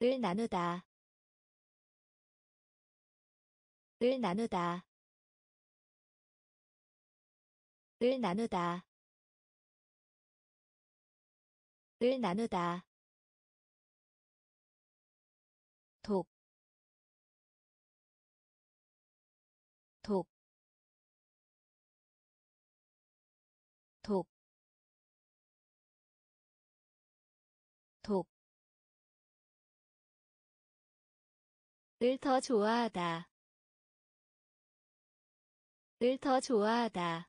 을 나누다 을 나누다 을 나누다 을 나누다 독, 독, 독, 독, 을더 좋아하다, 을더 좋아하다,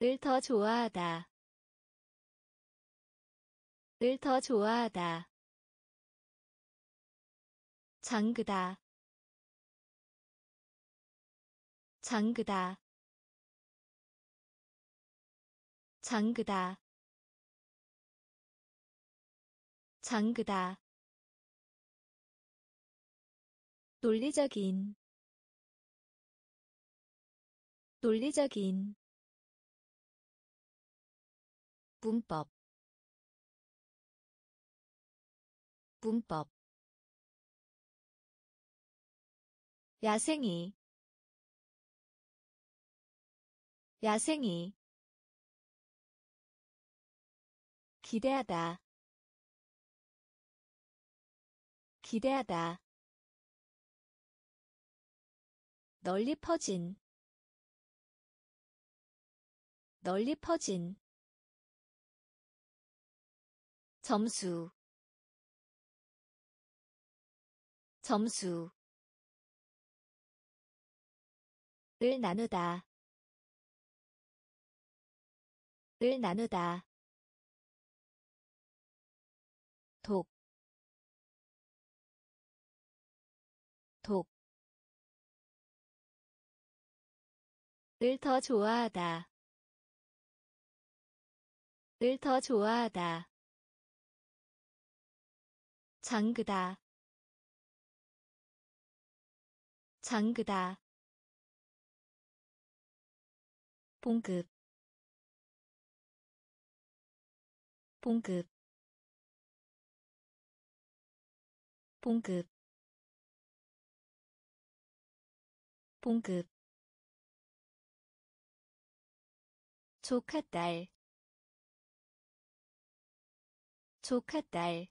을더 좋아하다, 을더 좋아하다. 장그다. 장그다. 장그다. 장그다. 논리적인. 논리적인. 문법. 문법 야생이 야생이 기대하다 기대하다 널리 퍼진 널리 퍼진 점수 점수 을 나누다. 을 나누다. 독, 독, 을 더 좋아하다, 을 더 좋아하다, 장그다, 장그다, 봉급 봉급 봉급 봉급. 조카 딸 조카 딸.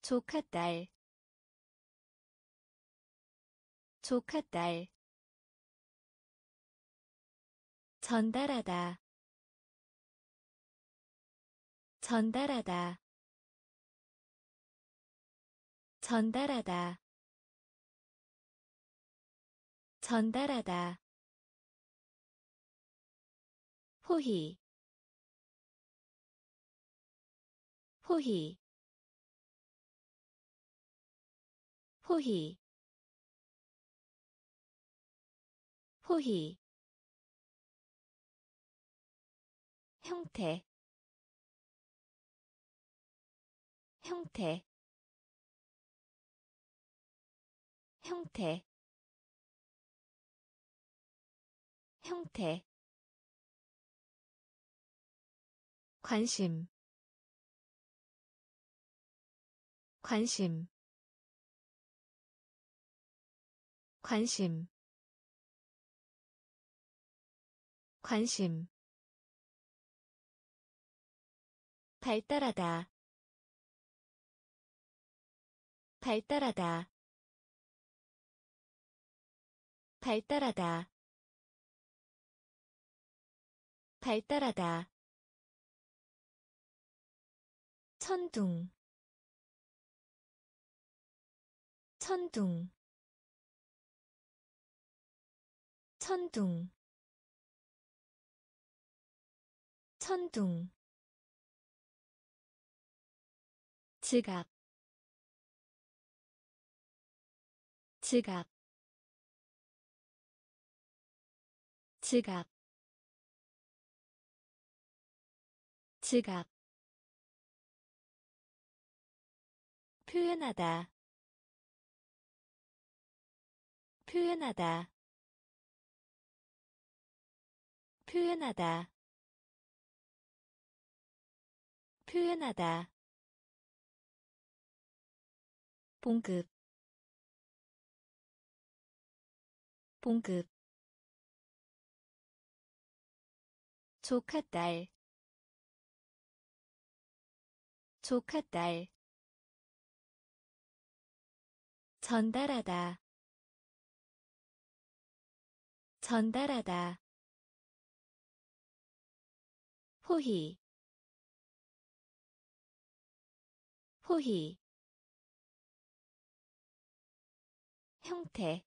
조카 딸 조카 딸 전달하다. 전달하다. 전달하다. 전달하다. 호희. 호희. 호희. 호희 형태 형태 형태 형태. 관심 관심. 관심 관심 발달하다. 발달하다. 발달하다. 발달하다. 천둥. 천둥. 천둥. 천둥 지갑 지갑 지갑 지갑. 표현하다 표현하다 표현하다 표현하다 봉급 봉급 조카딸 조카딸 전달하다 전달하다 호희 호희 형태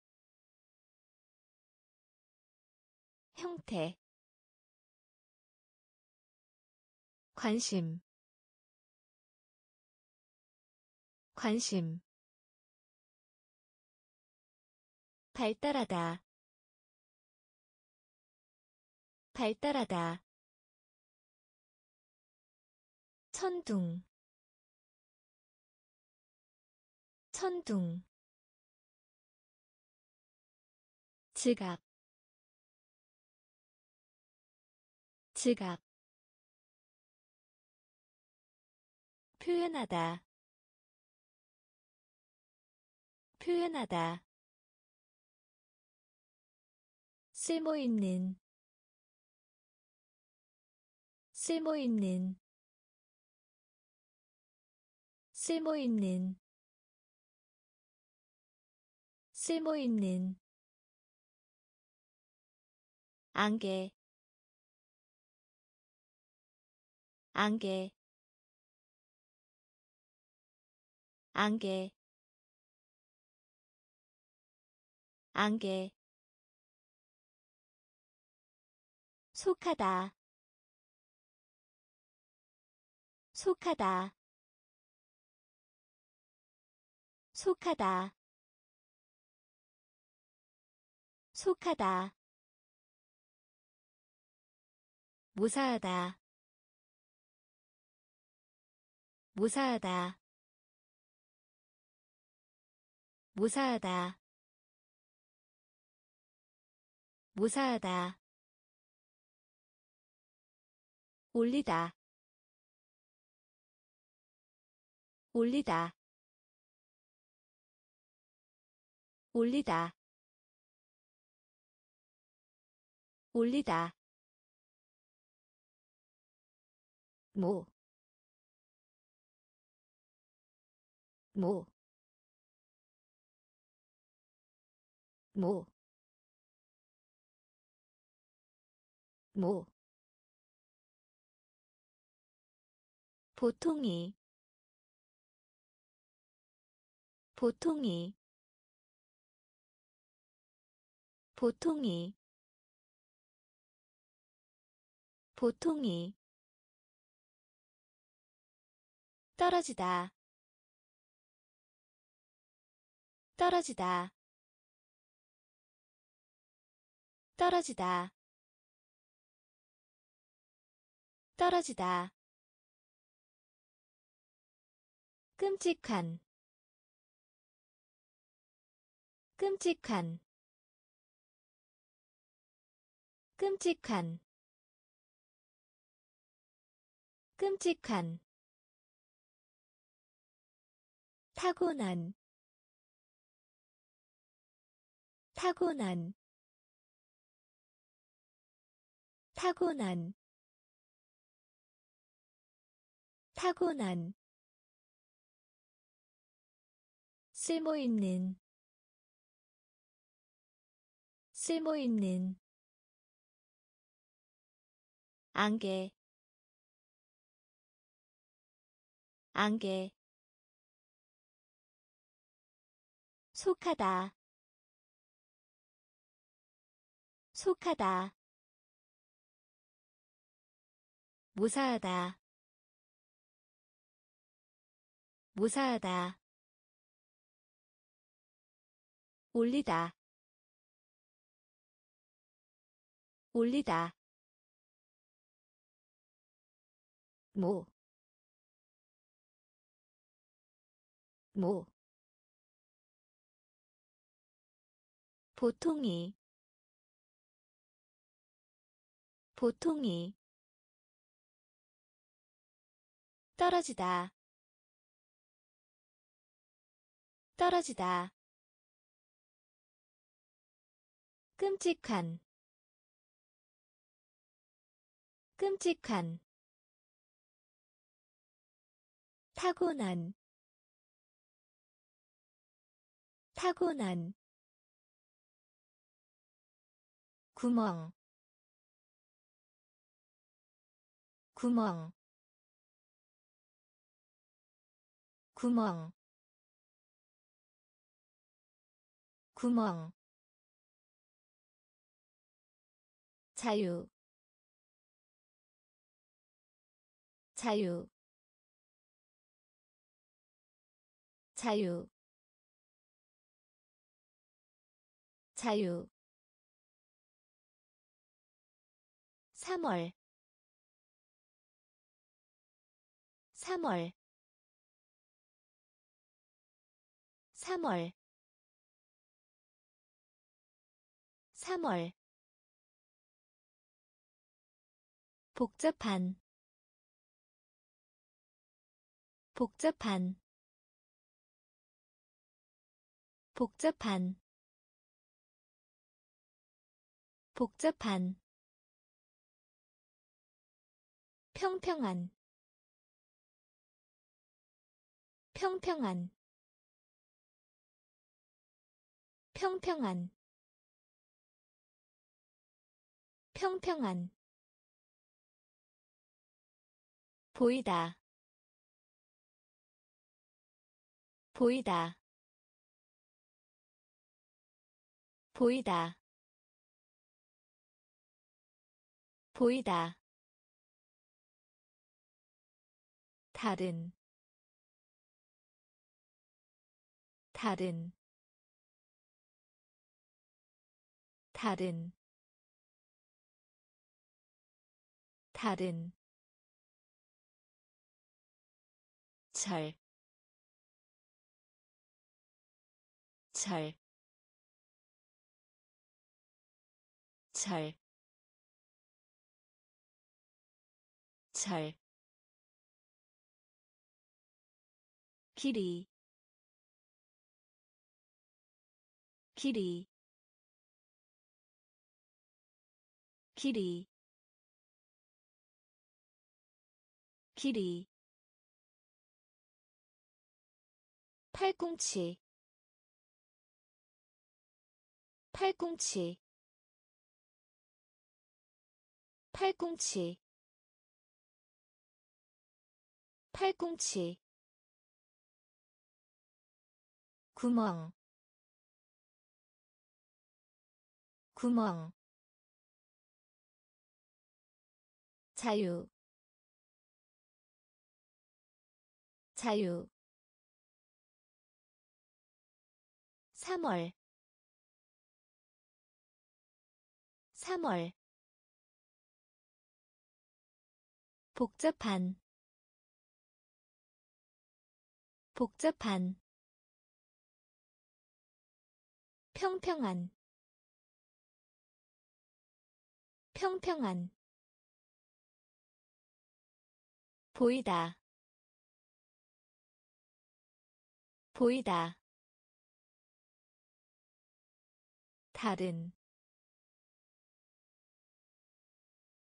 형태 관심 관심 발달하다 발달하다 천둥 천둥 지갑 지갑. 표현하다 표현하다. 쓸모 있는 쓸모 있는 쓸모 있는 쓸모 있는 안개 안개 안개 안개. 속하다 속하다 속하다 속하다 무사하다. 무사하다. 무사하다. 무사하다. 올리다. 올리다. 올리다. 올리다 모, 모, 모, 모. 보통이. 보통이. 보통이. 보통이 떨어지다. 떨어지다. 떨어지다. 떨어지다. 끔찍한. 끔찍한. 끔찍한. 끔찍한 타고난 타고난 타고난 타고난. 쓸모있는 쓸모있는. 안개 안개 속하다. 속하다. 무사하다. 무사하다. 올리다. 올리다. 모, 모, 보통이, 보통이, 떨어지다, 떨어지다. 끔찍한 끔찍한 타고난 타고난 구멍. 구멍. 구멍. 구멍. 자유. 자유. 자유. 자유 3월. 3월. 3월. 3월. 복잡한. 복잡한. 복잡한. 복잡한 평평한. 평평한. 평평한. 평평한. 보이다. 보이다. 보이다. 보이다 다른 다른 다른 다른. 절, 절, 절, 절, 길이, 길이, 길이, 길이. 팔꿈치 팔꿈치 팔꿈치 팔꿈치 구멍. 구멍. 자유. 자유. 3월. 3월. 복잡한. 복잡한 평평한. 평평한. 보이다. 보이다. 다른.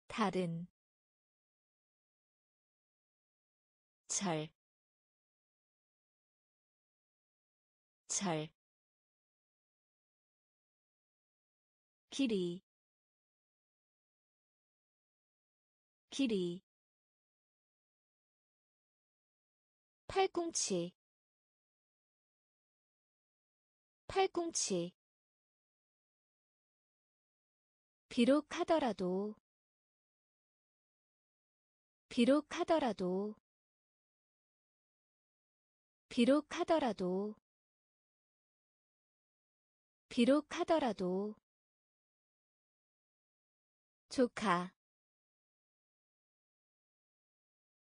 다른. 절, 절, 길이, 길이, 팔꿈치, 팔꿈치, 비록 하더라도 비록 하더라도 비록 하더라도 비록 하더라도 조카.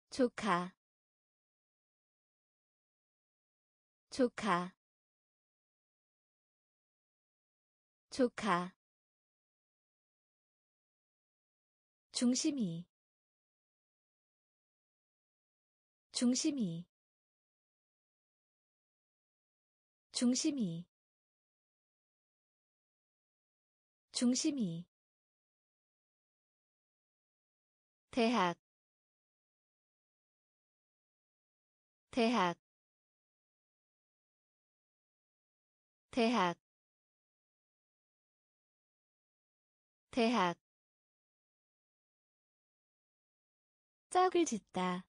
조카. 조카. 조카. 중심이. 중심이. 중심이. 중심이 대학 대학 대학 대학. 짝을 짓다.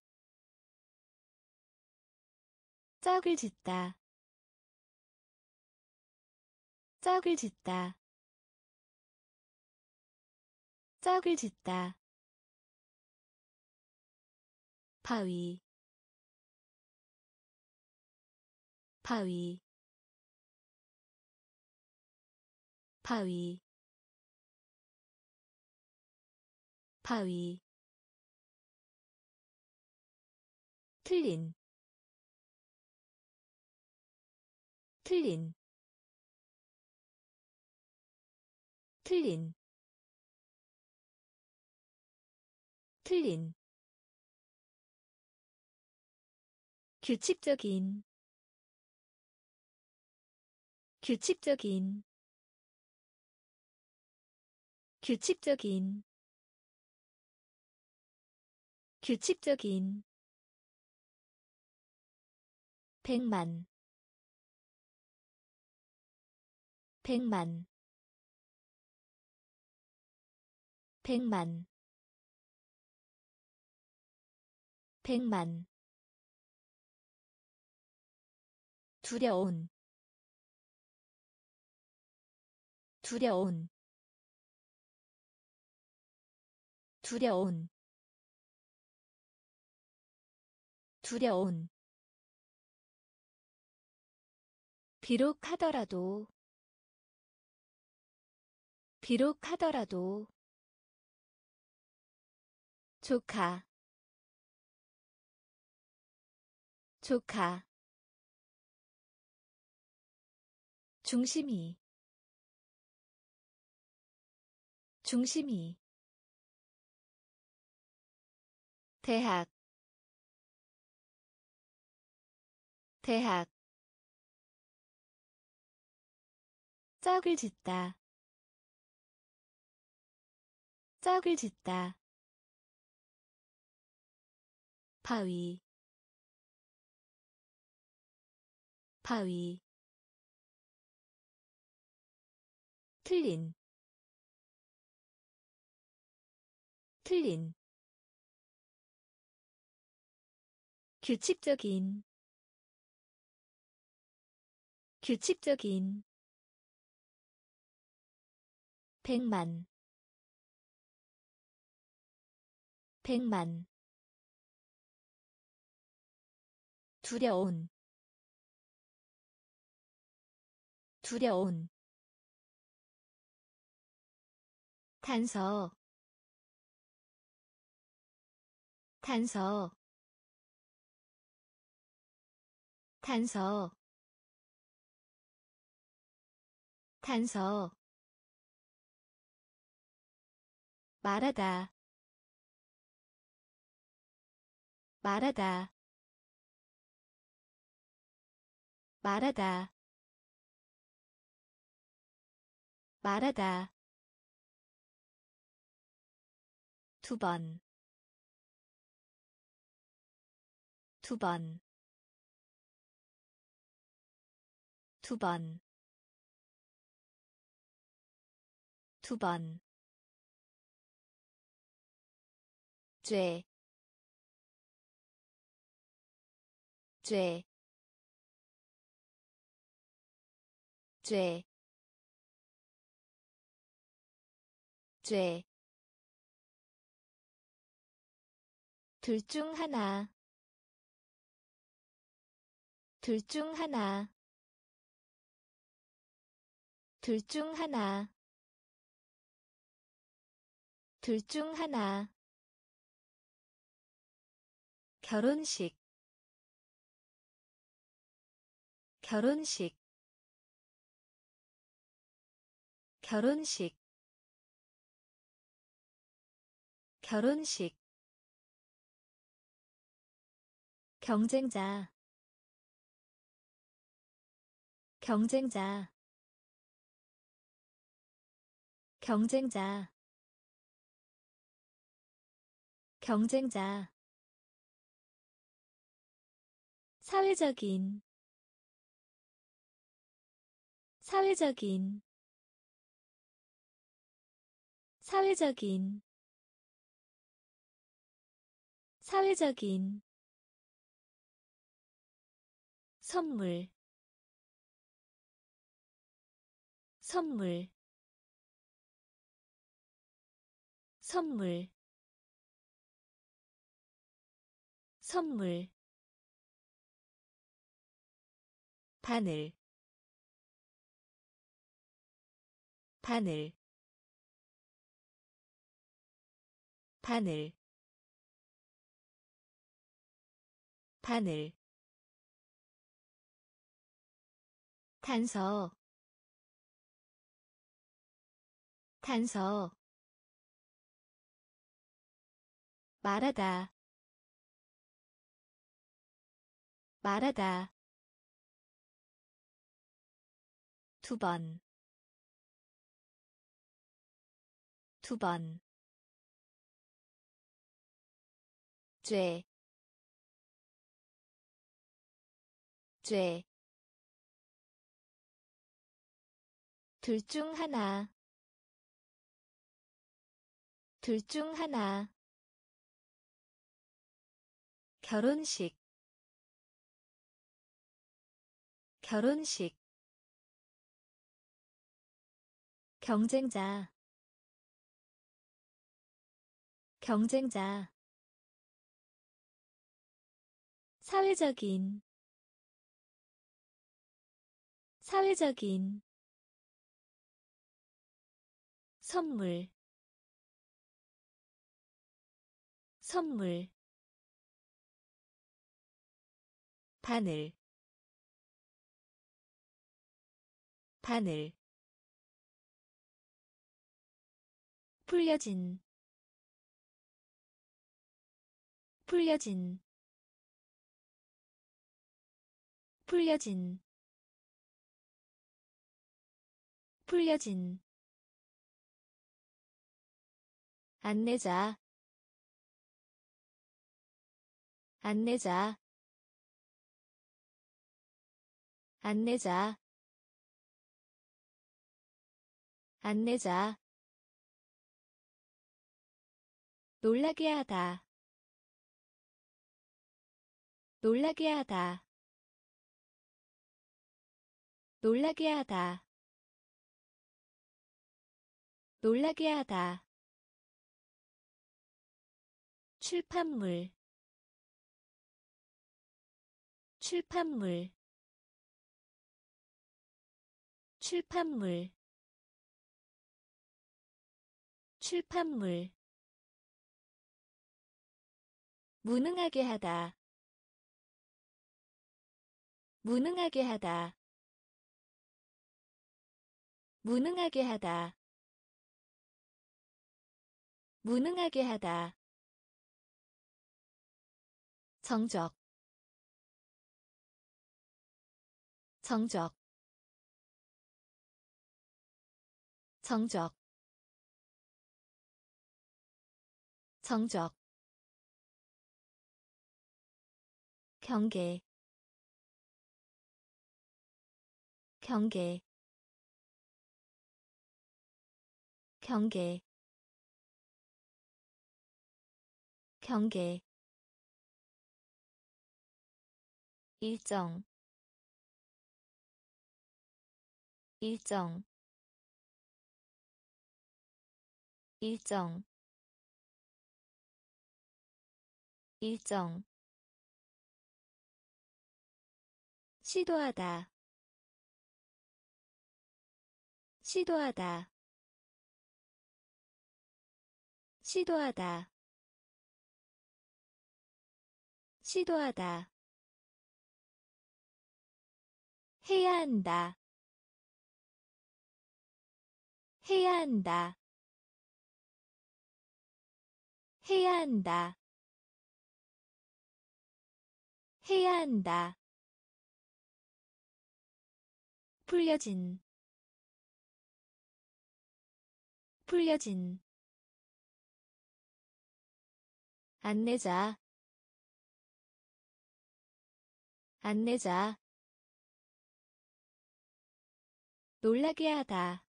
짝을 짓다. 짝을 짓다. 짝을 짓다 바위. 바위. 바위. 바위. 틀린. 틀린. 틀린. 틀린 규칙적인 규칙적인 규칙적인 규칙적인. 백만 백만 백만 백만 두려운 두려운 두려운 두려운. 비록 하더라도 비록 하더라도 조카 조카 중심이 중심이 대학 대학 짝을 짓다 짝을 짓다 바위 바위 틀린 틀린 규칙적인 규칙적인 백만 백만 두려운 두려운 단서 단서 단서 단서. 말하다 말하다 말하다. 말하다 두 번, 두 번, 두 번, 두 번, 죄, 죄, 죄, 죄, 둘 중 하나. 둘 중 하나. 둘 중 하나. 둘 중 하나. 결혼식. 결혼식. 결혼식. 결혼식 경쟁자. 경쟁자. 경쟁자. 경쟁자. 사회적인. 사회적인. 사회적인. 사회적인 선물 선물 선물 선물 바늘 바늘 바늘 바늘 단서 단서 말하다 말하다 두 번, 두 번, 죄, 죄, 둘 중 하나, 둘 중 하나, 결혼식, 결혼식, 경쟁자. 경쟁자. 사회적인. 사회적인 선물 선물 바늘 바늘 풀려진 풀려진 풀려진 풀려진 안내자. 안내자. 안내자. 안내자. 놀라게 하다. 놀라게 하다. 놀라게 하다. 놀라게 하다 출판물. 출판물. 출판물. 출판물. 무능하게 하다. 무능하게 하다. 무능하게 하다. 무능하게 하다 정적 정적 정적 정적. 경계 경계. 경계 경계 일정 일정 일정 일정. 시도하다 시도하다 시도하다 시도하다 해야 한다. 해야 한다. 해야 한다. 해야 한다. 풀려진. 풀려진. 안내자. 안내자 놀라게 하다.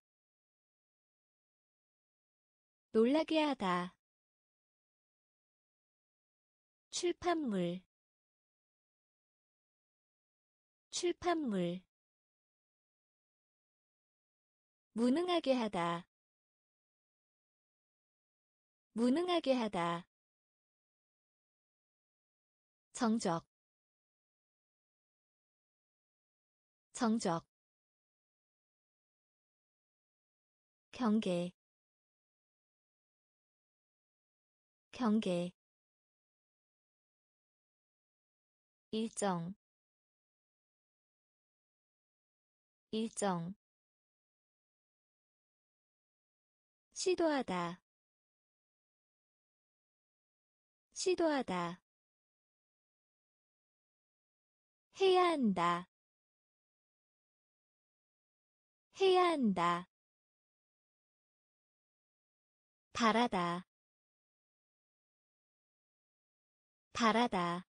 놀라게 하다. 출판물. 출판물. 무능하게 하다. 무능하게 하다. 정적. 정적 경계 경계 일정 일정. 시도하다 시도하다. 해야 한다 해야 한다 바라다. 바라다.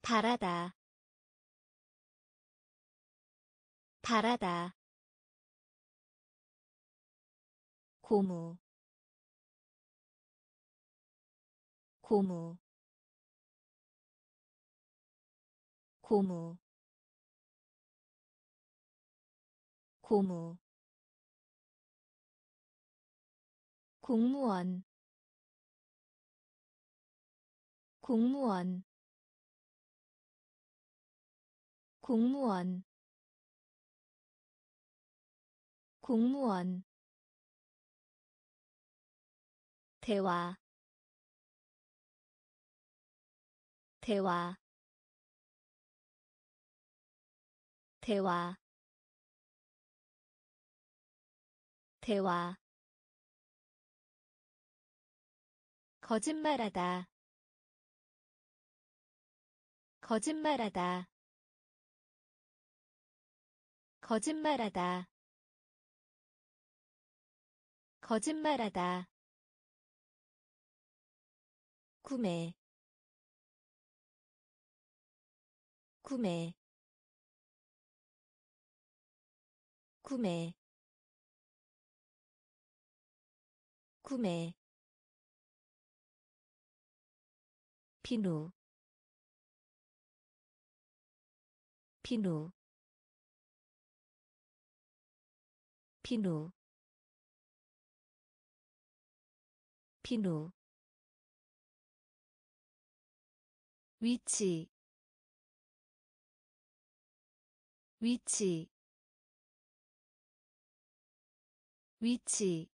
바라다. 바라다. 고무. 고무. 고무. 고무 공무원 공무원 공무원 공무원. 대화 대화. 대화 대화 거짓말하다. 거짓말하다. 거짓말하다. 거짓말하다. 구매. 구매. 구매. 구매 비누 비누 비누 비누. 위치 위치 위치.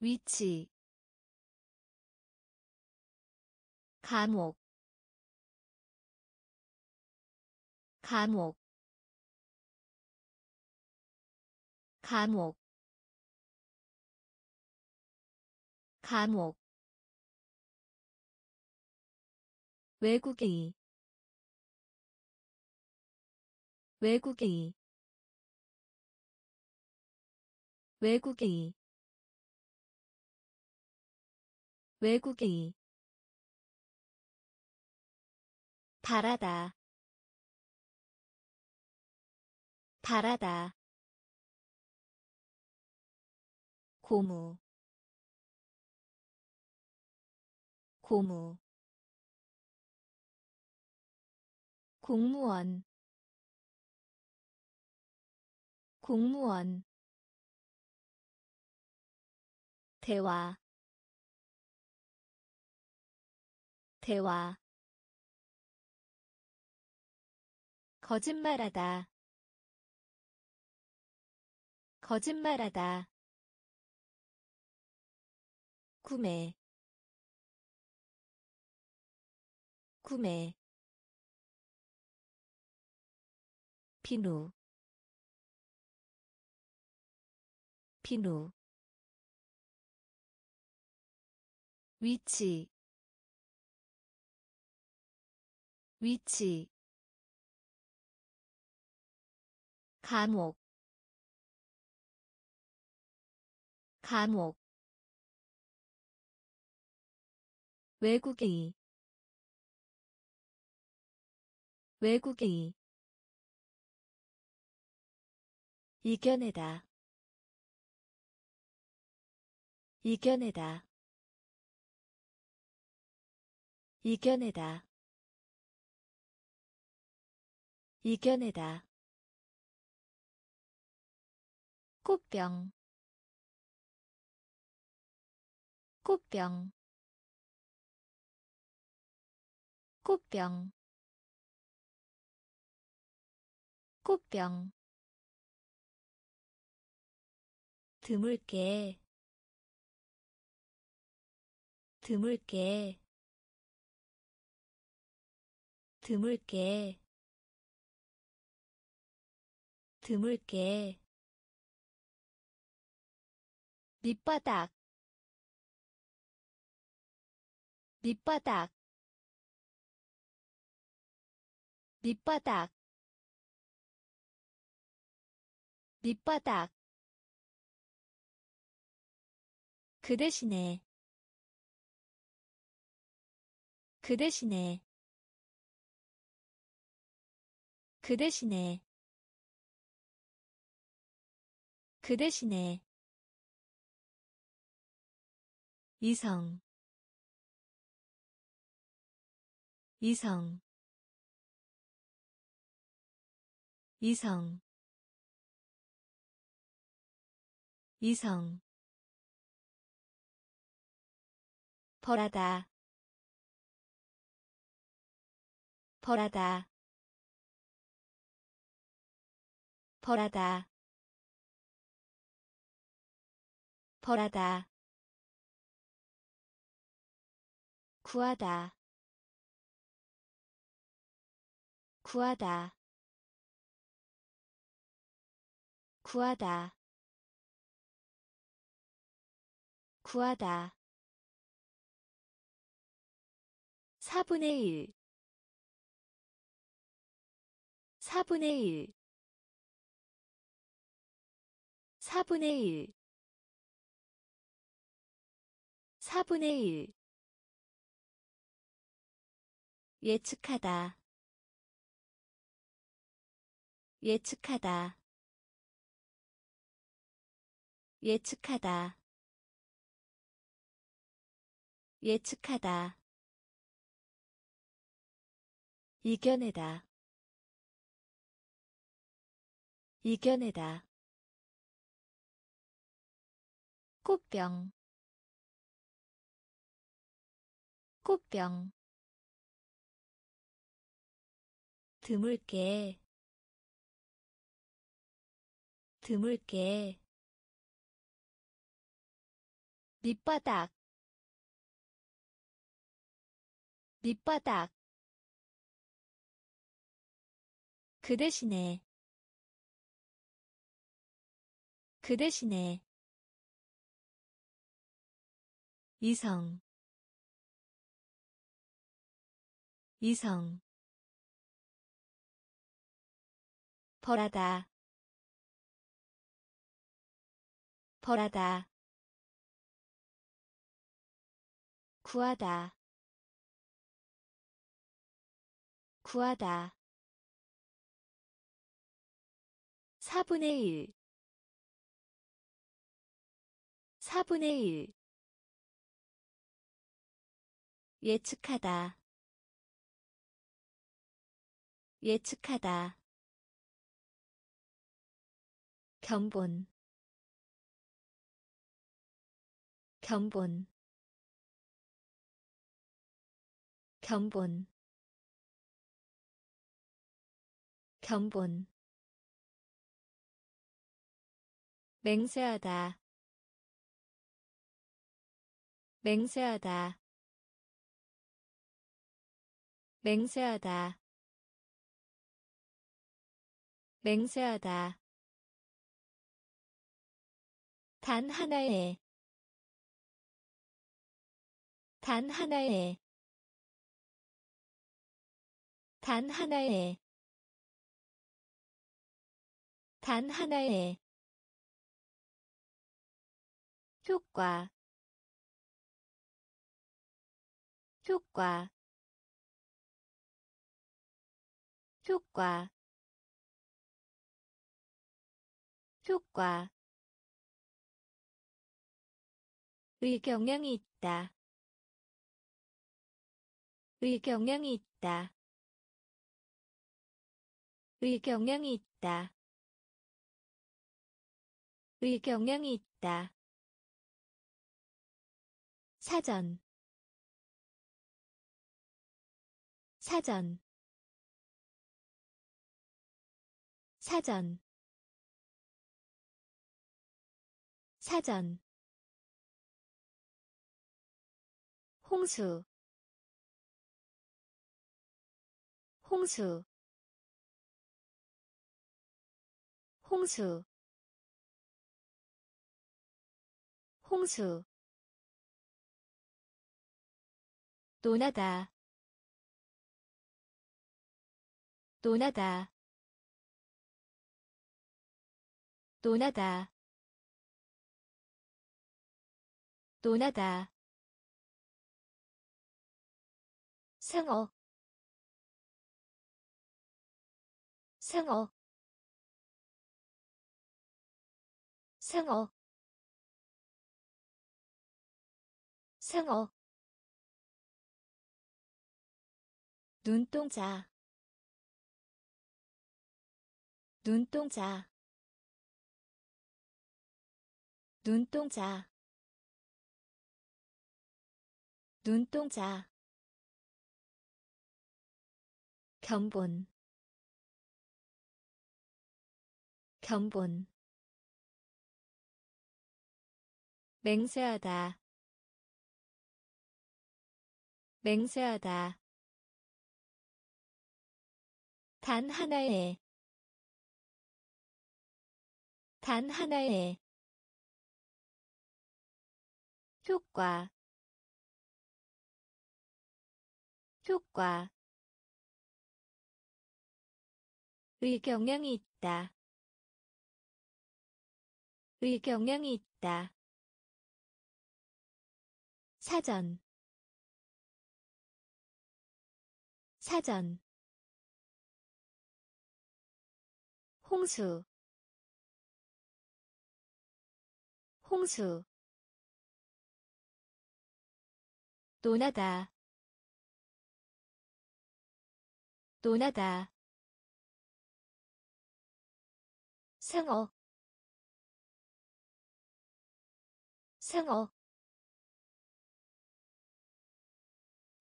위치 감옥. 감옥. 감옥. 감옥. 외국인 외국인 외국인 외국인 바라다. 바라다. 고무. 고무. 공무원. 공무원. 대화. 대화 거짓말하다. 거짓말하다. 구매. 구매. 비누. 비누. 위치. 위치 감옥. 감옥. 외국인 외국인 이겨내다. 이겨내다. 이겨내다. 이겨내다 꽃병. 꽃병. 꽃병. 꽃병. 드물게. 드물게. 드물게. 드물게 밑바닥 밑바닥 밑바닥 밑바닥. 그 대신에 그 대신에 그 대신에 그 대신에 이성 이성 이성 이성. 벌하다 벌하다 벌하다 벌하다 구하다. 구하다. 구하다. 구하다. 4분의 1 4분의 1 4분의 1 4분의 1 예측하다. 예측하다. 예측하다. 예측하다. 이겨내다. 이겨내다. 꽃병. 꽃병 드물게. 드물게. 밑바닥. 밑바닥. 그 대신에. 그 대신에. 이성. 이성 벌하다. 벌하다. 구하다. 구하다. 4분의 1 4분의 1 예측하다. 예측하다 견본. 견본. 견본. 견본. 맹세하다. 맹세하다. 맹세하다. 맹세하다 단 하나의 단 하나의 단 하나의 단 하나의 효과. 효과. 효과. 효과 의 경향이 있다. 의 경향이 있다. 의 경향이 있다. 의 경향이 있다. 사전 사전 사전 사전 홍수 홍수 홍수 홍수. 논하다 논하다 논하다. 논하다 상어. 상어. 상어. 상어. 눈동자. 눈동자. 눈동자. 눈동자 견본. 견본. 맹세하다. 맹세하다. 단 하나의 단 하나의 효과. 효과 의 경향이 있다. 의 경향이 있다. 사전. 사전. 홍수. 홍수. 논하다. 논하다 상어. 상어.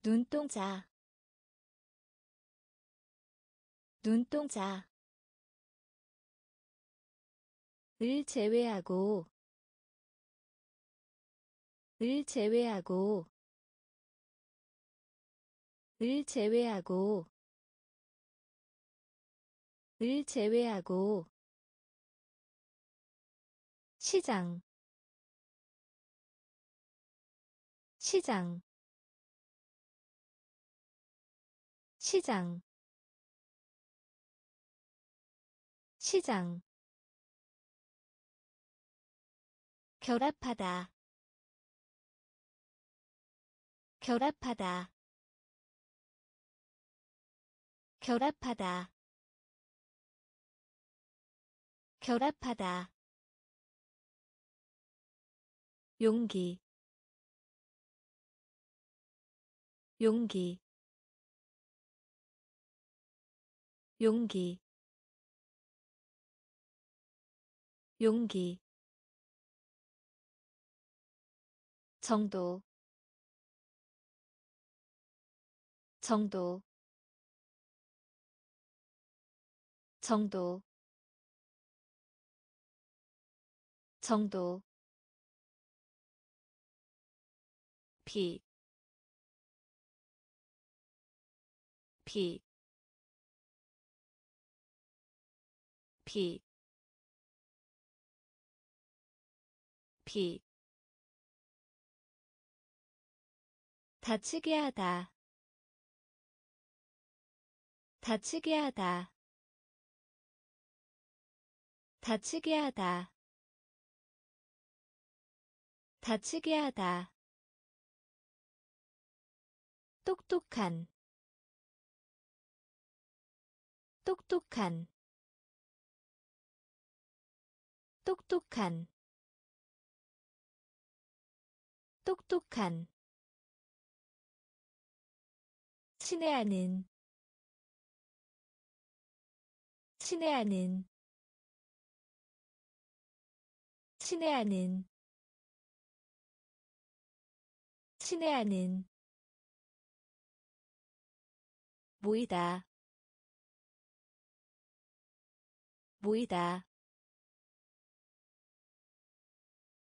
눈동자. 눈동자. 을 제외하고. 을 제외하고. 을 제외하고. 을 제외하고 시장 시장 시장 시장. 결합하다 결합하다. 결합하다 결합하다 용기 용기 용기 용기. 정도 정도. 정도 정도 비, 비, 비, 비. 다치게 하다. 다치게 하다. 다치게 하다. 다치게 하다. 똑똑한. 똑똑한. 똑똑한. 똑똑한. 친애하는. 친애하는. 친애하는. 친애하는 모이다. 모이다.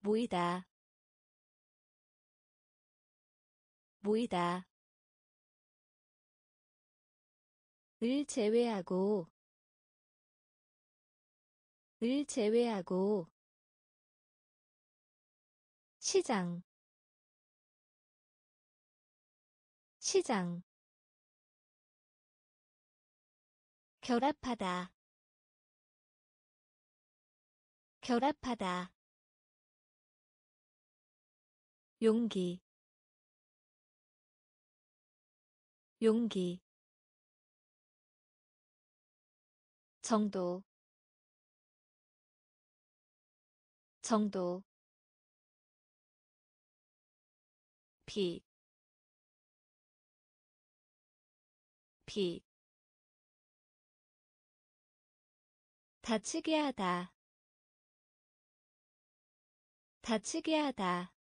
모이다. 모이다. 을 제외하고 을 제외하고 시장 시장 결합하다. 결합하다. 용기. 용기. 정도. 정도. 비, 비, 다치게 하다. 다치게 하다.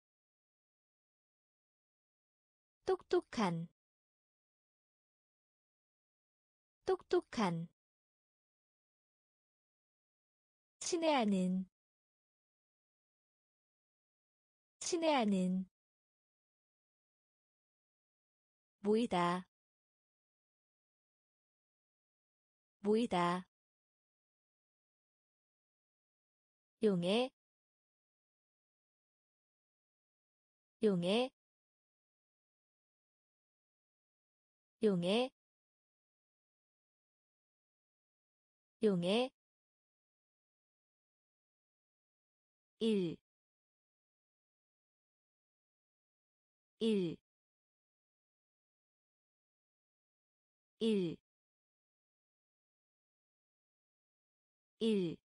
똑똑한. 똑똑한. 친애하는. 친애하는. 모이다. 모이다 용해 용해 용해 용해. 1 1 1 1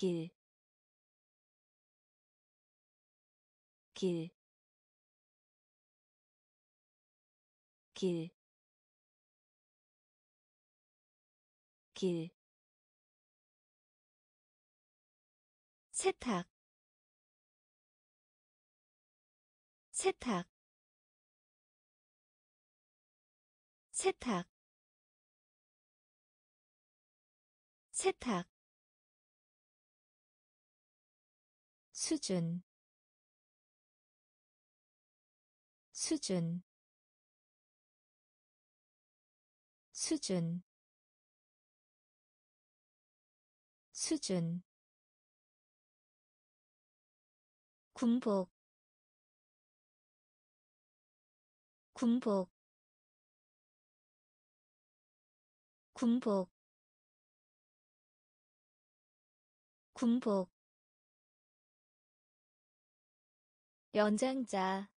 길, 길, 길, 길, 세탁, 세탁, 세탁, 세탁 수준 수준 수준 수준. 군복 군복 군복 군복 연장자.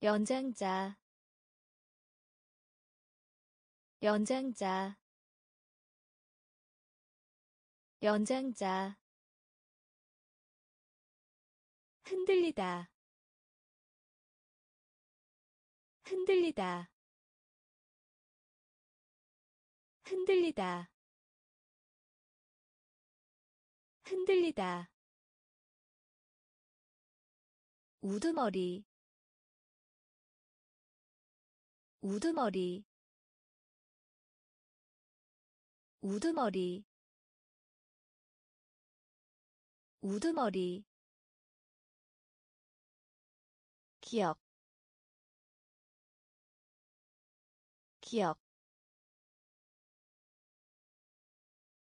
연장자. 연장자. 연장자. 흔들리다. 흔들리다. 흔들리다. 흔들리다 우두머리 우두머리 우두머리 우두머리. 기억 기억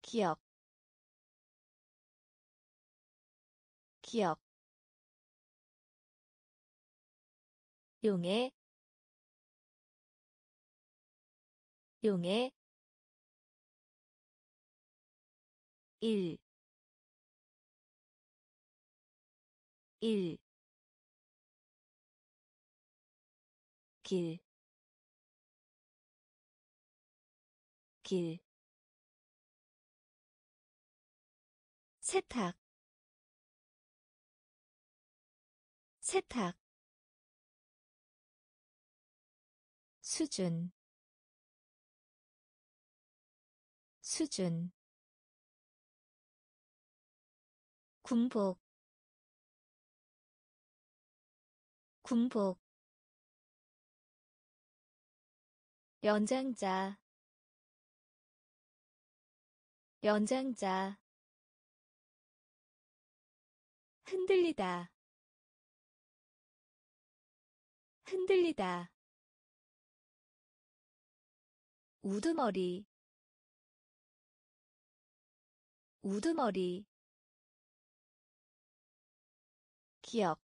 기억 기억 용해 용해 1 1 길, 길, 세탁, 세탁, 수준, 수준, 군복, 군복, 연장자 연장자 흔들리다 흔들리다 우두머리 우두머리 기억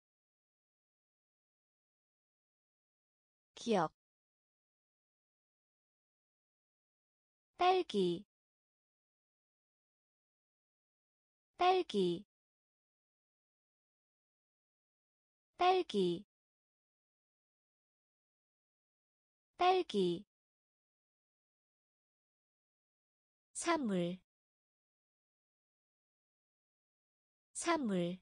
기억 딸기 딸기 딸기 딸기 사물 사물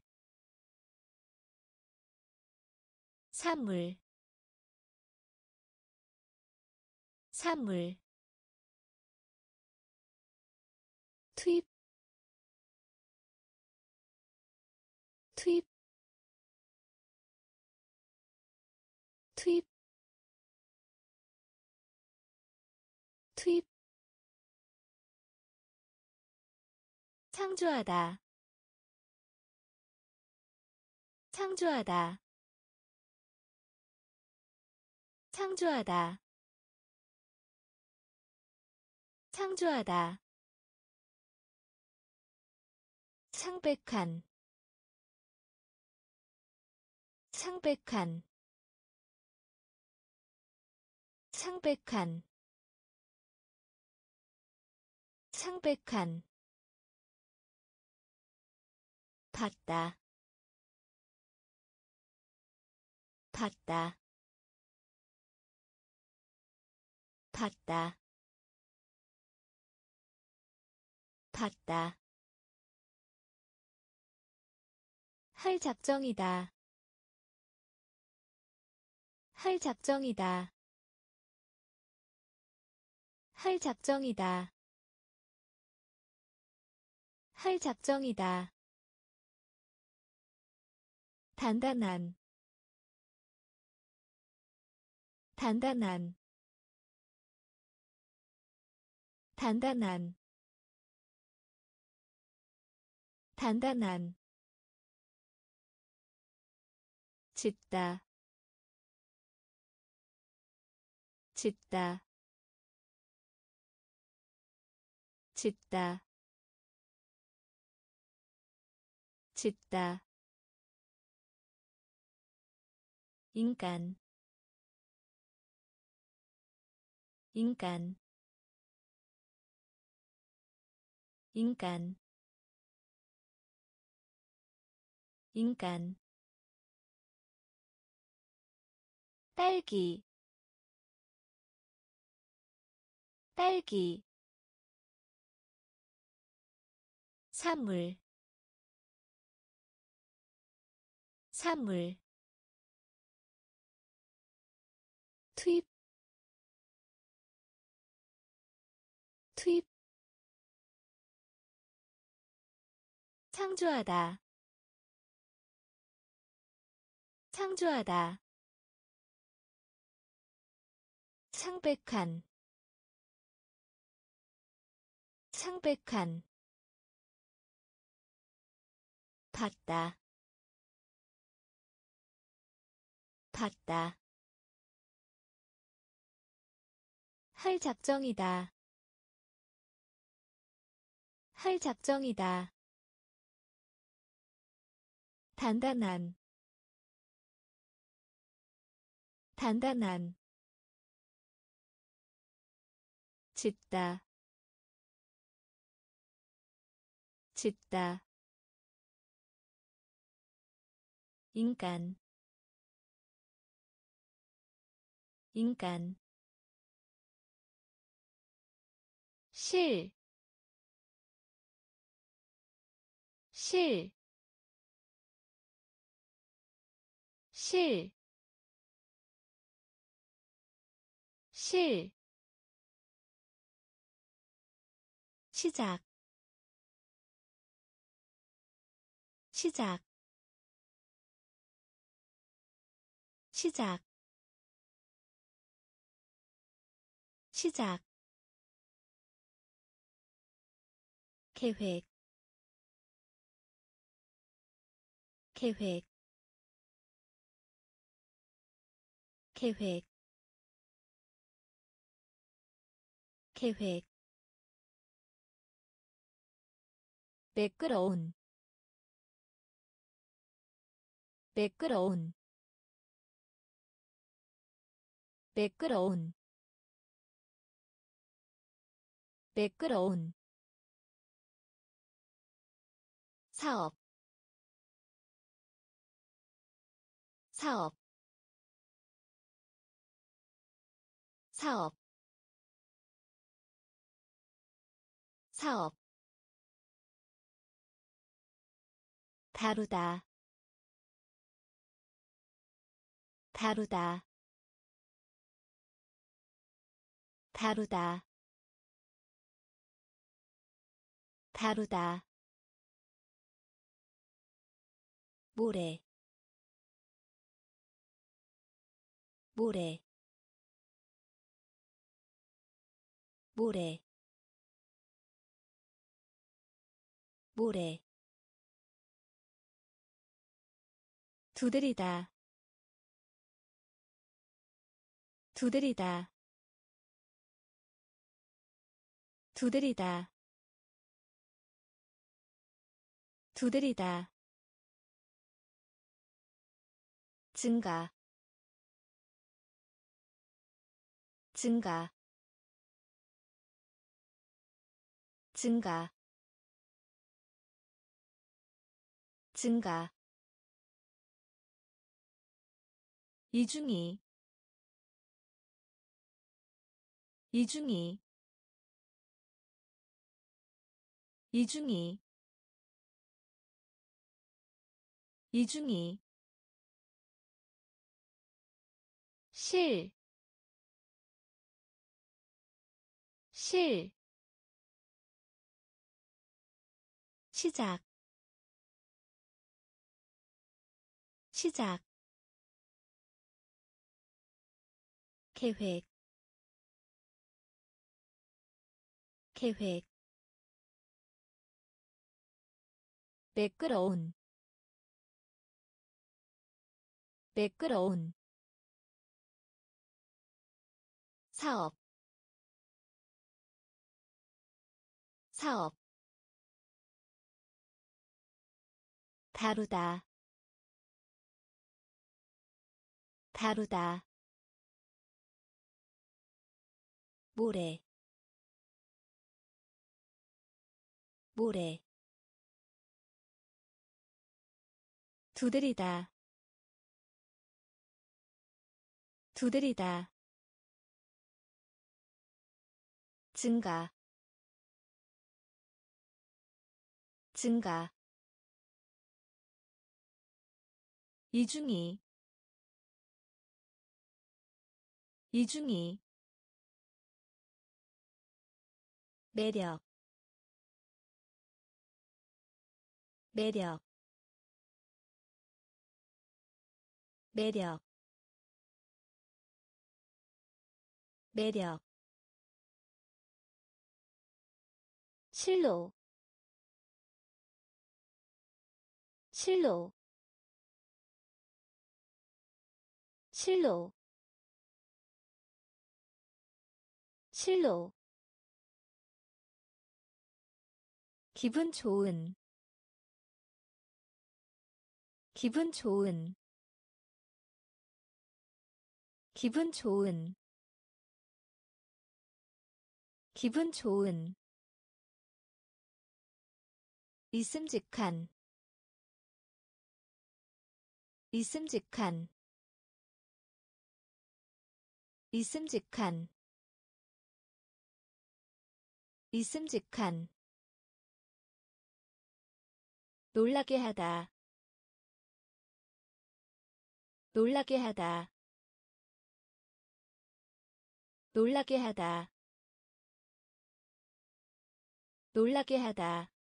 사물 사물. 투입 투입 투입 투입 창조하다. 창조하다. 창조하다. 창조하다. 창백한. 창백한. 창백한. 창백한 봤다 봤다 봤다 봤다 할 작정이다. 할 작정이다. 할 작정이다. 할 작정이다. 단단한 단단한 단단한 단단한. 짓다 짓다 짓다 짓다 인간. 인간. 인간. 인간. 딸기. 딸기. 사물. 사물 투입 투입 창조하다. 창조하다. 창백한. 창백한. 봤다. 봤다 할 작정이다. 할 작정이다. 단단한. 단단한. 짓다. 짓다. 인간. 인간 실, 실, 실, 실, 시작, 시작, 시작, 시작 계획 계획 계획 계획. 매끄러운 매끄러운 매끄러운 매끄러운 사업 사업 사업 사업. 다루다 다루다. 다루다 다루다 모래 모래 모래 모래. 두드리다 두드리다 두드리다 두드리다 증가 증가 증가 증가. 이중이 이중이 이중이 이중이 실, 실, 시작, 시작, 계획, 계획, 매끄러운, 매끄러운, 사업 사업 다루다 다루다 모래 모래 두드리다 두드리다 증가 증가 이중이 이중이 매력 매력 매력 매력 실로 실로 실로 실로. 기분 좋은 기분 좋은 기분 좋은 기분 좋은 있음직한 있음직한 있음직한 있음직한. 놀라게 하다 놀라게 하다 놀라게 하다 놀라게 하다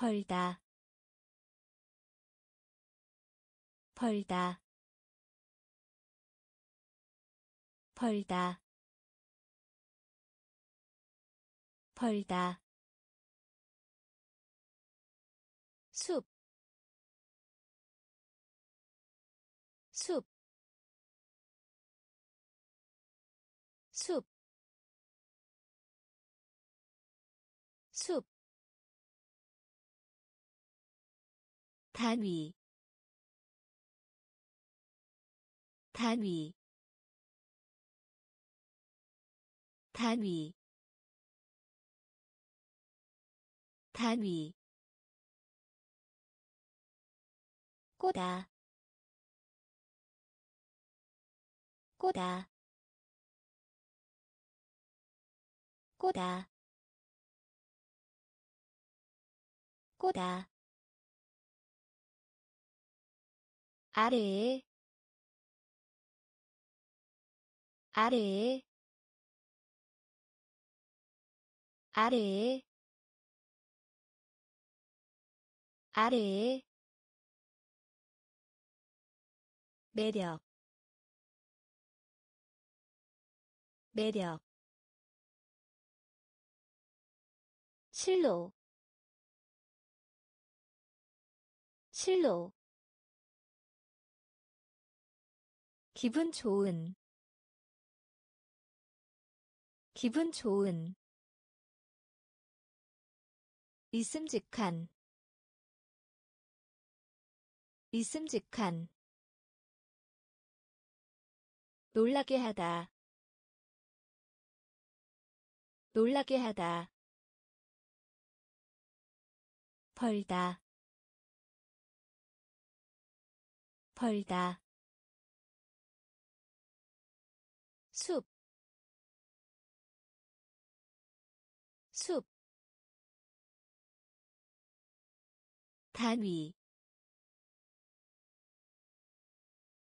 벌다. 벌다. 벌다. 벌다. 숲, 숲, 단위, 단위, 단위, 단위. 꼬다 꼬다. 꼬다. 꼬다 아래에 아래에 아래에 아래에 매력 매력. 실로 실로 기분 좋은 기분 좋은 있음직한 있음직한 놀라게 하다 놀라게 하다 벌다 벌다 단위,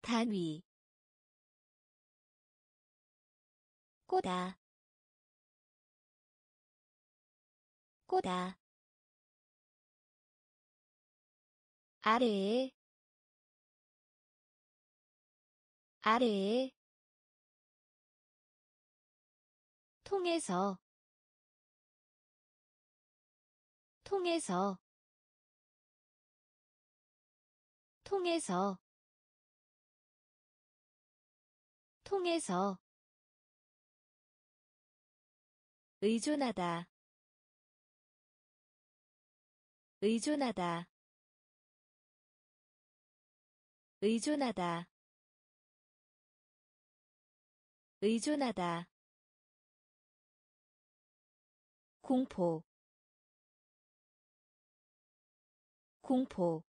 단위, 꼬다 꼬다 아래에 아래에 통해서 통해서 통해서 통해서 의존하다 의존하다 의존하다 의존하다. 공포 공포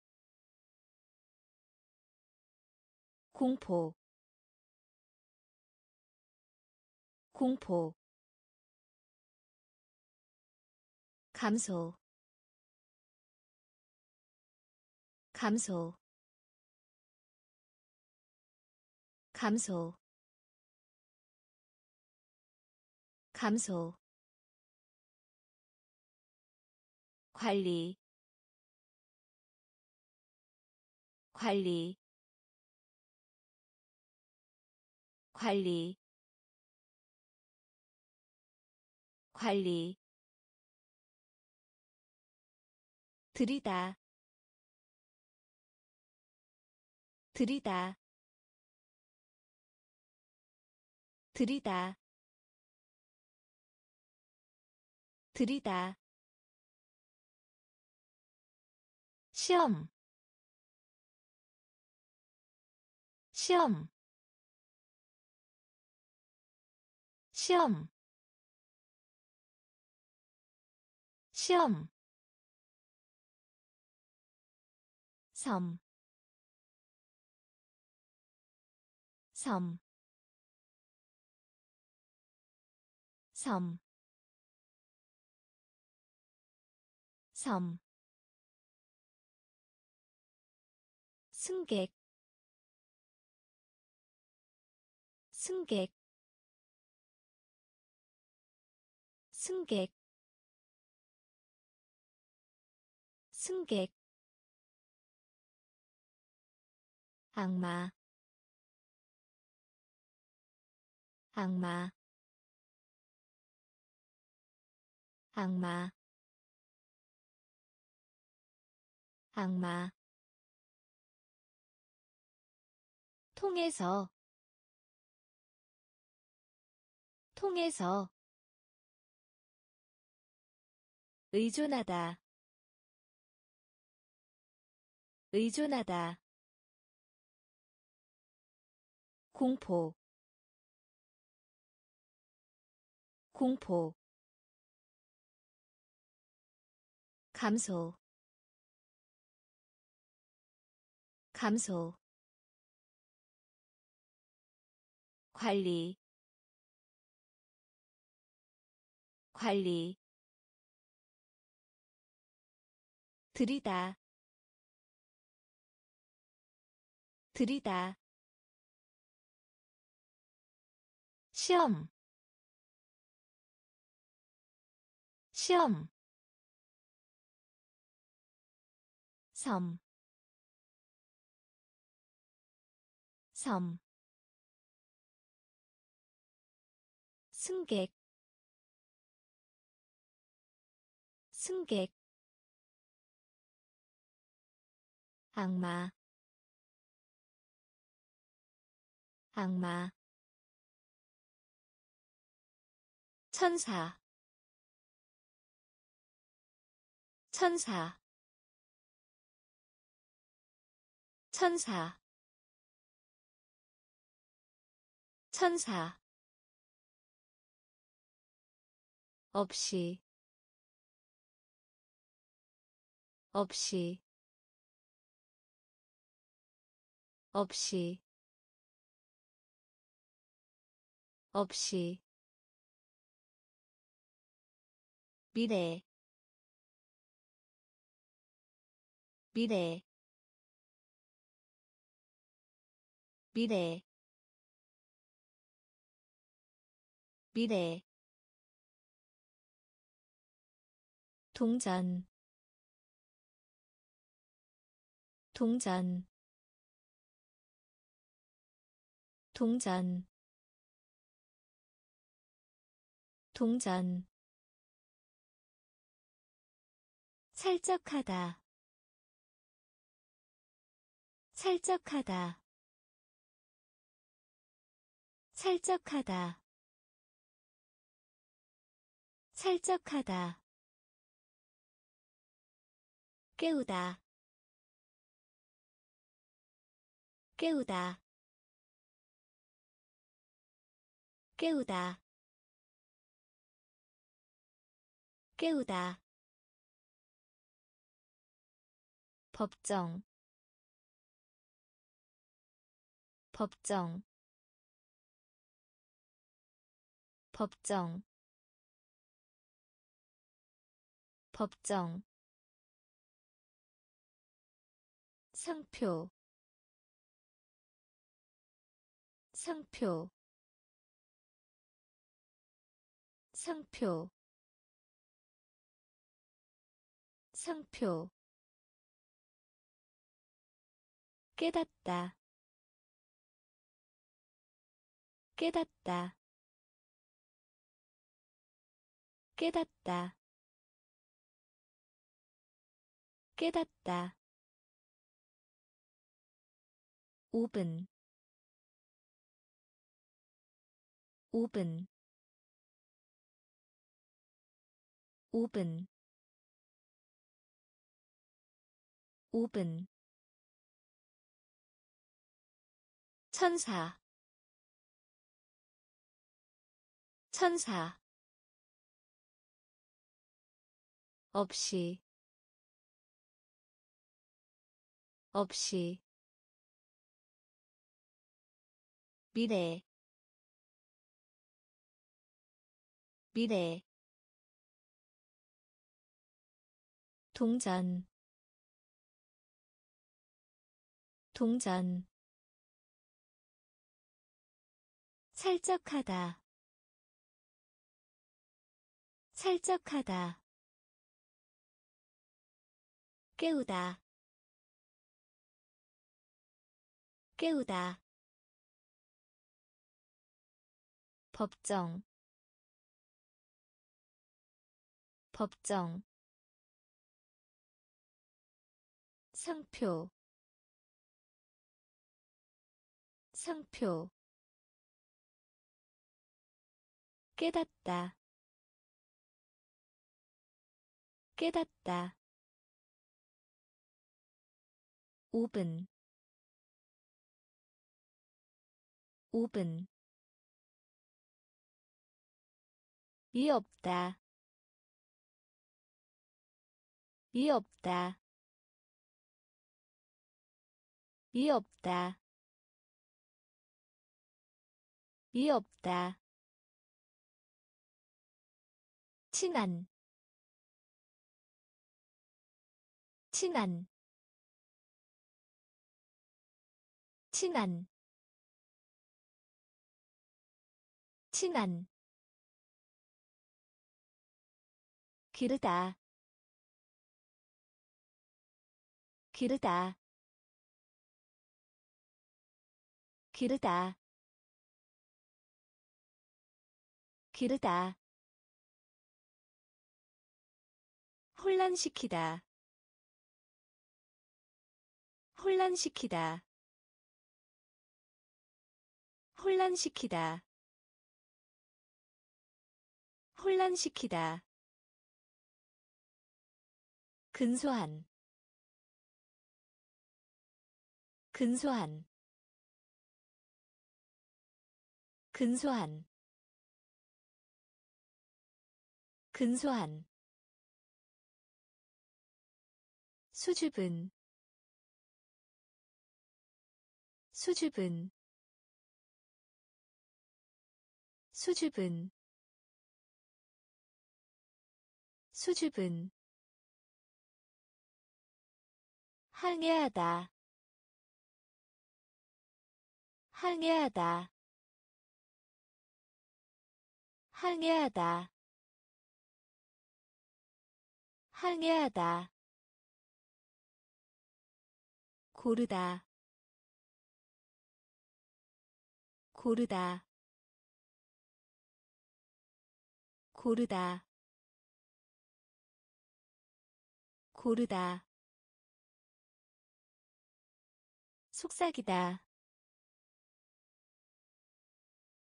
공포. 공포. 감소. 감소. 감소. 감소. 관리. 관리 관리 관리 들이다 들이다 들이다 들이다. 시험 시험 시험. 시험. 섬, 섬, 섬, 섬, 승객, 승객, 승객, 승객 악마 악마 악마 악마. 통해서 통해서 의존하다. 의존하다. 공포. 공포. 감소. 감소. 관리. 관리 들이다. 들이다. 시험. 시험. 섬, 섬, 승객, 승객, 악마, 악마, 천사. 천사. 천사. 천사. 없이. 없이 없이 없이 미래 미래 미래 미래. 동전 동전 동전. 동전. 살짝하다. 살짝하다. 살짝하다. 살짝하다. 깨우다. 깨우다 깨우다. 깨우다. 법정. 법정. 법정. 법정. 상표. 상표 상표 상표 깨닫다 깨닫다 깨닫다 깨닫다. 5분 5분 5분 5분 천사. 천사. 없이. 없이. 미래. 미래 동전. 동전. 살짝하다. 살짝하다. 깨우다. 깨우다. 법정. 법정 상표 상표 깨닫다 깨닫다 5분 5분 이 없다 이 없다 이 없다. 이 없다. 친한. 친한. 친한. 친한. 기르다. 기르다 기르다. 기르다. 혼란시키다. 혼란시키다. 혼란시키다. 혼란시키다. 근소한. 근소한 근소한 근소한 수줍은 수줍은 수줍은 수줍은. 항해하다. 항해하다 항해하다. 항해하다. 고르다. 고르다. 고르다. 고르다. 속삭이다.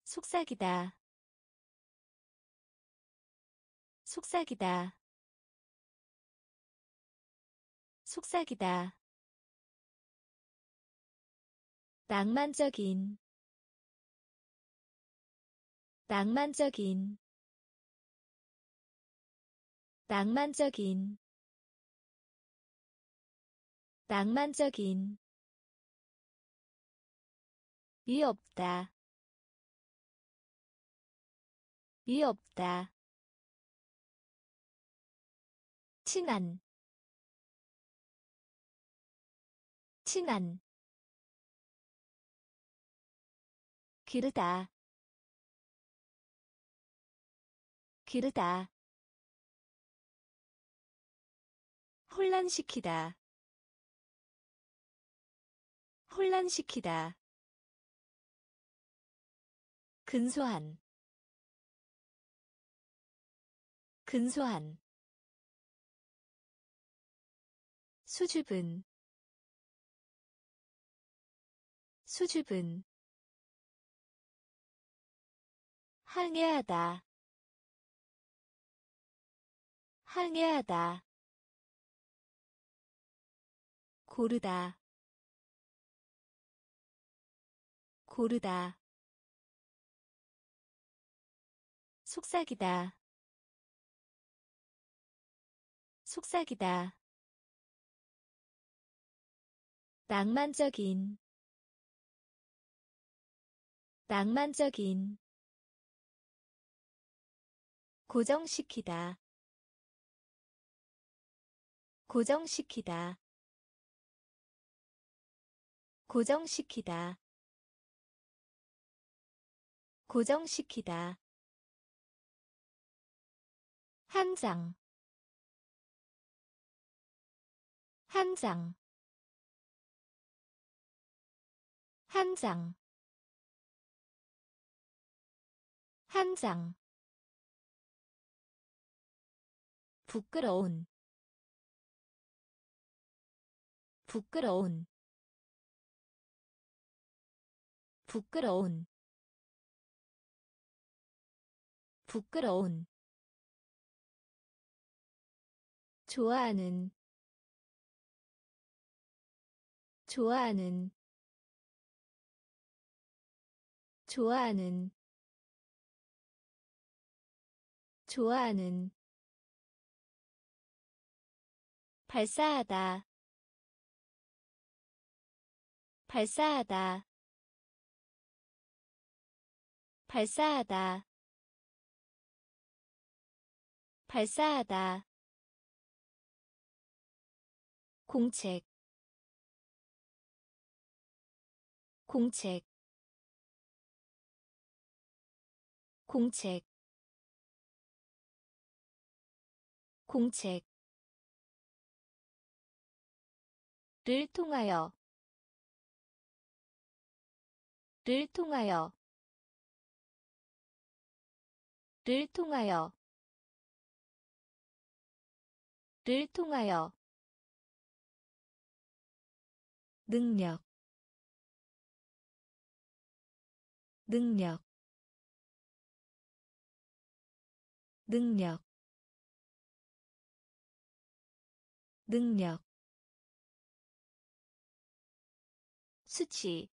속삭이다 속삭이다. 속삭이다. 낭만적인. 낭만적인. 낭만적인. 낭만적인. 이 없다. 이 없다 친한 친한 기르다 기르다 혼란시키다 혼란시키다 근소한 근소한 수줍은 수줍은 항해하다 항해하다 고르다 고르다 속삭이다 속삭이다 낭만적인 낭만적인 고정시키다 고정시키다 고정시키다 고정시키다. 한 장, 한 장, 한 장, 한 장. 부끄러운, 부끄러운, 부끄러운, 부끄러운. 좋아하는 좋아하는 좋아하는 좋아하는 발사하다 발사하다 발사하다 발사하다. 공책 공책 공책 공책 를 통하여 를 통하여 를 통하여 를 통하여. 능력 능력 능력 능력 수치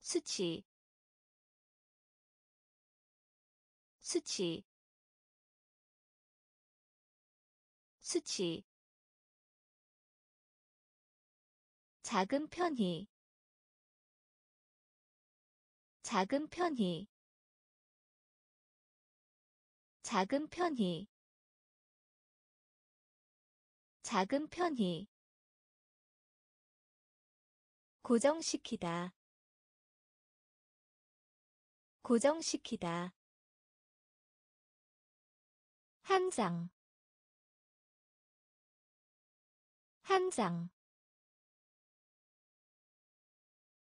수치 수치 수치. 작은 편히 작은 편히 작은 편히. 작은 편히. 고정시키다. 고정시키다. 한 장, 한 장.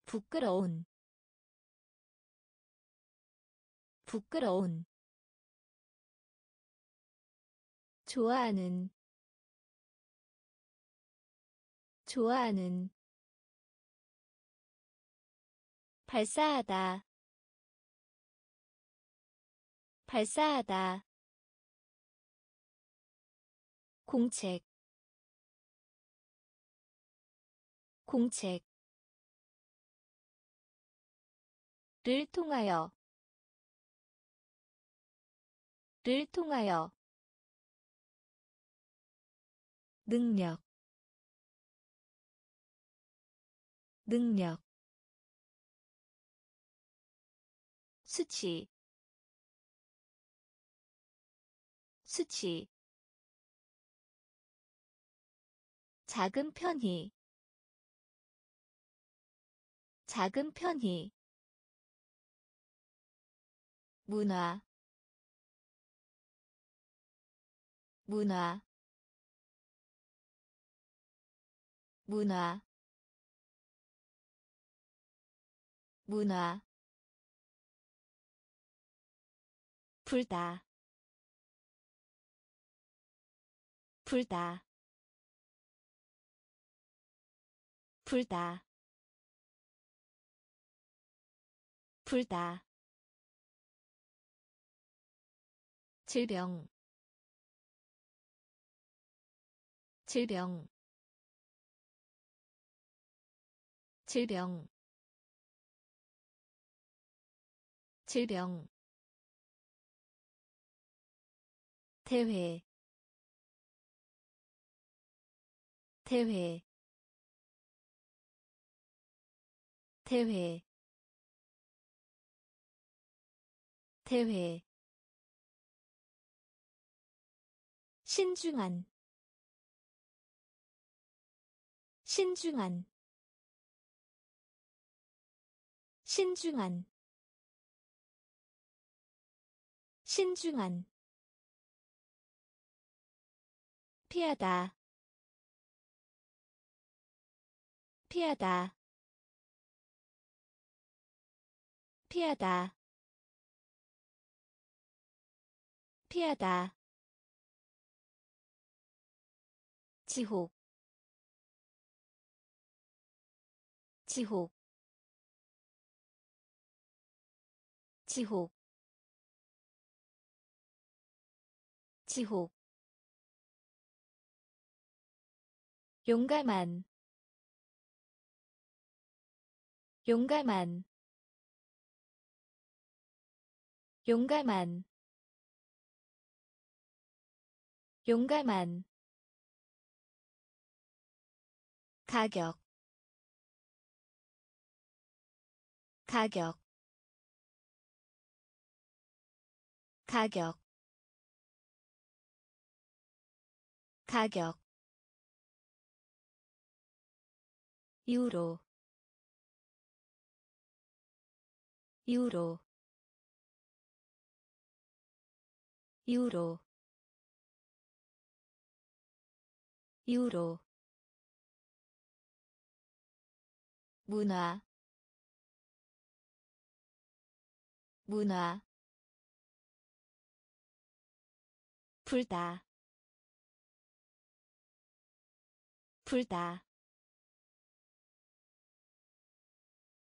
부끄러운. 부끄러운 좋아하는 좋아하는 발사하다 발사하다 공책 공책 를 통하여 를 통하여 능력 능력 수치 수치 작은 편히 작은 편히 문화 문화 문화 문화 불다 불다 불다 불다. 질병 질병 질병 질병 대회 대회 대회 대회. 신중한 신중한 신중한 신중한 피하다 피하다 피하다 피하다. 지옥 지옥 지옥 지옥 용감한 용감한 용감한 용감한 가격 가격 가격 가격 유로 유로 유로 유로. 문화 문화 불다. 불다.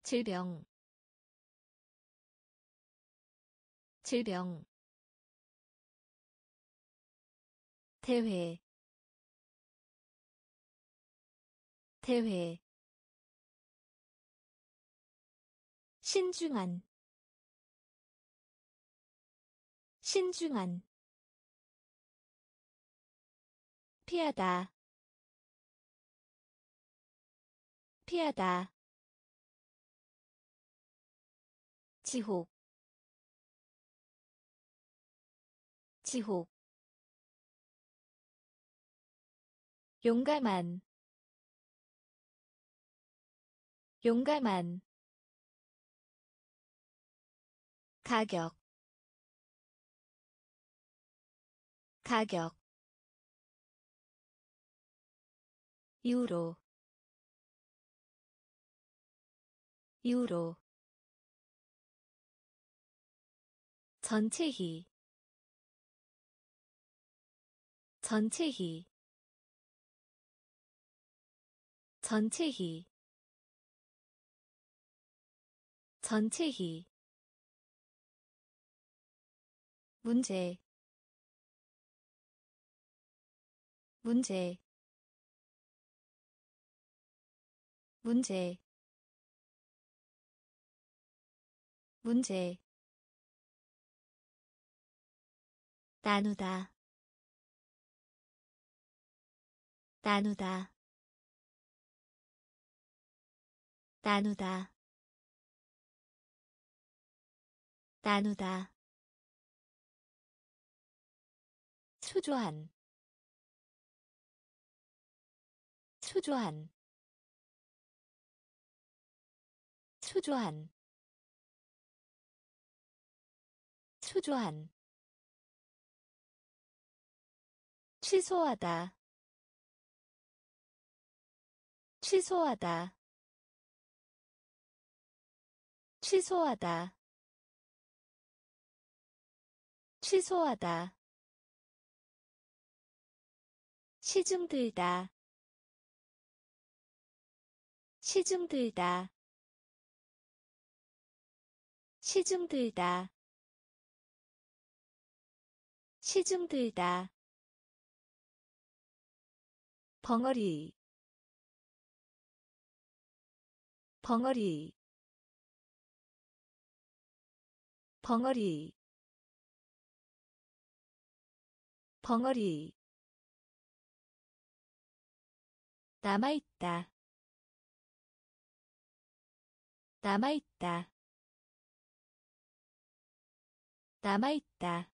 질병. 질병. 대회. 대회. 신중한. 신중한 피하다. 피하다. 지옥. 지옥. 용감한. 용감한. 가격. 가격 유로 유로 전체히 전체히 전체히 전체히. 문제 문제 문제 문제 나누다 나누다 나누다 나누다. 초조한 초조한 초조한 초조한 취소하다 취소하다 취소하다 취소하다. 시중 들다 시중 들다 시중 들다. 시중 들다. 벙어리. 벙어리. 벙어리. 벙어리. 남아있다. 남아있다 남아있다.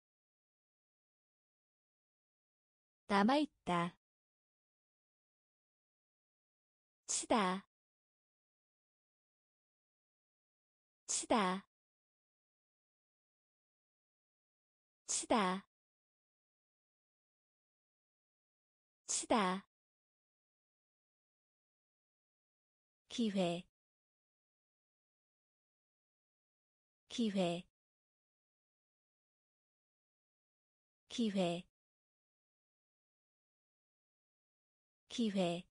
남아있다. 치다. 치다. 치다. 치다. 기회. 기회 기회. 기회.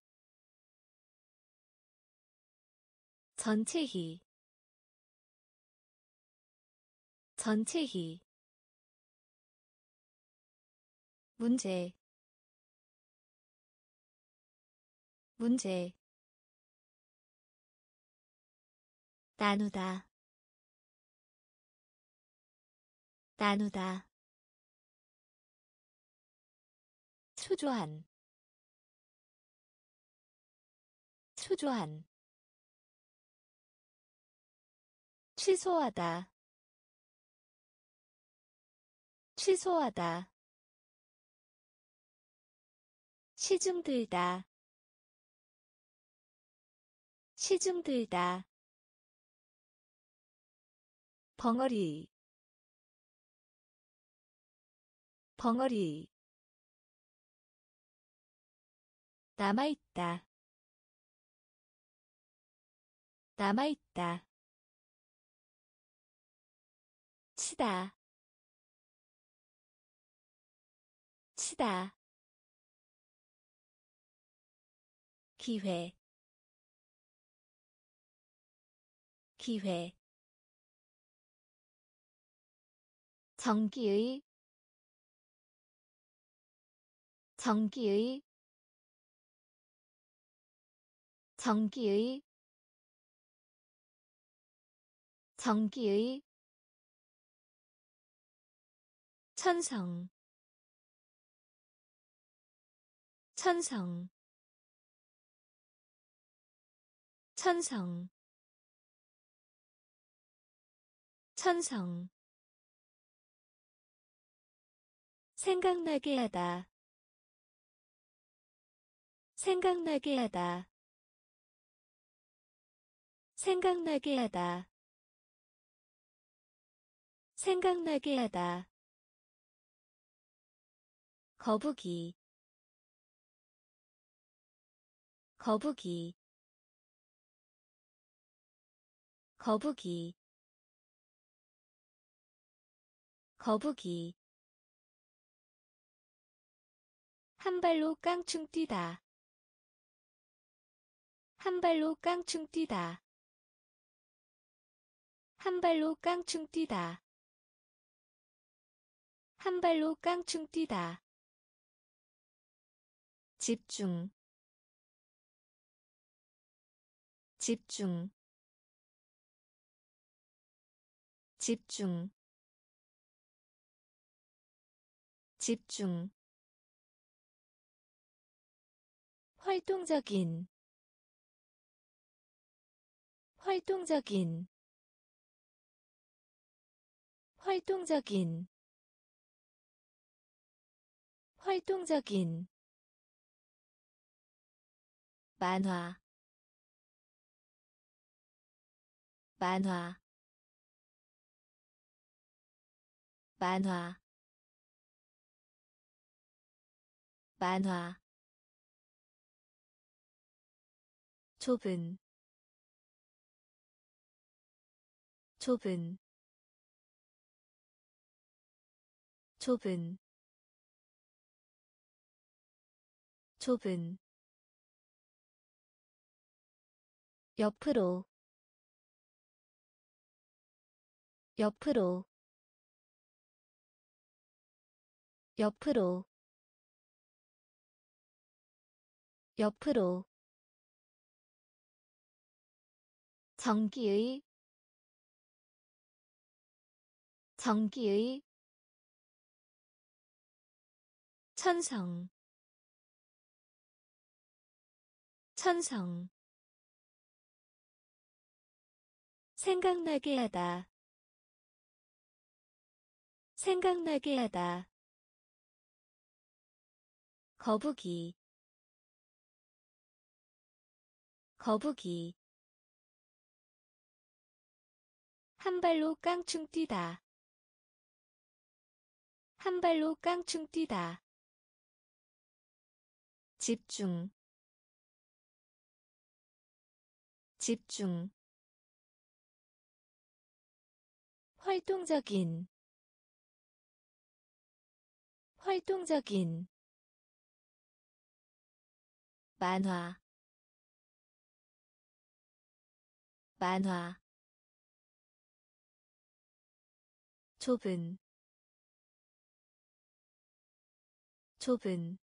전체히 전체히 문제. 문제. 나누다. 나누다 초조한 초조한 취소하다 취소하다 시중 들다 시중 들다 벙어리 벙어리 남아있다. 남아있다. 치다. 치다. 기회. 기회. 전기의. 전기의 전기의 전기의 천성 천성 천성 천성. 생각나게 하다. 생각나게 하다 생각나게 하다. 생각나게 하다. 거북이. 거북이. 거북이. 거북이. 한 발로 깡충 뛰다. 한 발로 깡충 뛰다 한 발로 깡충 뛰다. 한 발로 깡충 뛰다. 집중. 집중. 집중. 집중. 활동적인. 활동적인 활동적인 활동적인 만화 만화 만화 만화. 좁은 좁은 좁은 좁은 옆으로 옆으로 옆으로 옆으로. 전기의 전기의 천성. 천성. 생각나게 하다. 생각나게 하다. 거북이. 거북이. 한 발로 깡충 뛰다. 한 발로 깡충 뛰다 집중. 집중. 활동적인. 활동적인. 만화. 만화. 좁은. 좁은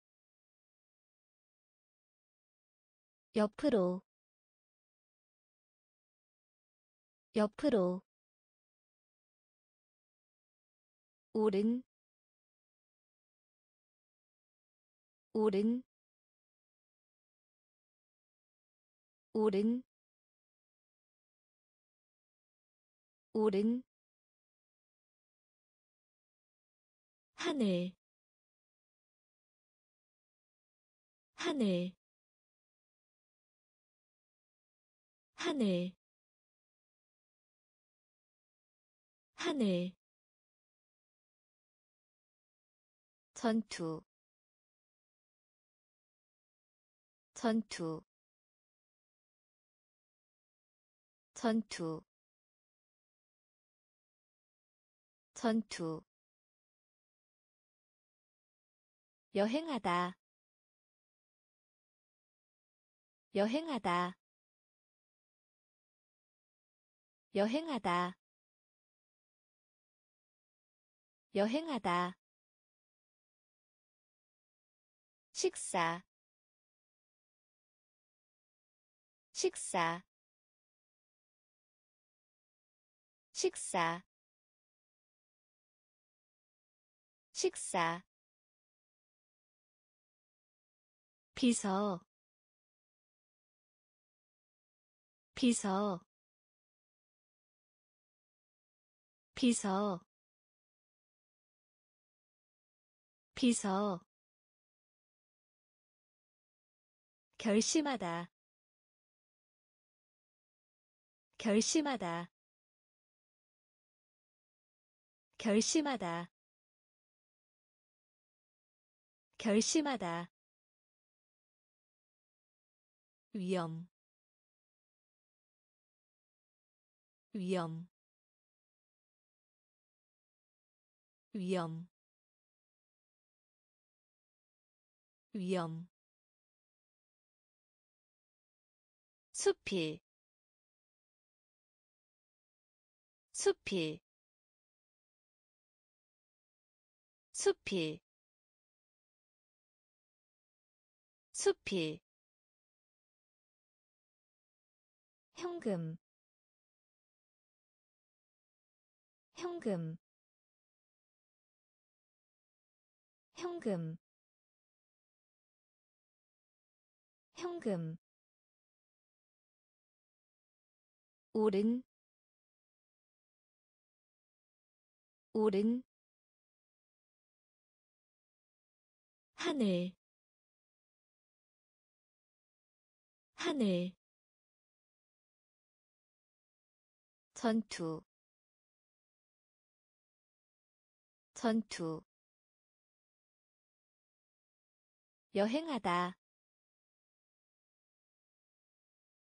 옆으로 옆으로 오른 오른 오른 오른. 하늘 하늘 하늘 하늘 전투 전투 전투 전투. 여행하다 여행하다 여행하다. 여행하다. 식사. 식사. 식사. 식사. 비서. 비서 비서 비서 결심하다 결심하다 결심하다 결심하다. 위험 위험 위험 위험. 숲이 숲이 숲이. 숲이. 현금 현금 현금 현금 오른 오른 하늘 하늘 전투 전투 여행하다.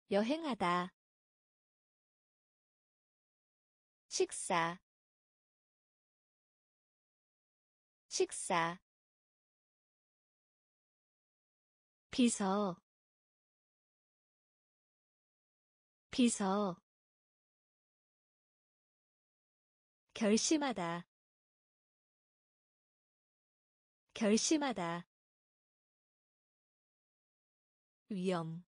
여행하다. 식사. 식사. 비서. 비서. 결심하다. 결심하다 위험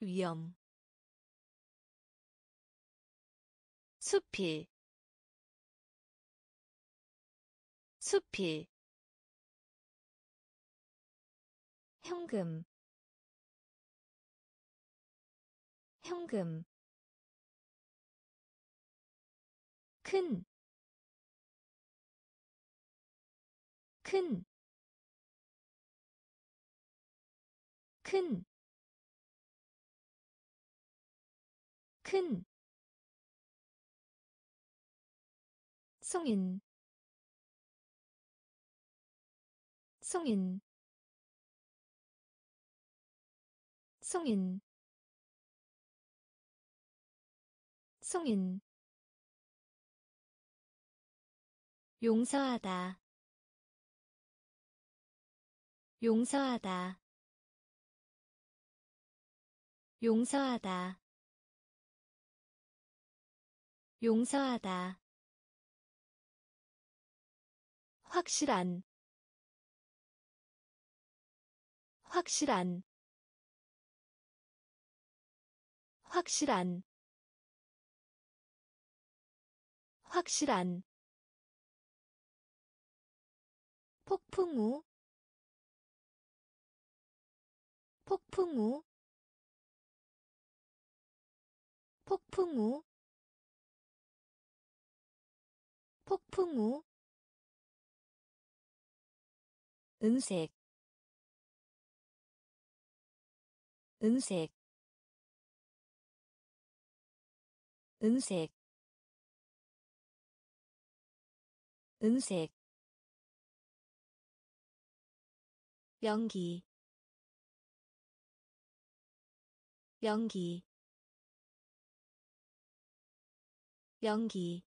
위험. 숲이 숲이. 현금 현금. 큰, 큰, 큰, 큰, 성인, 성인, 성인, 성인. 용서하다 용서하다 용서하다. 용서하다. 확실한. 확실한. 확실한. 확실한. 폭풍우. 폭풍우 폭풍우 폭풍우 은색 은색 은색 은색. 연기 연기 연기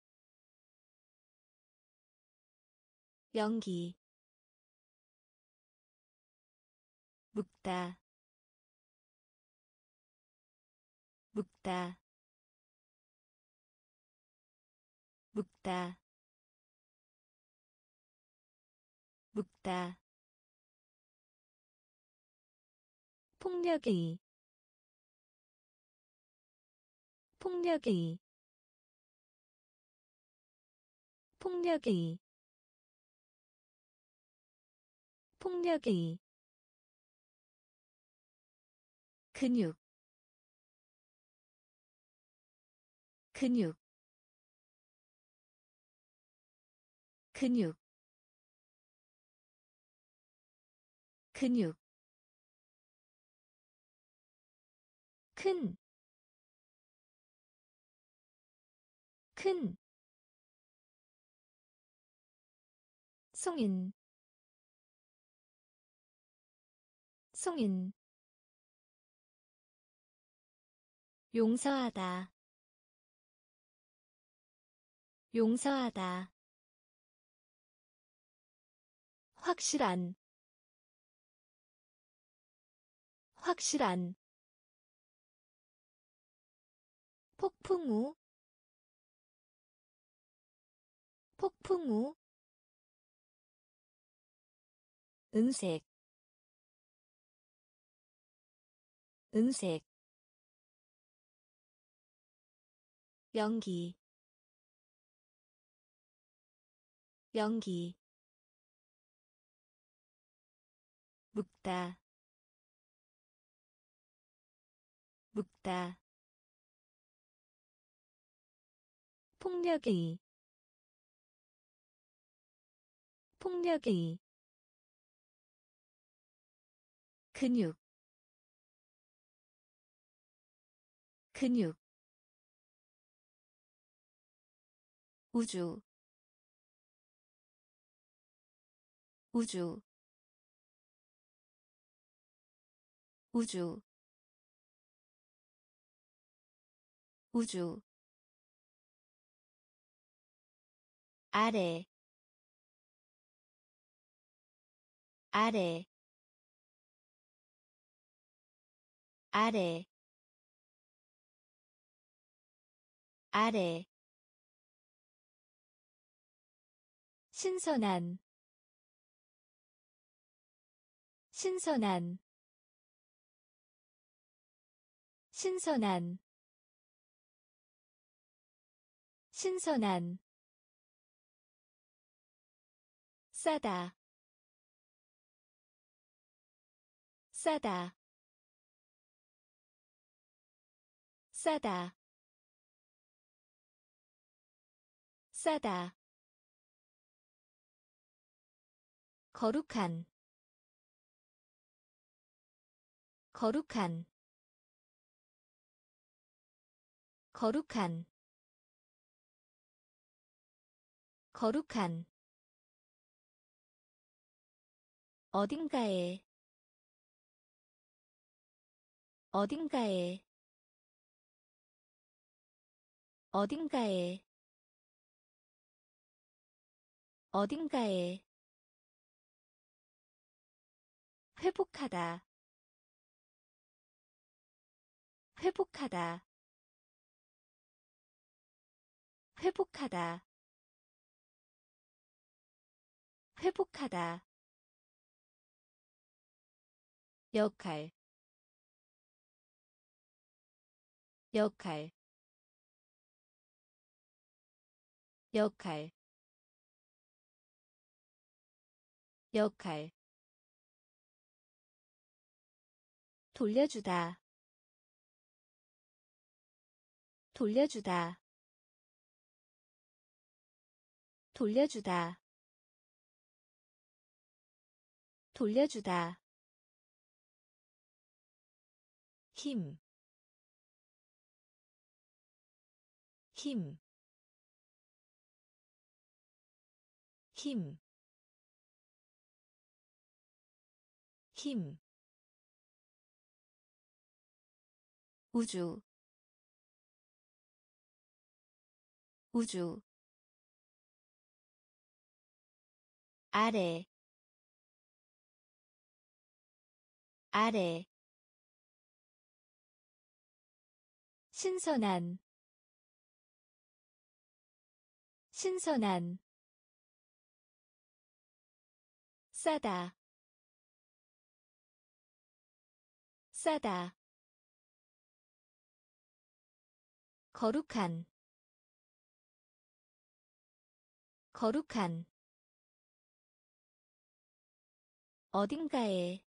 연기 묵다 묵다 묵다 묵다. 폭력의 폭력의 폭력의 폭력의 근육 근육 근육 근육. 큰, 큰, 성인, 성인, 용서하다, 용서하다, 확실한, 확실한. 폭풍우. 폭풍우 은색 은색 연기 연기 묵다 묵다 폭력의 폭력의 근육 근육 우주 우주 우주 우주. 아래 아래 아래 아래. 신선한 신선한. 신선한. 신선한. 싸다. 싸다 싸다. 싸다. 거룩한. 거룩한. 거룩한. 거룩한. 어딘가에. 어딘가에 어딘가에 어딘가에 회복하다 회복하다 회복하다 회복하다. 역할 역할 역할 역할 돌려주다 돌려주다 돌려주다 돌려주다. 힘, 힘, 힘, 힘. 우주. 우주. 아래. 아래. 신선한. 신선한 싸다. 싸다. 거룩한. 거룩한. 어딘가에.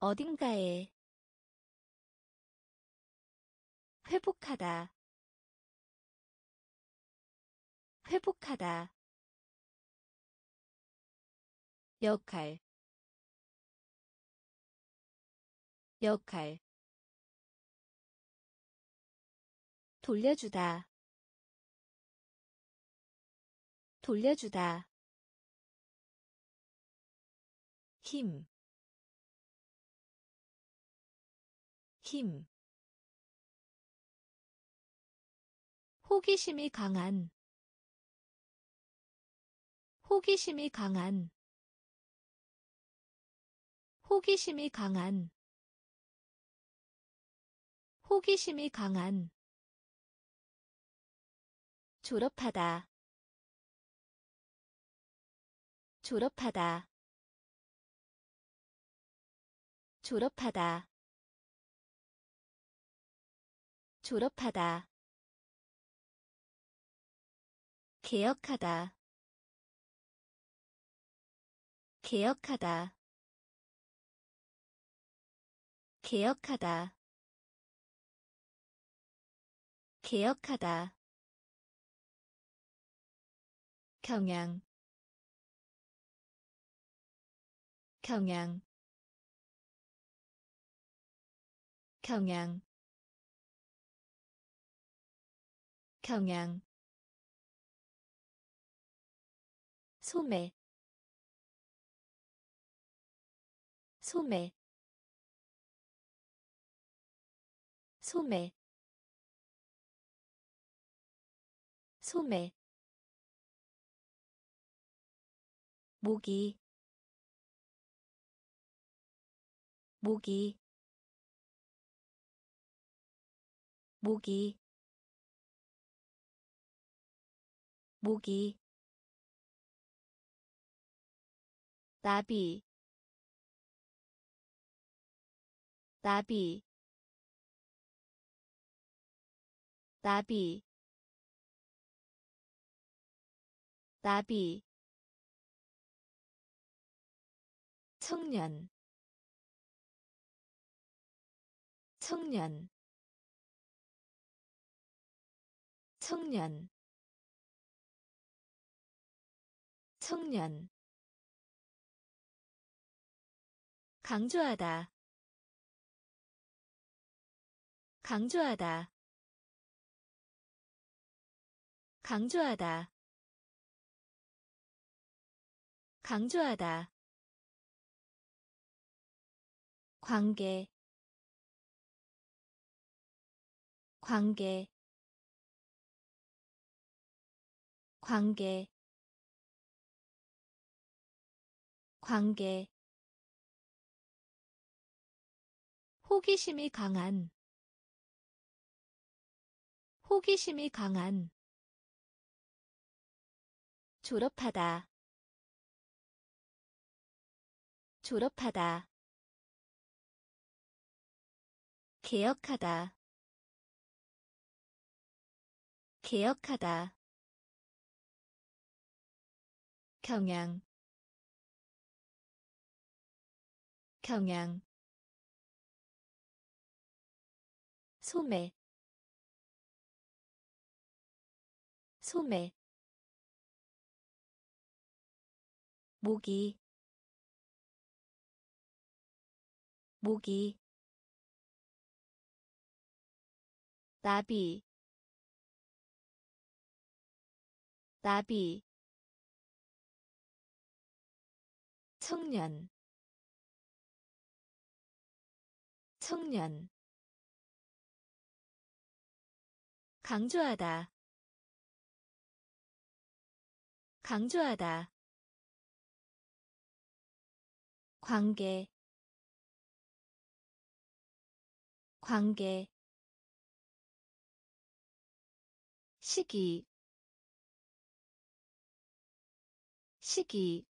어딘가에. 회복하다. 회복하다 역할 역할 돌려주다 돌려주다 힘, 힘. 호기심이 강한, 호기심이 강한, 호기심이 강한, 호기심이 강한, 졸업하다. 졸업하다. 졸업하다. 졸업하다. 개혁하다. 개혁하다 개혁하다. 개혁하다. 경향. 경향. 경향. 경향. 소매. 소매 소매 소매 모기 모기 모기 모기 나비 나비 나비. 나비. 청년. 청년. 청년. 청년. 강조하다. 강조하다 강조하다. 강조하다. 관계. 관계. 관계. 관계. 호기심이 강한. 호기심이 강한 졸업하다. 졸업하다. 개혁하다. 개혁하다. 경향 경향 소매. 소매 모기 모기 나비 나비 청년 청년 강조하다 강조하다 관계 관계 시기 시기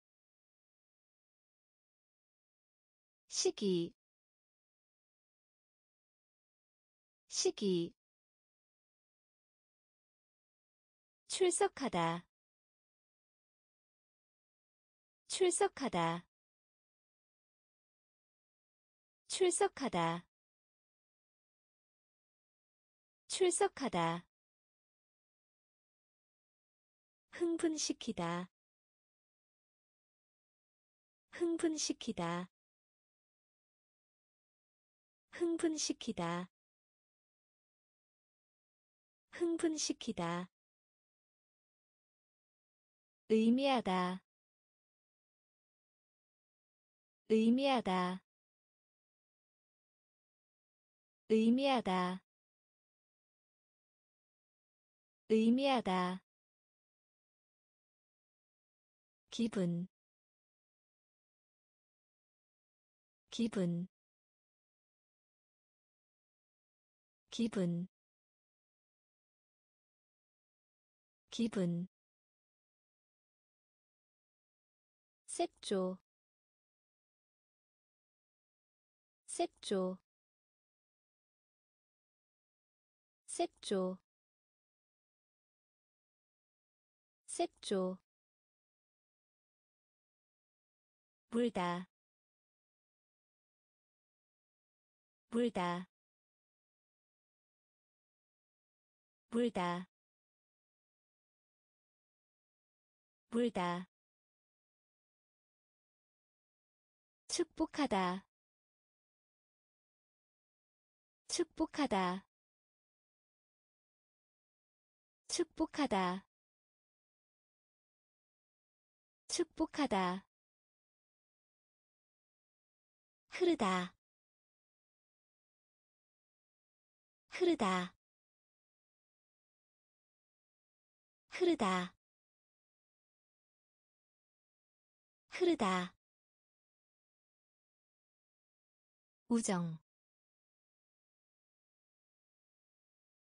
시기 시기. 출석하다 출석하다 출석하다. 출석하다. 흥분시키다. 흥분시키다. 흥분시키다. 흥분시키다. 의미하다. 의미하다 의미하다. 의미하다. 기분. 기분. 기분. 기분. 색조. 색조 색조 색조 물다 물다 물다 물다. 축복하다 축복하다 축복하다. 축복하다. 흐르다. 흐르다. 흐르다. 흐르다. 우정.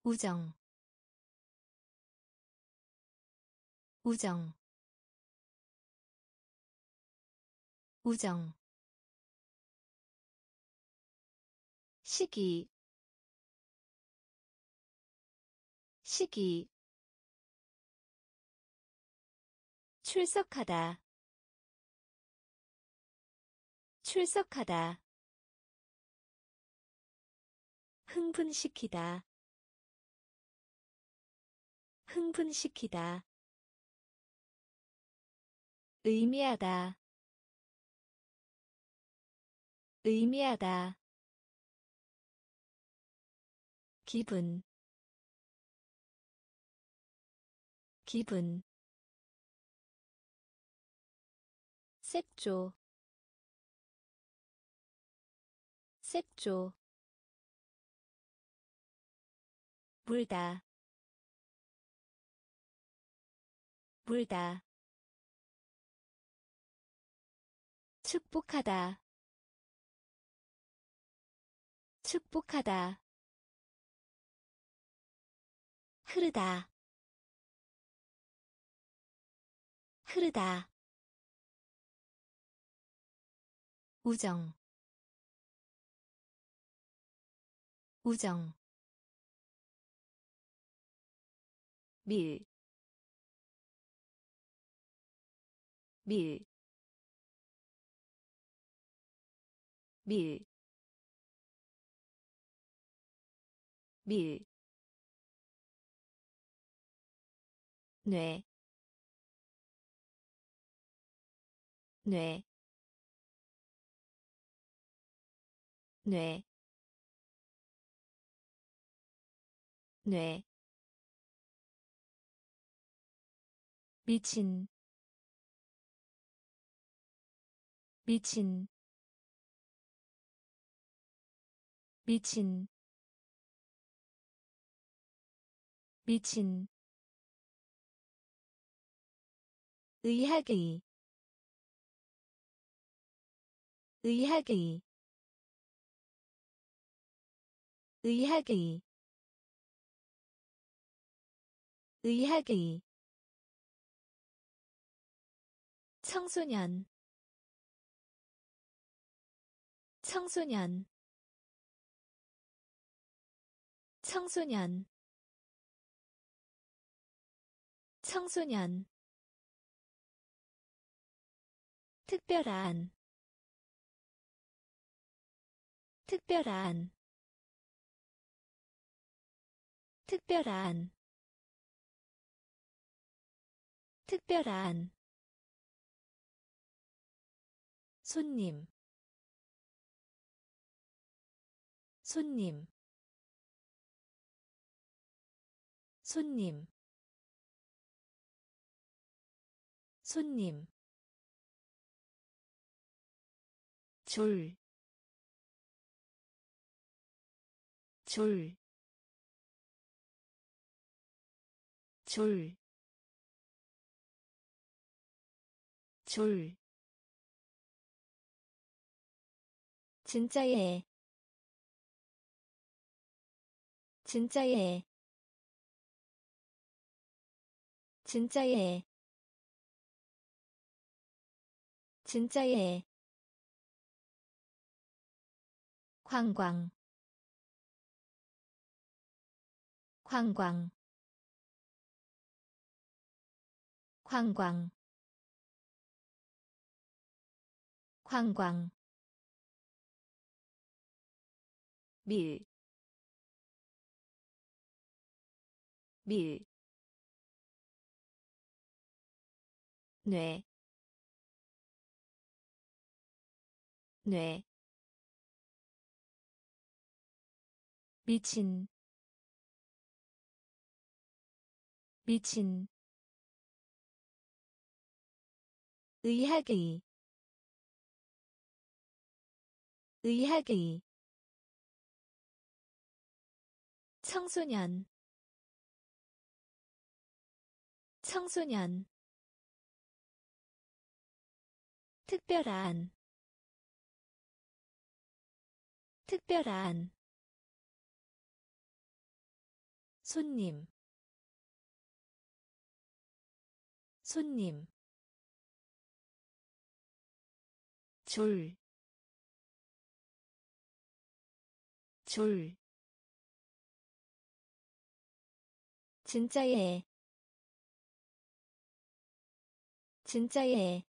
우정 우정 우정. 시기 시기. 출석하다 출석하다. 흥분시키다 흥분시키다 의미하다. 의미하다. 기분. 기분. 색조. 색조. 물다. 물다 축복하다. 축복하다. 흐르다. 흐르다. 우정. 우정. 밀, 밀, 밀, 밀, 뇌, 뇌, 뇌, 뇌, 미친 미친 미친. 미친. 의학의. 의학의. 의학의. 의학의. 청소년. 청소년 청소년. 청소년. 특별한. 특별한. 특별한. 특별한. 손님. 손님 손님. 손님. 줄, 줄, 줄, 줄. 진짜예 진짜예 진짜예 진짜예 관광. 관광. 관광. 관광. 밀, 밀, 뇌, 뇌, 미친, 미친, 의학의. 의학의. 청소년. 청소년 특별한 특별한 손님 손님 줄, 줄, 진짜예, 진짜예,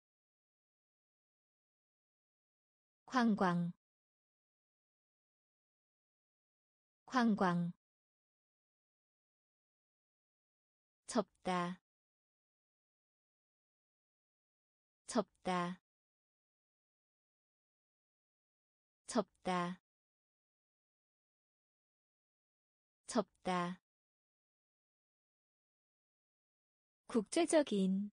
관광, 관광, 접다, 접다. 접다. 접다. 국제적인.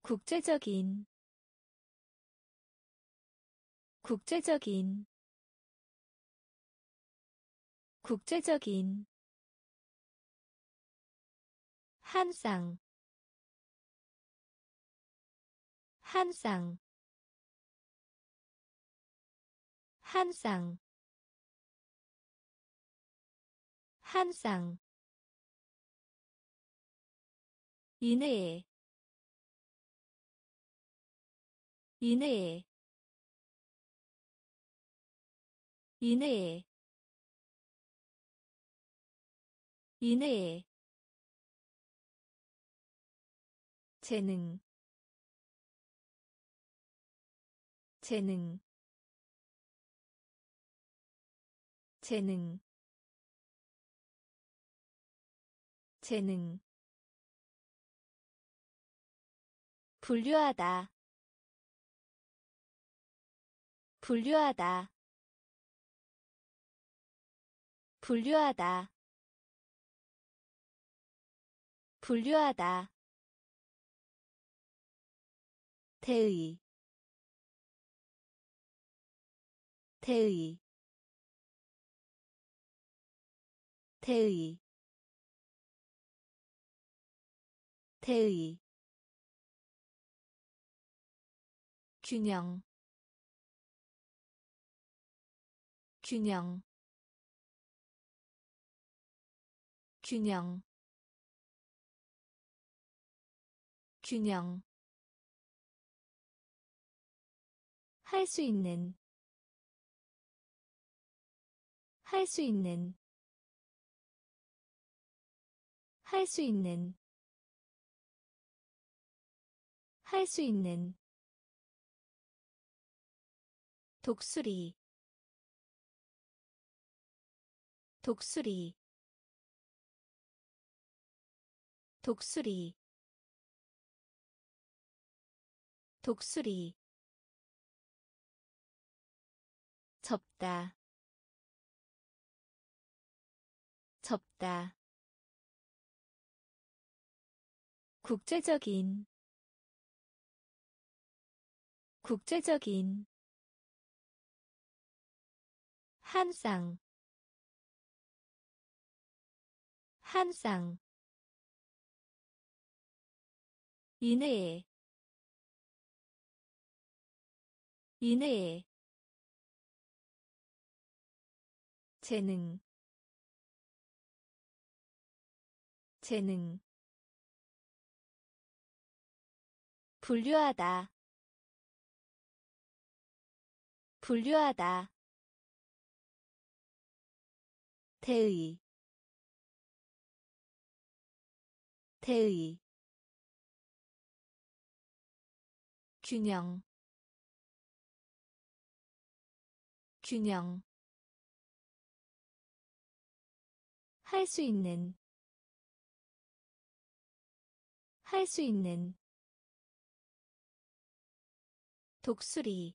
국제적인 국제적인 국제적인 한 쌍 한 쌍 한 쌍 한 쌍 이내에 이내에 이내에 이내에 재능 재능 재능 재능. 분류하다 분류하다 분류하다. 분류하다. 대의. 대의. 대의. 대의. 균형. 균형 균형 균형 할 수 있는 할 수 있는 할 수 있는 할 수 있는. 독수리 독수리 독수리. 독수리. 접다. 접다. 국제적인. 국제적인. 한쌍 한쌍 이내에 이내에 재능 재능 분류하다 분류하다 대의 대의 균형 균형. 할 수 있는 할 수 있는. 독수리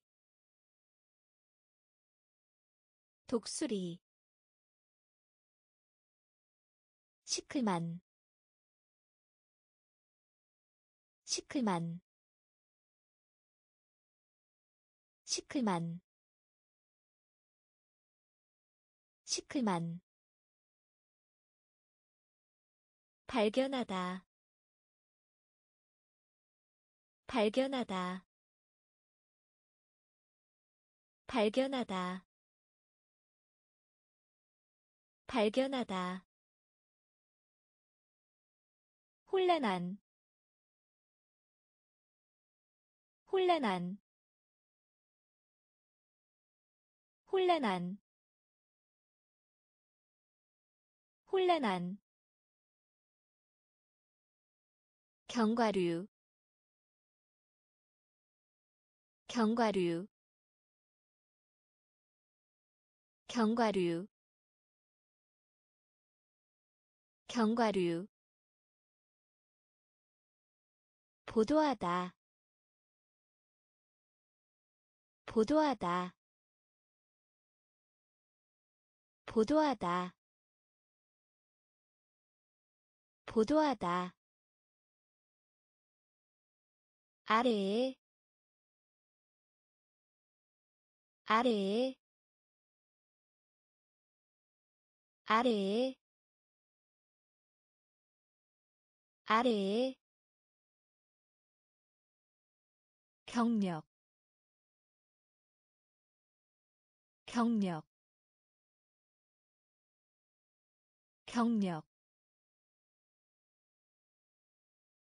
독수리. 시클만 시클만 시클만. 시클만. 발견하다. 발견하다. 발견하다. 발견하다. 혼란한. 혼란한 혼란한 혼란한 견과류 견과류 견과류 견과류. 보도하다 보도하다 보도하다. 보도하다. 아래에. 아래에. 아래에. 아래에. 경력. 경력 경력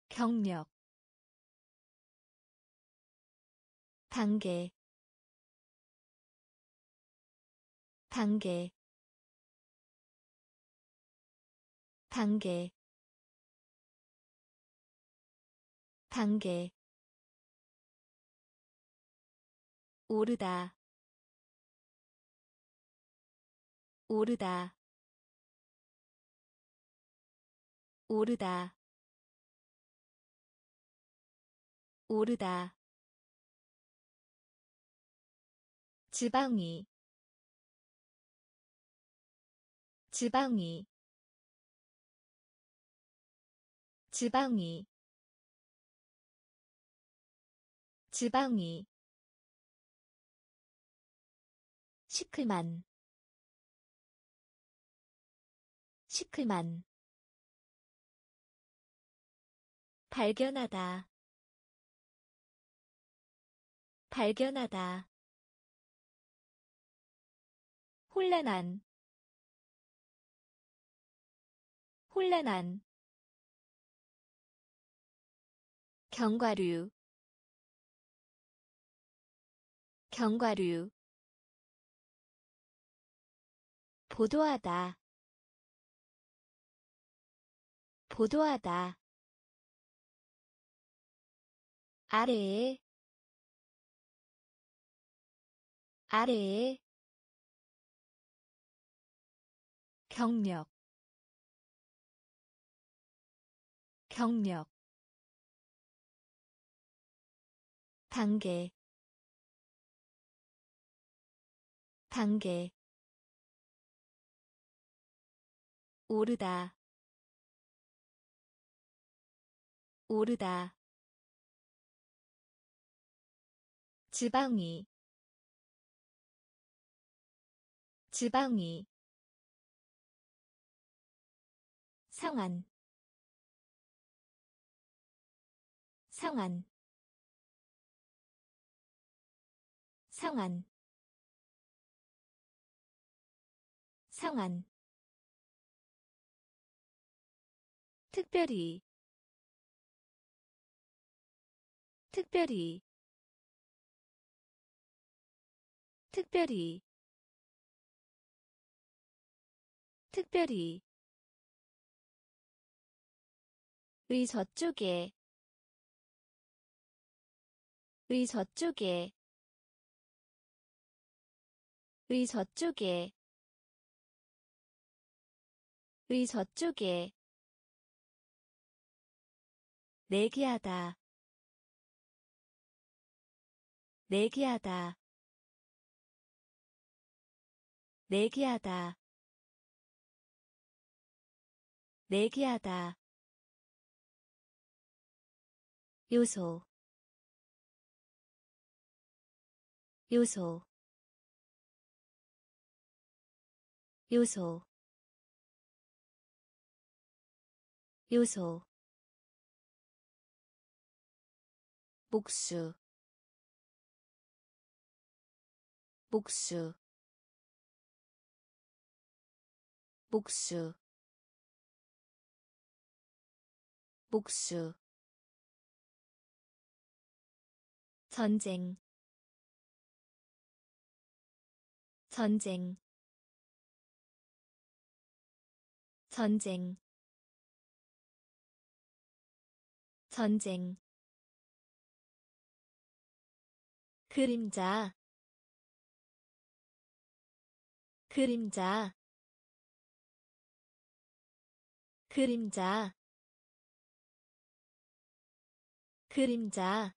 경력 단계 단계 단계 단계. 오르다 오르다 오르다. 오르다. 지방이. 지방이. 지방이. 지방이. 시클만. 시클만 발견하다. 발견하다. 혼란한. 혼란한. 견과류. 견과류. 보도하다. 보도하다 아래에 아래에 경력 경력 단계 단계 오르다 오르다 지방이 지방이 상한 상한 상한 상한. 특별히 특별히 특별히 특별히 의 저쪽에 의 저쪽에 의 저쪽에 의 저쪽에 내기하다 내기하다 내기하다. 내기하다. 요소. 요소. 요소. 요소. 복수. 복수 복수 복수 전쟁 전쟁 전쟁 전쟁. 그림자 그림자 그림자 그림자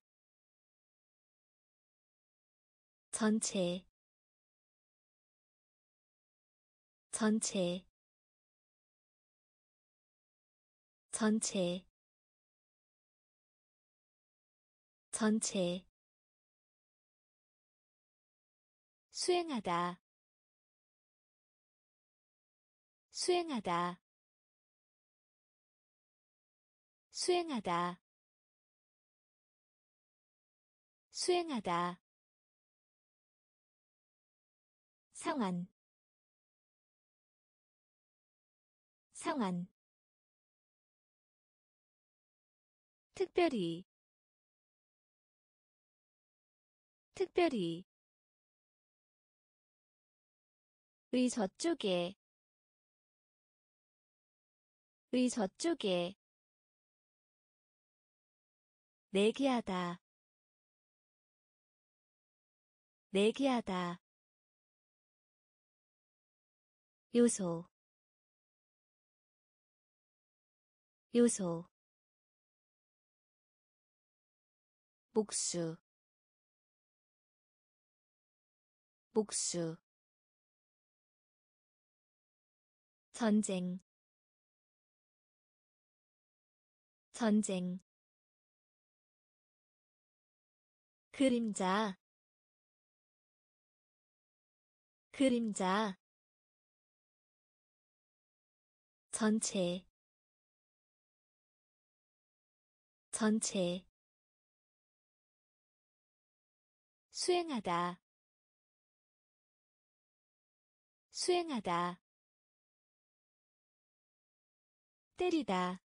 전체 전체 전체 전체. 수행하다 수행하다 수행하다. 수행하다. 상한 상한 특별히. 특별히. 의 저쪽에. 의 저쪽에 내기하다. 내기하다. 요소. 요소. 복수. 복수. 전쟁. 전쟁 그림자 그림자 전체 전체 수행하다 수행하다 때리다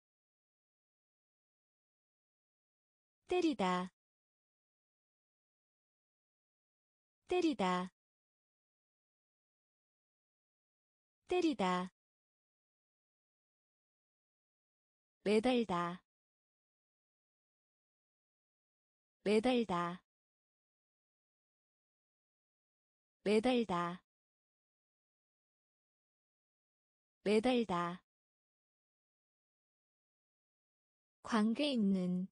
때리다 때리다. 때리다. 매달다. 매달다. 매달다. 매달다. 관계 있는.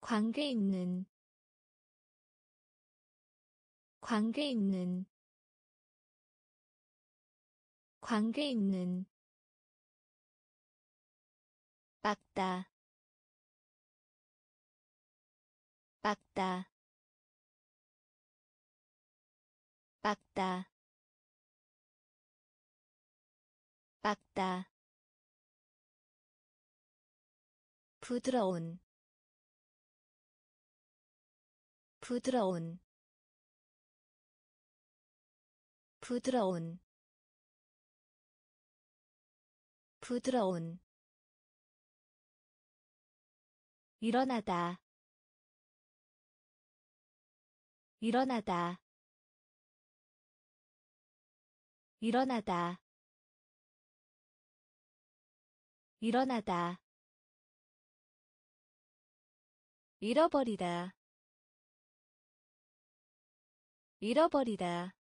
관계 있는 관계 있는 관계 있는 빡다 빡다 빡다 빡다. 부드러운 부드러운 부드러운 부드러운 일어나다 일어나다 일어나다 일어나다. 잃어버리다 잃어버리다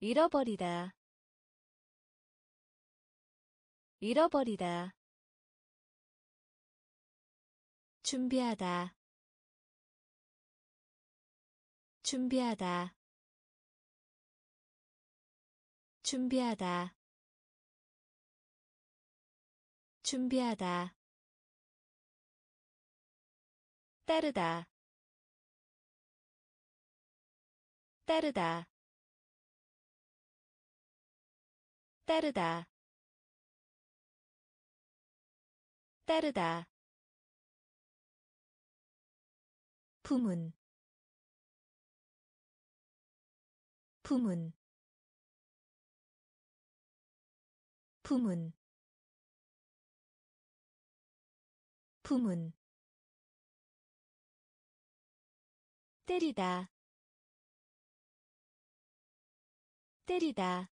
잃어버리다. 잃어버리다. 준비하다. 준비하다. 준비하다. 준비하다. 따르다. 따르다 따르다. 따르다. 부문 부문 부문 부문 때리다. 때리다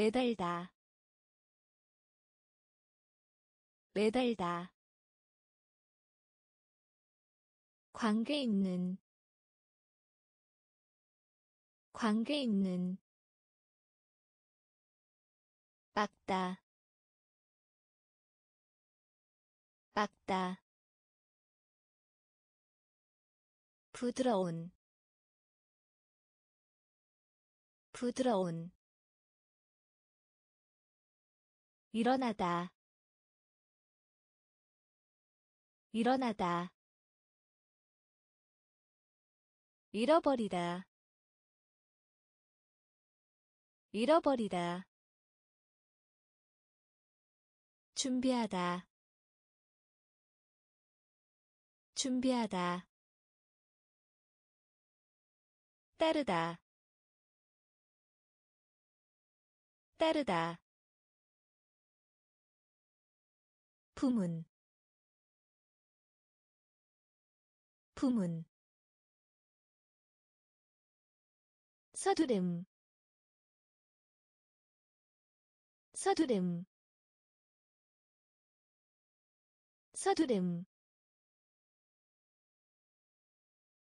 매달다. 매달다. 관계 있는. 관계 있는. 빡다. 빡다. 부드러운. 부드러운 일어나다. 일어나다. 잃어버리다. 잃어버리다. 준비하다. 준비하다. 따르다. 따르다 부문 부문 서두름 서두름 서두름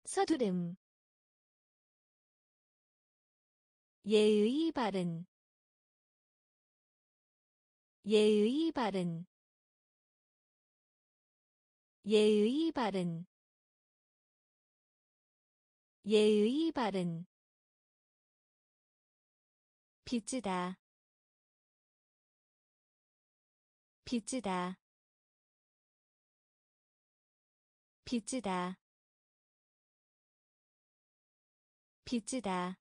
서두름. 예의 바른 예의 바른 예의 바른 예의 바른 빚지다 빚지다 빚지다 빚지다.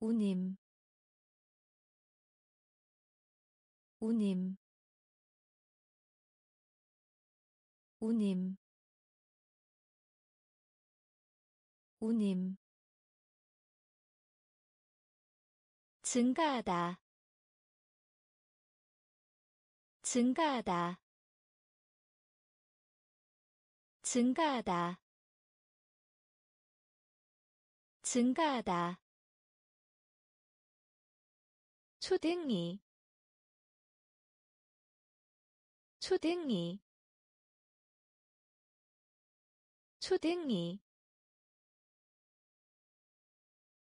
우님 우님 우님 우님. 증가하다 증가하다 증가하다 증가하다. 초등이 초등이 초등이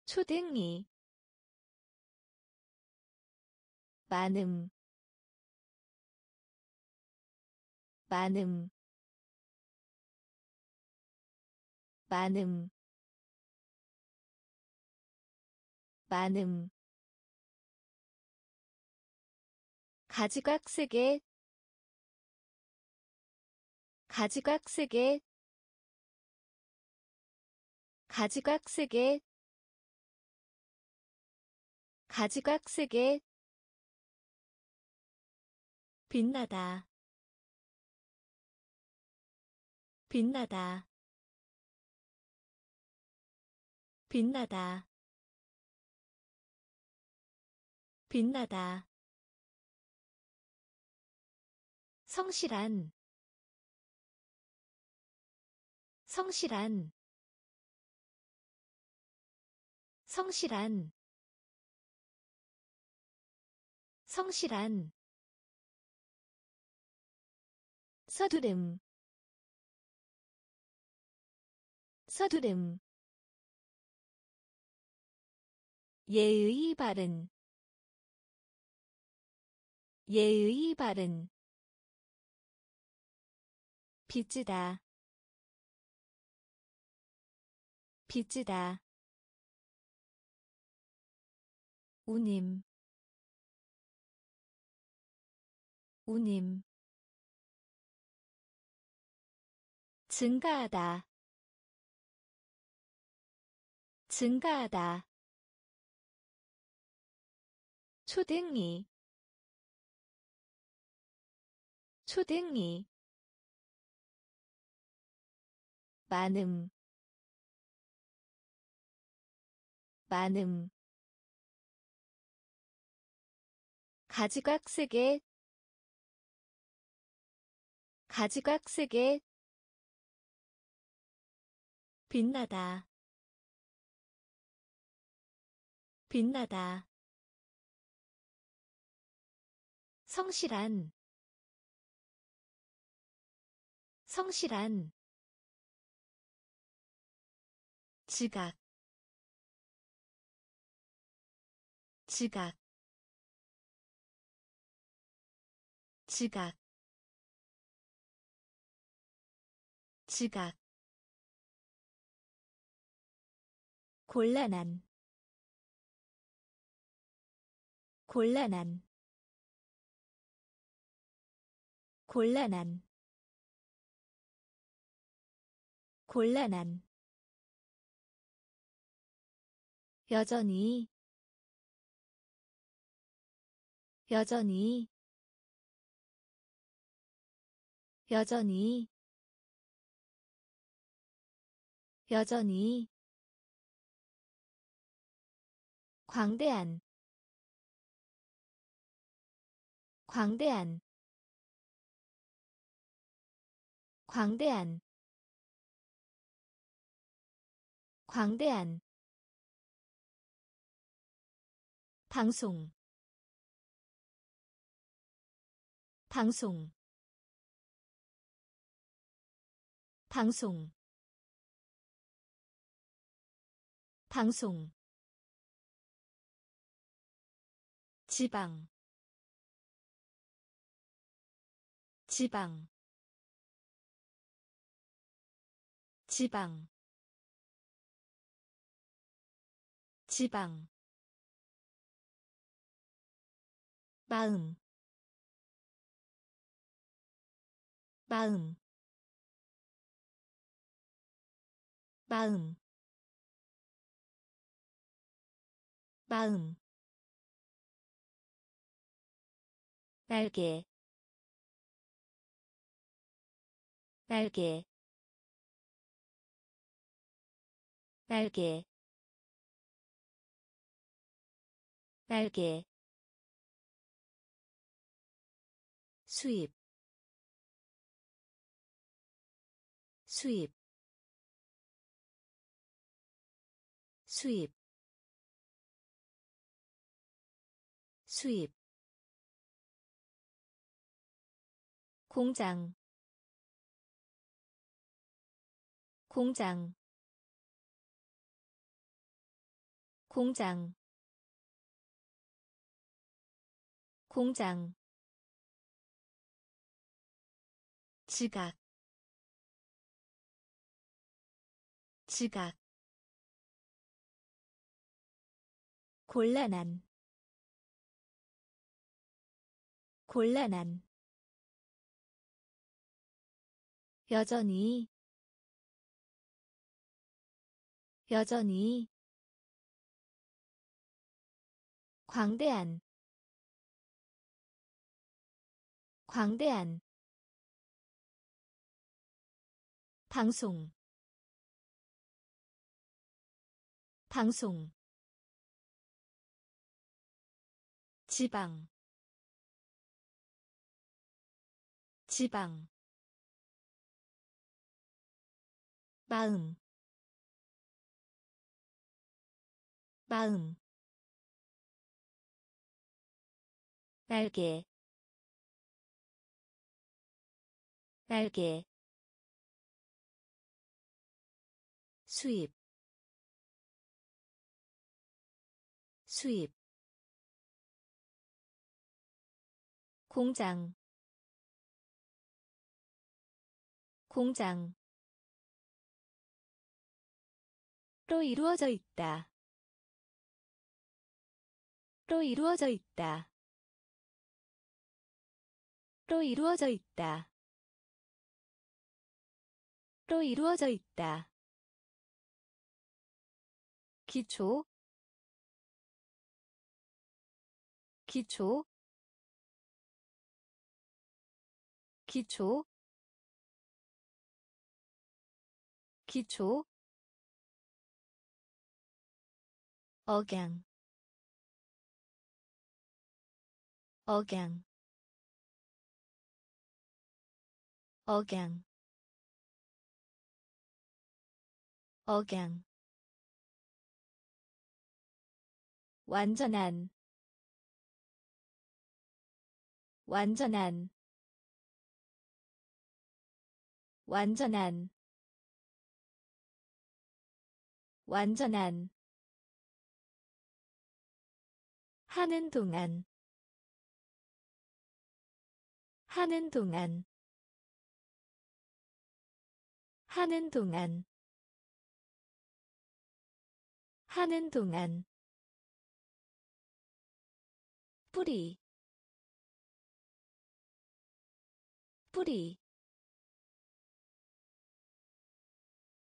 초등이 많음 많음 많음 많음. 가지각색의 가지각색의 가지각색의 가지각색의 빛나다. 빛나다. 빛나다. 빛나다. 성실한. 성실한 성실한 성실한 서두름 서두름 예의 바른 예의 바른 빚지다 빚지다 우님 우님. 증가하다 증가하다. 초등이 초등이. 많음 많음 가지각색의 가지각색의 빛나다. 빛나다. 성실한. 성실한. 지각. 지각 지각 지각 곤란한 곤란한 곤란한 곤란한. 여전히 여전히 여전히 여전히 광대한 광대한 광대한 광대한 방송 방송 방송. 방송. 지방. 지방. 지방. 지방. 마음. 마음 마음. 마음. 날개. 날개. 날개. 날개. 수입. 수입 수입 수입 공장 공장 공장 공장. 지각 지각 곤란한 곤란한 여전히 여전히 광대한 광대한 방송 방송 지방 지방 마음 마음 날개 날개 수입 수입 공장 공장 로 이루어져 있다. 로 이루어져 있다. 로 이루어져 있다. 로 이루어져 있다. 기초 기초 기초 기초 억양 억양 억양 억양. 완전한 완전한 완전한 완전한 하는 동안 하는 동안 하는 동안 하는 동안. 뿌리 뿌리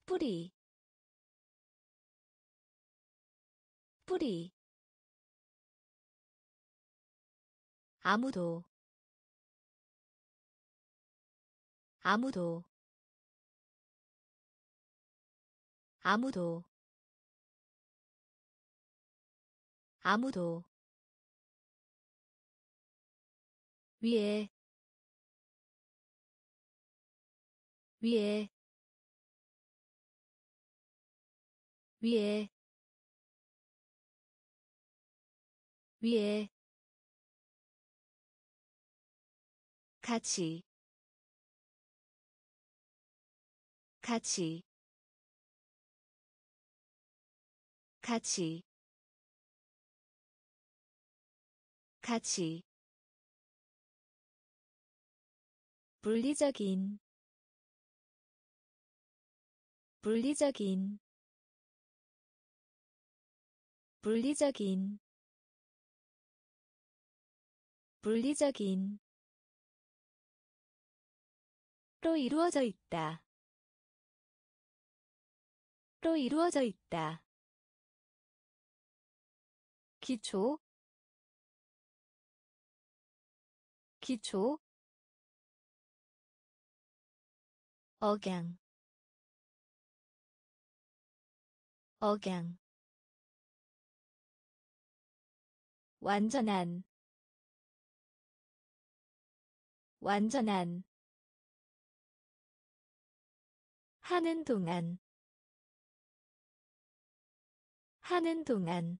뿌리 뿌리 아무도 아무도 아무도 아무도 위에 위에 위에 위에. 같이 같이. 같이. 같이. 물리적인. 물리적인 물리적인 물리적인 로 이루어져 있다. 로 이루어져 있다. 기초 기초 억양 억양 완전한 완전한 하는 동안 하는 동안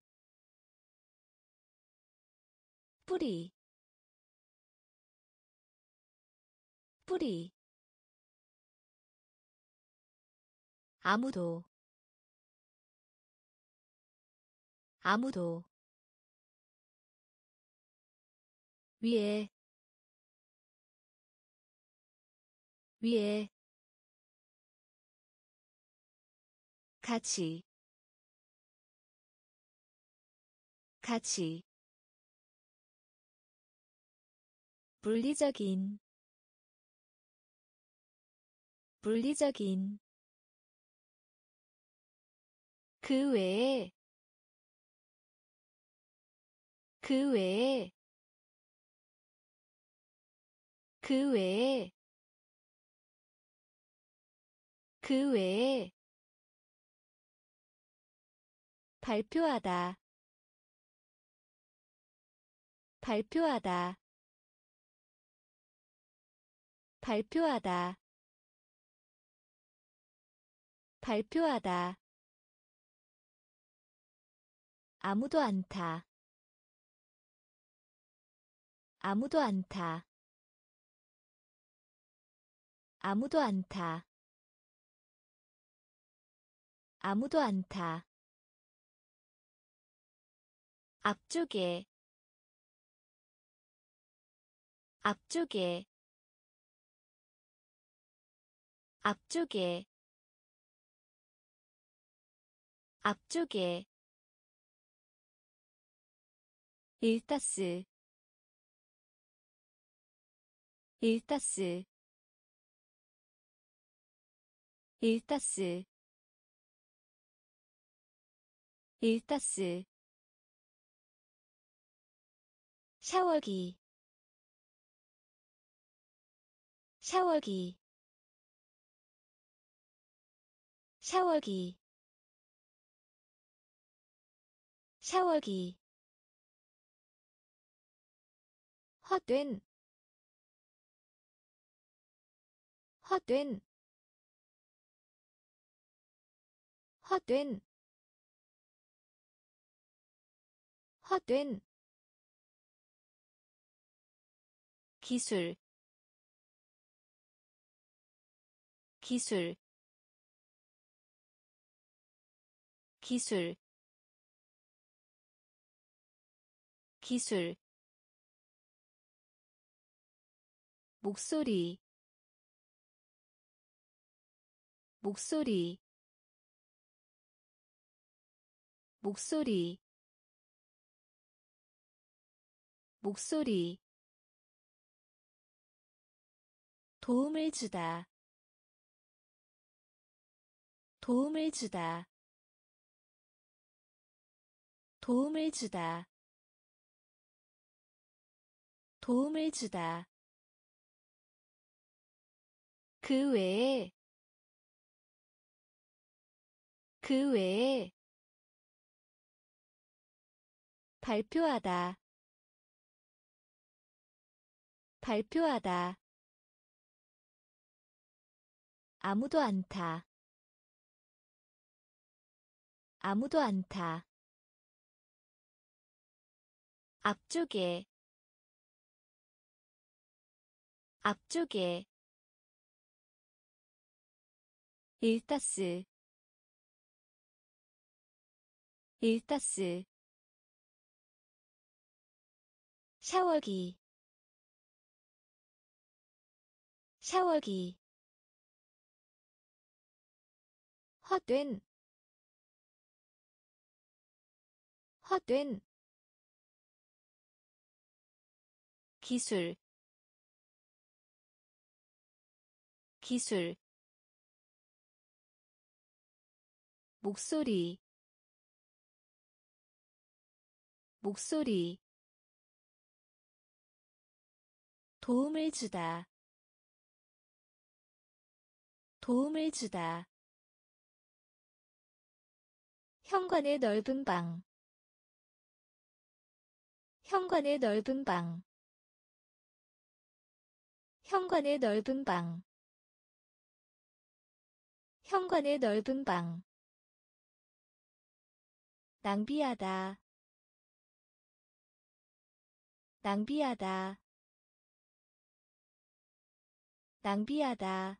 뿌리 뿌리 아무도 아무도 위에 위에. 같이 같이. 물리적인 물리적인. 그 외에 그 외에 그 외에 그 외에 발표하다 발표하다 발표하다 발표하다. 아무도 안타 아무도 안타 아무도 안 타. 아무도 안 타. 앞쪽에. 앞쪽에. 앞쪽에. 앞쪽에. 일타스. 일타스 일타스 일타스 샤워기 샤워기 샤워기 샤워기 헛된 헛된 헛된 헛된 기술. 기술. 기술. 기술. 목소리. 목소리 목소리 목소리 도움을 주다 도움을 주다 도움을 주다 도움을 주다. 그 외에 그 외에 발표하다. 발표하다. 아무도 안타. 아무도 안타. 앞쪽에. 앞쪽에. 일타스. 일타스 샤워기 샤워기 헛된 헛된 기술 기술 목소리 목소리 도움을 주다. 도움을 주다. 현관의 넓은 방. 현관의 넓은 방. 현관의 넓은 방. 현관의 넓은 방. 낭비하다. 낭비하다 낭비하다.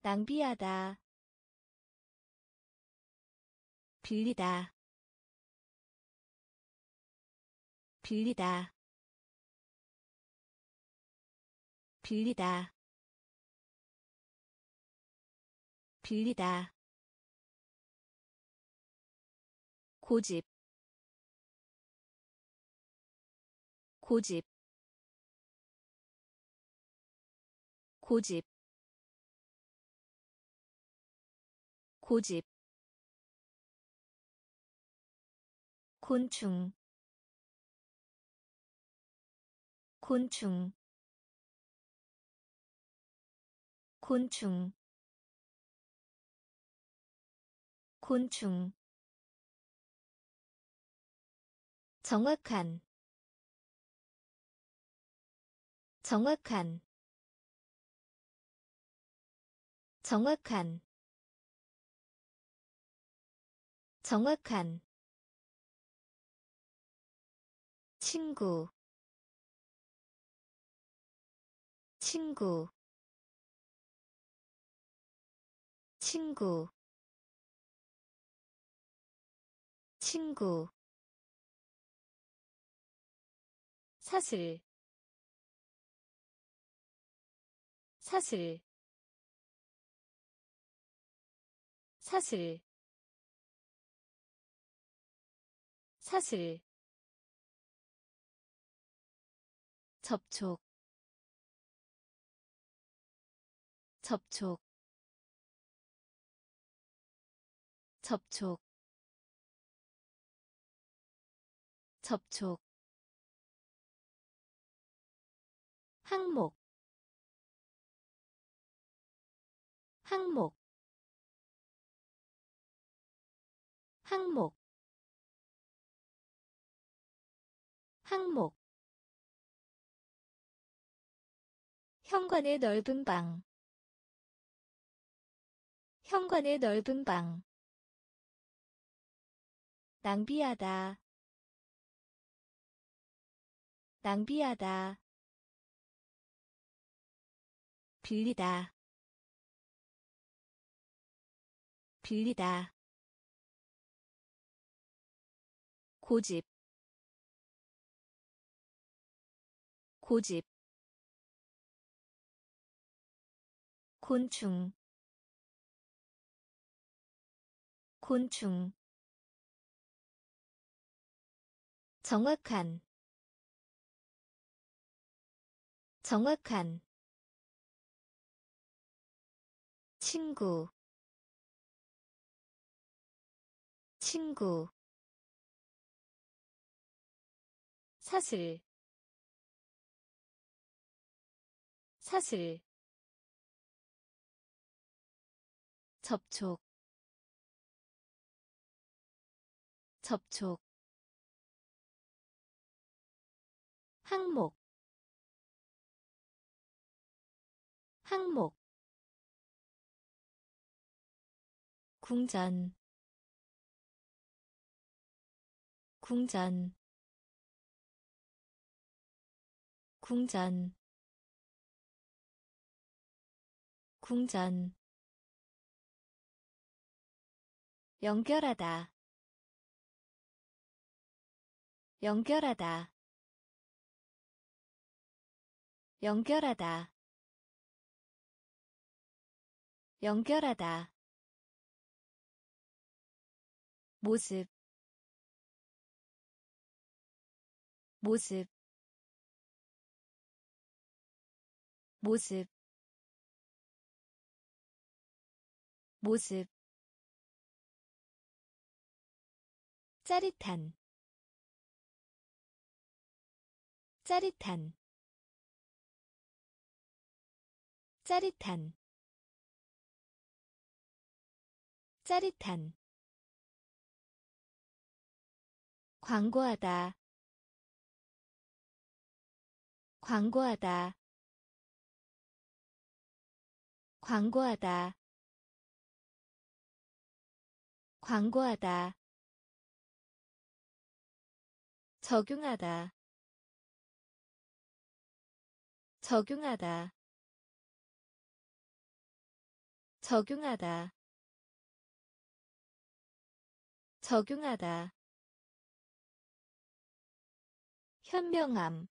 낭비하다. 빌리다. 빌리다. 빌리다. 빌리다. 고집. 고집 고집 고집 곤충 곤충 곤충 곤충. 정확한 정확한 정확한 정확한 친구 친구 친구 친구. 사슬 사슬 사슬 사슬 접촉 접촉 접촉 접촉. 항목 항목 항목 항목 현관의 넓은 방 현관의 넓은 방 낭비하다 낭비하다 빌리다 빌리다 고집 고집 곤충 곤충 정확한 정확한 친구 친구 사슬 사슬 접촉 접촉 항목 항목 궁전 궁전 궁전. 궁전. 연결하다. 연결하다. 연결하다. 연결하다. 모습. 모습 모습 모습. 짜릿한 짜릿한. 짜릿한 짜릿한. 광고하다 광고하다 광고하다. 광고하다. 적용하다. 적용하다. 적용하다. 적용하다. 현명함.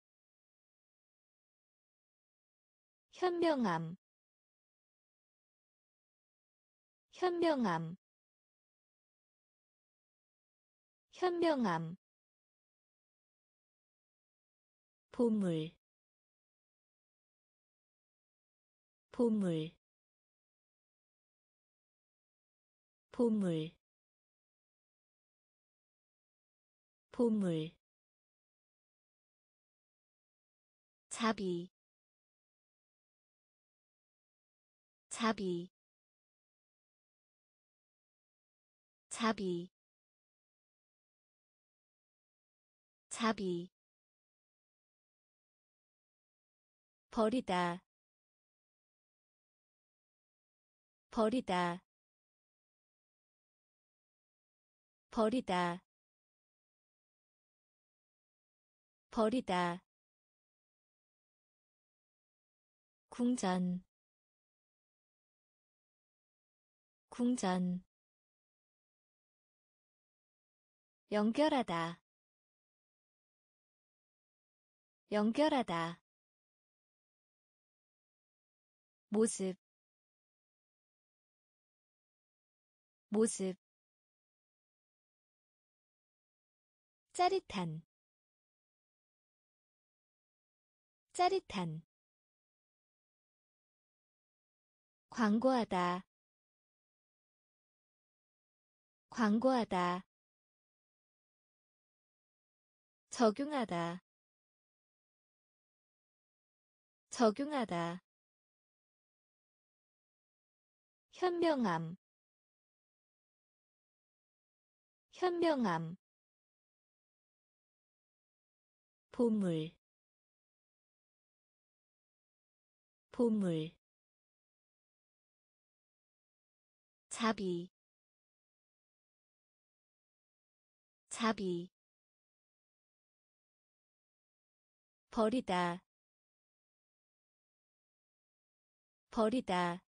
현명함 현명함. 현명함. 보물. 보물. 보물. 보물. 자비. 자비 자비 자비 버리다 버리다 버리다 버리다. 궁전 궁전 연결하다. 연결하다. 모습. 모습. 짜릿한. 짜릿한. 광고하다. 광고하다 적용하다. 적용하다. 현명함. 현명함. 보물. 보물. 자비. 자비 버리다. 버리다